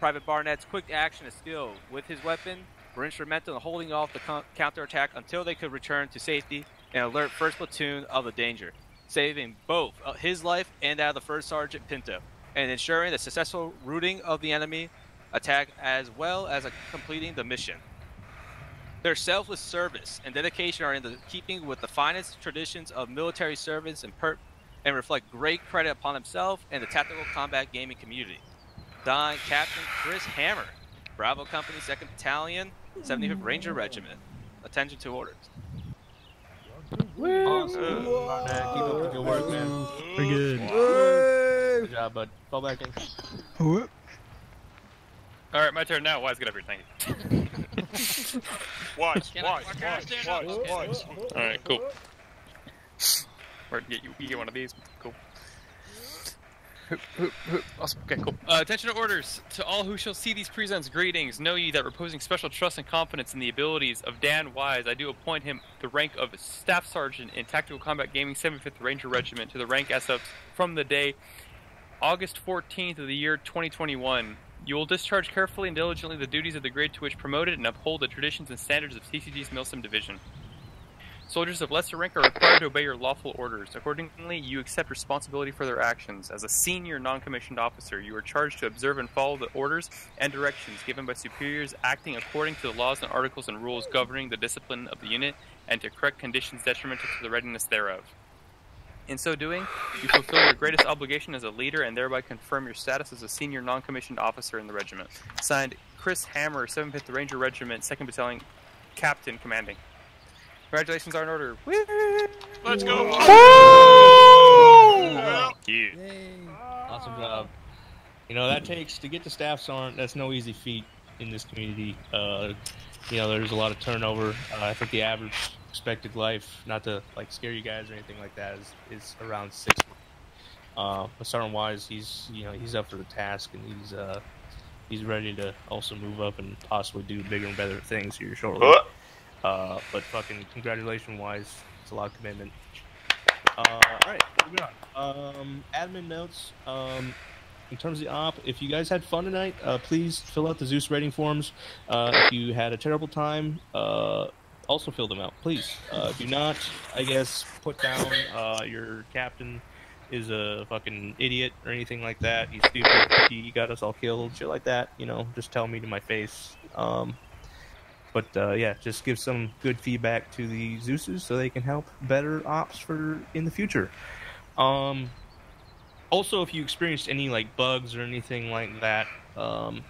Private Barnett's quick action and skill with his weapon were instrumental in holding off the co- counterattack until they could return to safety and alert 1st Platoon of the danger, saving both uh, his life and that of the 1st Sergeant Pinto, and ensuring the successful routing of the enemy attack as well as completing the mission. Their selfless service and dedication are in the keeping with the finest traditions of military service and, per- and reflect great credit upon himself and the tactical combat gaming community. Don Captain Chris Hammer, Bravo Company, 2nd Battalion, 75th Ranger Regiment. Attention to orders. Awesome. Barnett, keep up the good work, man. Pretty good. Good job, bud. Fall back in. All right, my turn now. Wise, get up here. Thank you. [laughs] Watch, Can I- watch, can I watch, stand watch, watch. All right, cool. Or get you, you get one of these. Cool. Hoop, hoop, hoop. Awesome. Okay, cool. Uh, attention to orders. To all who shall see these presents, greetings. Know ye that reposing special trust and confidence in the abilities of Dan Wise, I do appoint him the rank of Staff Sergeant in Tactical Combat Gaming 75th Ranger Regiment to the rank as of from the day August 14th of the year 2021. You will discharge carefully and diligently the duties of the grade to which promoted and uphold the traditions and standards of TCG's MilSim Division. Soldiers of lesser rank are required to obey your lawful orders. Accordingly, you accept responsibility for their actions. As a senior non-commissioned officer, you are charged to observe and follow the orders and directions given by superiors acting according to the laws and articles and rules governing the discipline of the unit and to correct conditions detrimental to the readiness thereof. In so doing, you fulfill your greatest obligation as a leader and thereby confirm your status as a senior non-commissioned officer in the regiment. Signed, Chris Hammer, 7th Ranger Regiment, 2nd Battalion, Captain Commanding. Congratulations are in order. Let's go. Yeah. Awesome job. You know that takes to get the staff sergeant. That's no easy feat in this community. Uh, you know, there's a lot of turnover. Uh, I think the average expected life, not to like scare you guys or anything like that, is, is around six. Uh, but Sergeant Wise, he's you know he's up for the task and he's uh, he's ready to also move up and possibly do bigger and better things here shortly. Uh, but fucking congratulations, Wise. It's a lot of commitment. Uh, all right, moving on. Um, admin notes. Um, in terms of the op, if you guys had fun tonight, uh, please fill out the Zeus rating forms. Uh, if you had a terrible time, uh, also fill them out, please. Uh, do not, I guess, put down uh, your captain is a fucking idiot or anything like that. He's stupid. He got us all killed. Shit like that. You know, just tell me to my face. Um, but uh, yeah, just give some good feedback to the Zeuses so they can help better ops for in the future. Um, also, if you experienced any like bugs or anything like that, um,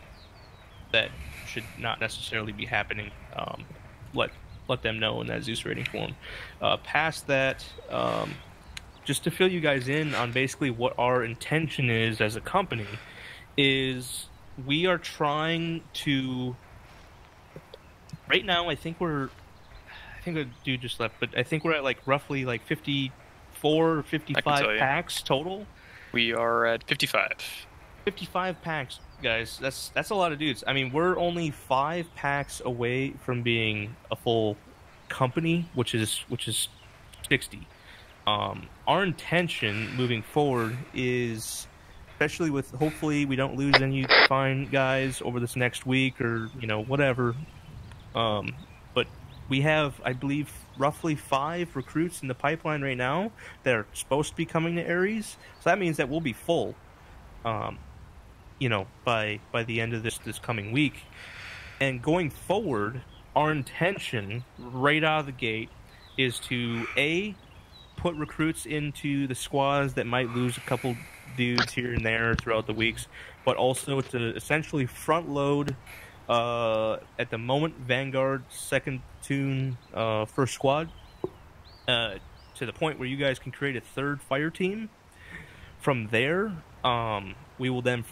that should not necessarily be happening, um, let let them know in that Zeus rating form. Uh, past that, um, just to fill you guys in on basically what our intention is as a company, is we are trying to right now i think we're i think a dude just left but i think we're at like roughly like 54 or 55 PAX total We are at 55. 55 PAX guys that's that's a lot of dudes i mean we're only five PAX away from being a full company which is which is 60 Um, our intention moving forward is, especially with hopefully we don't lose any fine guys over this next week or you know whatever. Um, but we have, I believe, roughly five recruits in the pipeline right now that are supposed to be coming to Aries. So that means that we'll be full. Um, you know, by by the end of this this coming week. And going forward, our intention right out of the gate is to a put recruits into the squads that might lose a couple dudes here and there throughout the weeks, but also to essentially front load uh, at the moment Vanguard second tune uh, first squad uh, to the point where you guys can create a third fire team. From there, um, we will then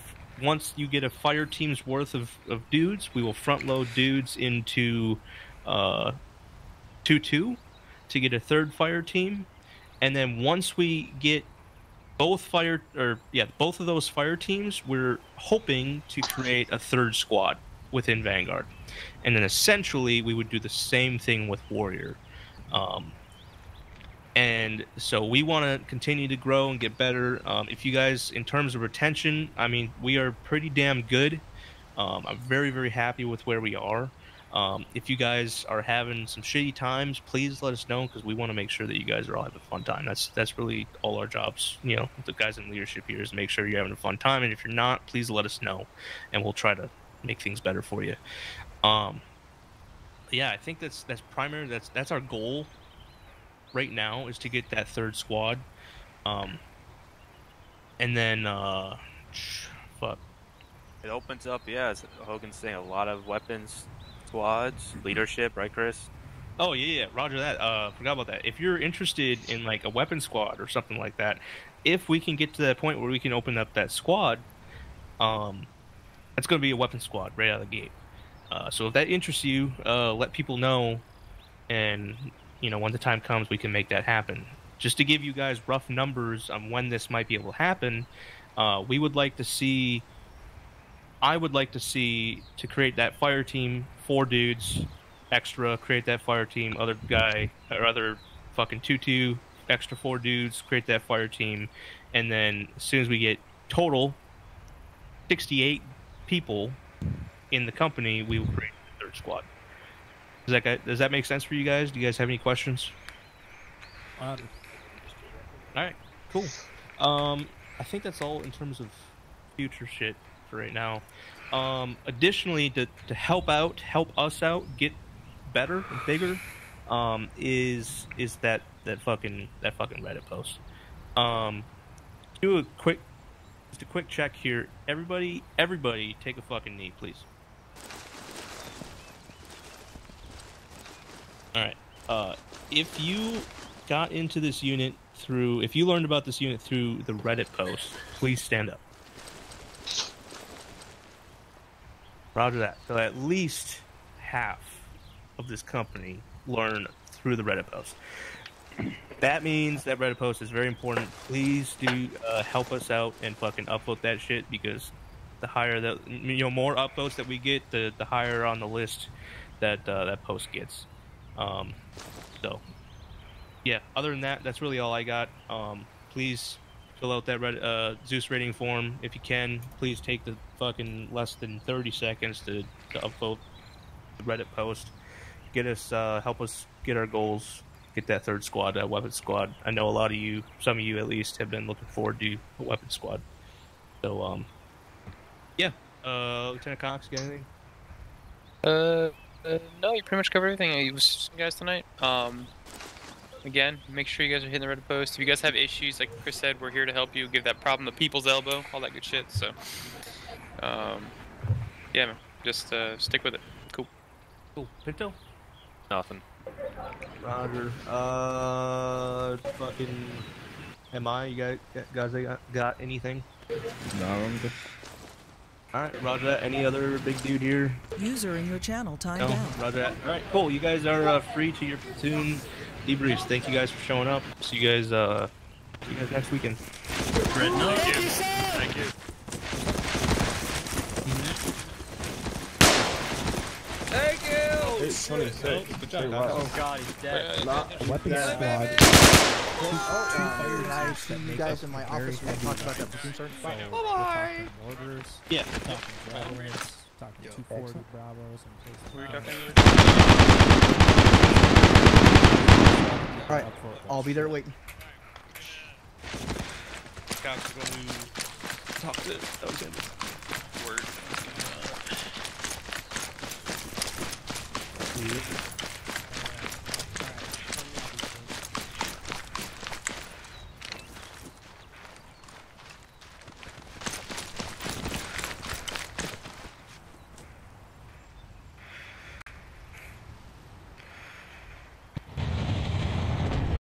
once you get a fire team's worth of, of dudes, we will front load dudes into uh, 2 2 to get a third fire team. And then once we get both fire, or yeah, both of those fire teams, we're hoping to create a third squad within Vanguard. And then essentially, we would do the same thing with Warrior. Um, and so we want to continue to grow and get better. Um, if you guys, in terms of retention, I mean, we are pretty damn good. Um, I'm very, very happy with where we are. Um, if you guys are having some shitty times, please let us know because we want to make sure that you guys are all having a fun time. That's that's really all our jobs. You know, the guys in leadership here is make sure you're having a fun time, and if you're not, please let us know, and we'll try to make things better for you. Um, yeah, I think that's that's primary. That's that's our goal right now is to get that third squad. Um, and then, uh, [sniffs] fuck. It opens up, yeah, as Hogan's saying, a lot of weapons squads, leadership, right, Chris? Oh yeah, yeah, Roger that. Uh, forgot about that. If you're interested in like a weapon squad or something like that, if we can get to that point where we can open up that squad, um, that's going to be a weapon squad right out of the gate. Uh, so if that interests you, uh, let people know, and you know when the time comes, we can make that happen. Just to give you guys rough numbers on when this might be able to happen, uh, we would like to see. I would like to see to create that fire team four dudes extra, create that fire team, other guy or other fucking two extra four dudes, create that fire team, and then as soon as we get total sixty eight people in the company, we will create the third squad. Does that does that make sense for you guys? Do you guys have any questions? All right, cool. Um, I think that's all in terms of future shit for right now. Um, additionally, to, to help out, help us out, get better and bigger, um, is is that that fucking that fucking Reddit post. Um, do a quick, just a quick check here. Everybody, everybody, take a fucking knee, please. All right. Uh, if you got into this unit through, if you learned about this unit through the Reddit post, please stand up. Roger that. So at least half of this company learned through the Reddit post. [clears throat] That means that Reddit post is very important. Please do uh, help us out and fucking upvote that shit because the higher that you know more upvotes that we get, the the higher on the list that uh, that post gets. Um, so yeah. Other than that, that's really all I got. Um, please fill out that Reddit, uh, Zeus rating form if you can. Please take the fucking less than 30 seconds to, to upvote the Reddit post. Get us, uh, help us get our goals. Get that third squad, that weapon squad. I know a lot of you, some of you at least, have been looking forward to a weapon squad. So, um, yeah. Uh, Lieutenant Cox, got anything? Uh, uh, no, you pretty much covered everything. you guys tonight. Um, again, make sure you guys are hitting the red post. If you guys have issues, like Chris said, we're here to help you. Give that problem the people's elbow, all that good shit. So, um, yeah, man, just uh, stick with it. Cool. Cool. Pinto? Nothing. Roger. Uh, fucking. Am I? You guys, guys got, got anything? No, I'm good. All right, Roger that. Any other big dude here? User in your channel timed No, out. Roger that. All right, cool. You guys are uh, free to your platoon debriefs. Thank you guys for showing up. See you guys. Uh, see you guys next weekend. Great, thank you. Thank you. 26. Good job. Oh god, he's dead. Uh, weapons dead. squad. Oh, Two fire I guys see that you make guys up in my very office. We heavy talked about that weapons. platoon sergeant So fight. we're talking mortars. Yeah. We're talking Bravos. Talking Yo. 240 Excellent. Bravos. and Were you Bravos. talking Alright, I'll be there waiting. Scouts are going to talk to Alexander. Yeah.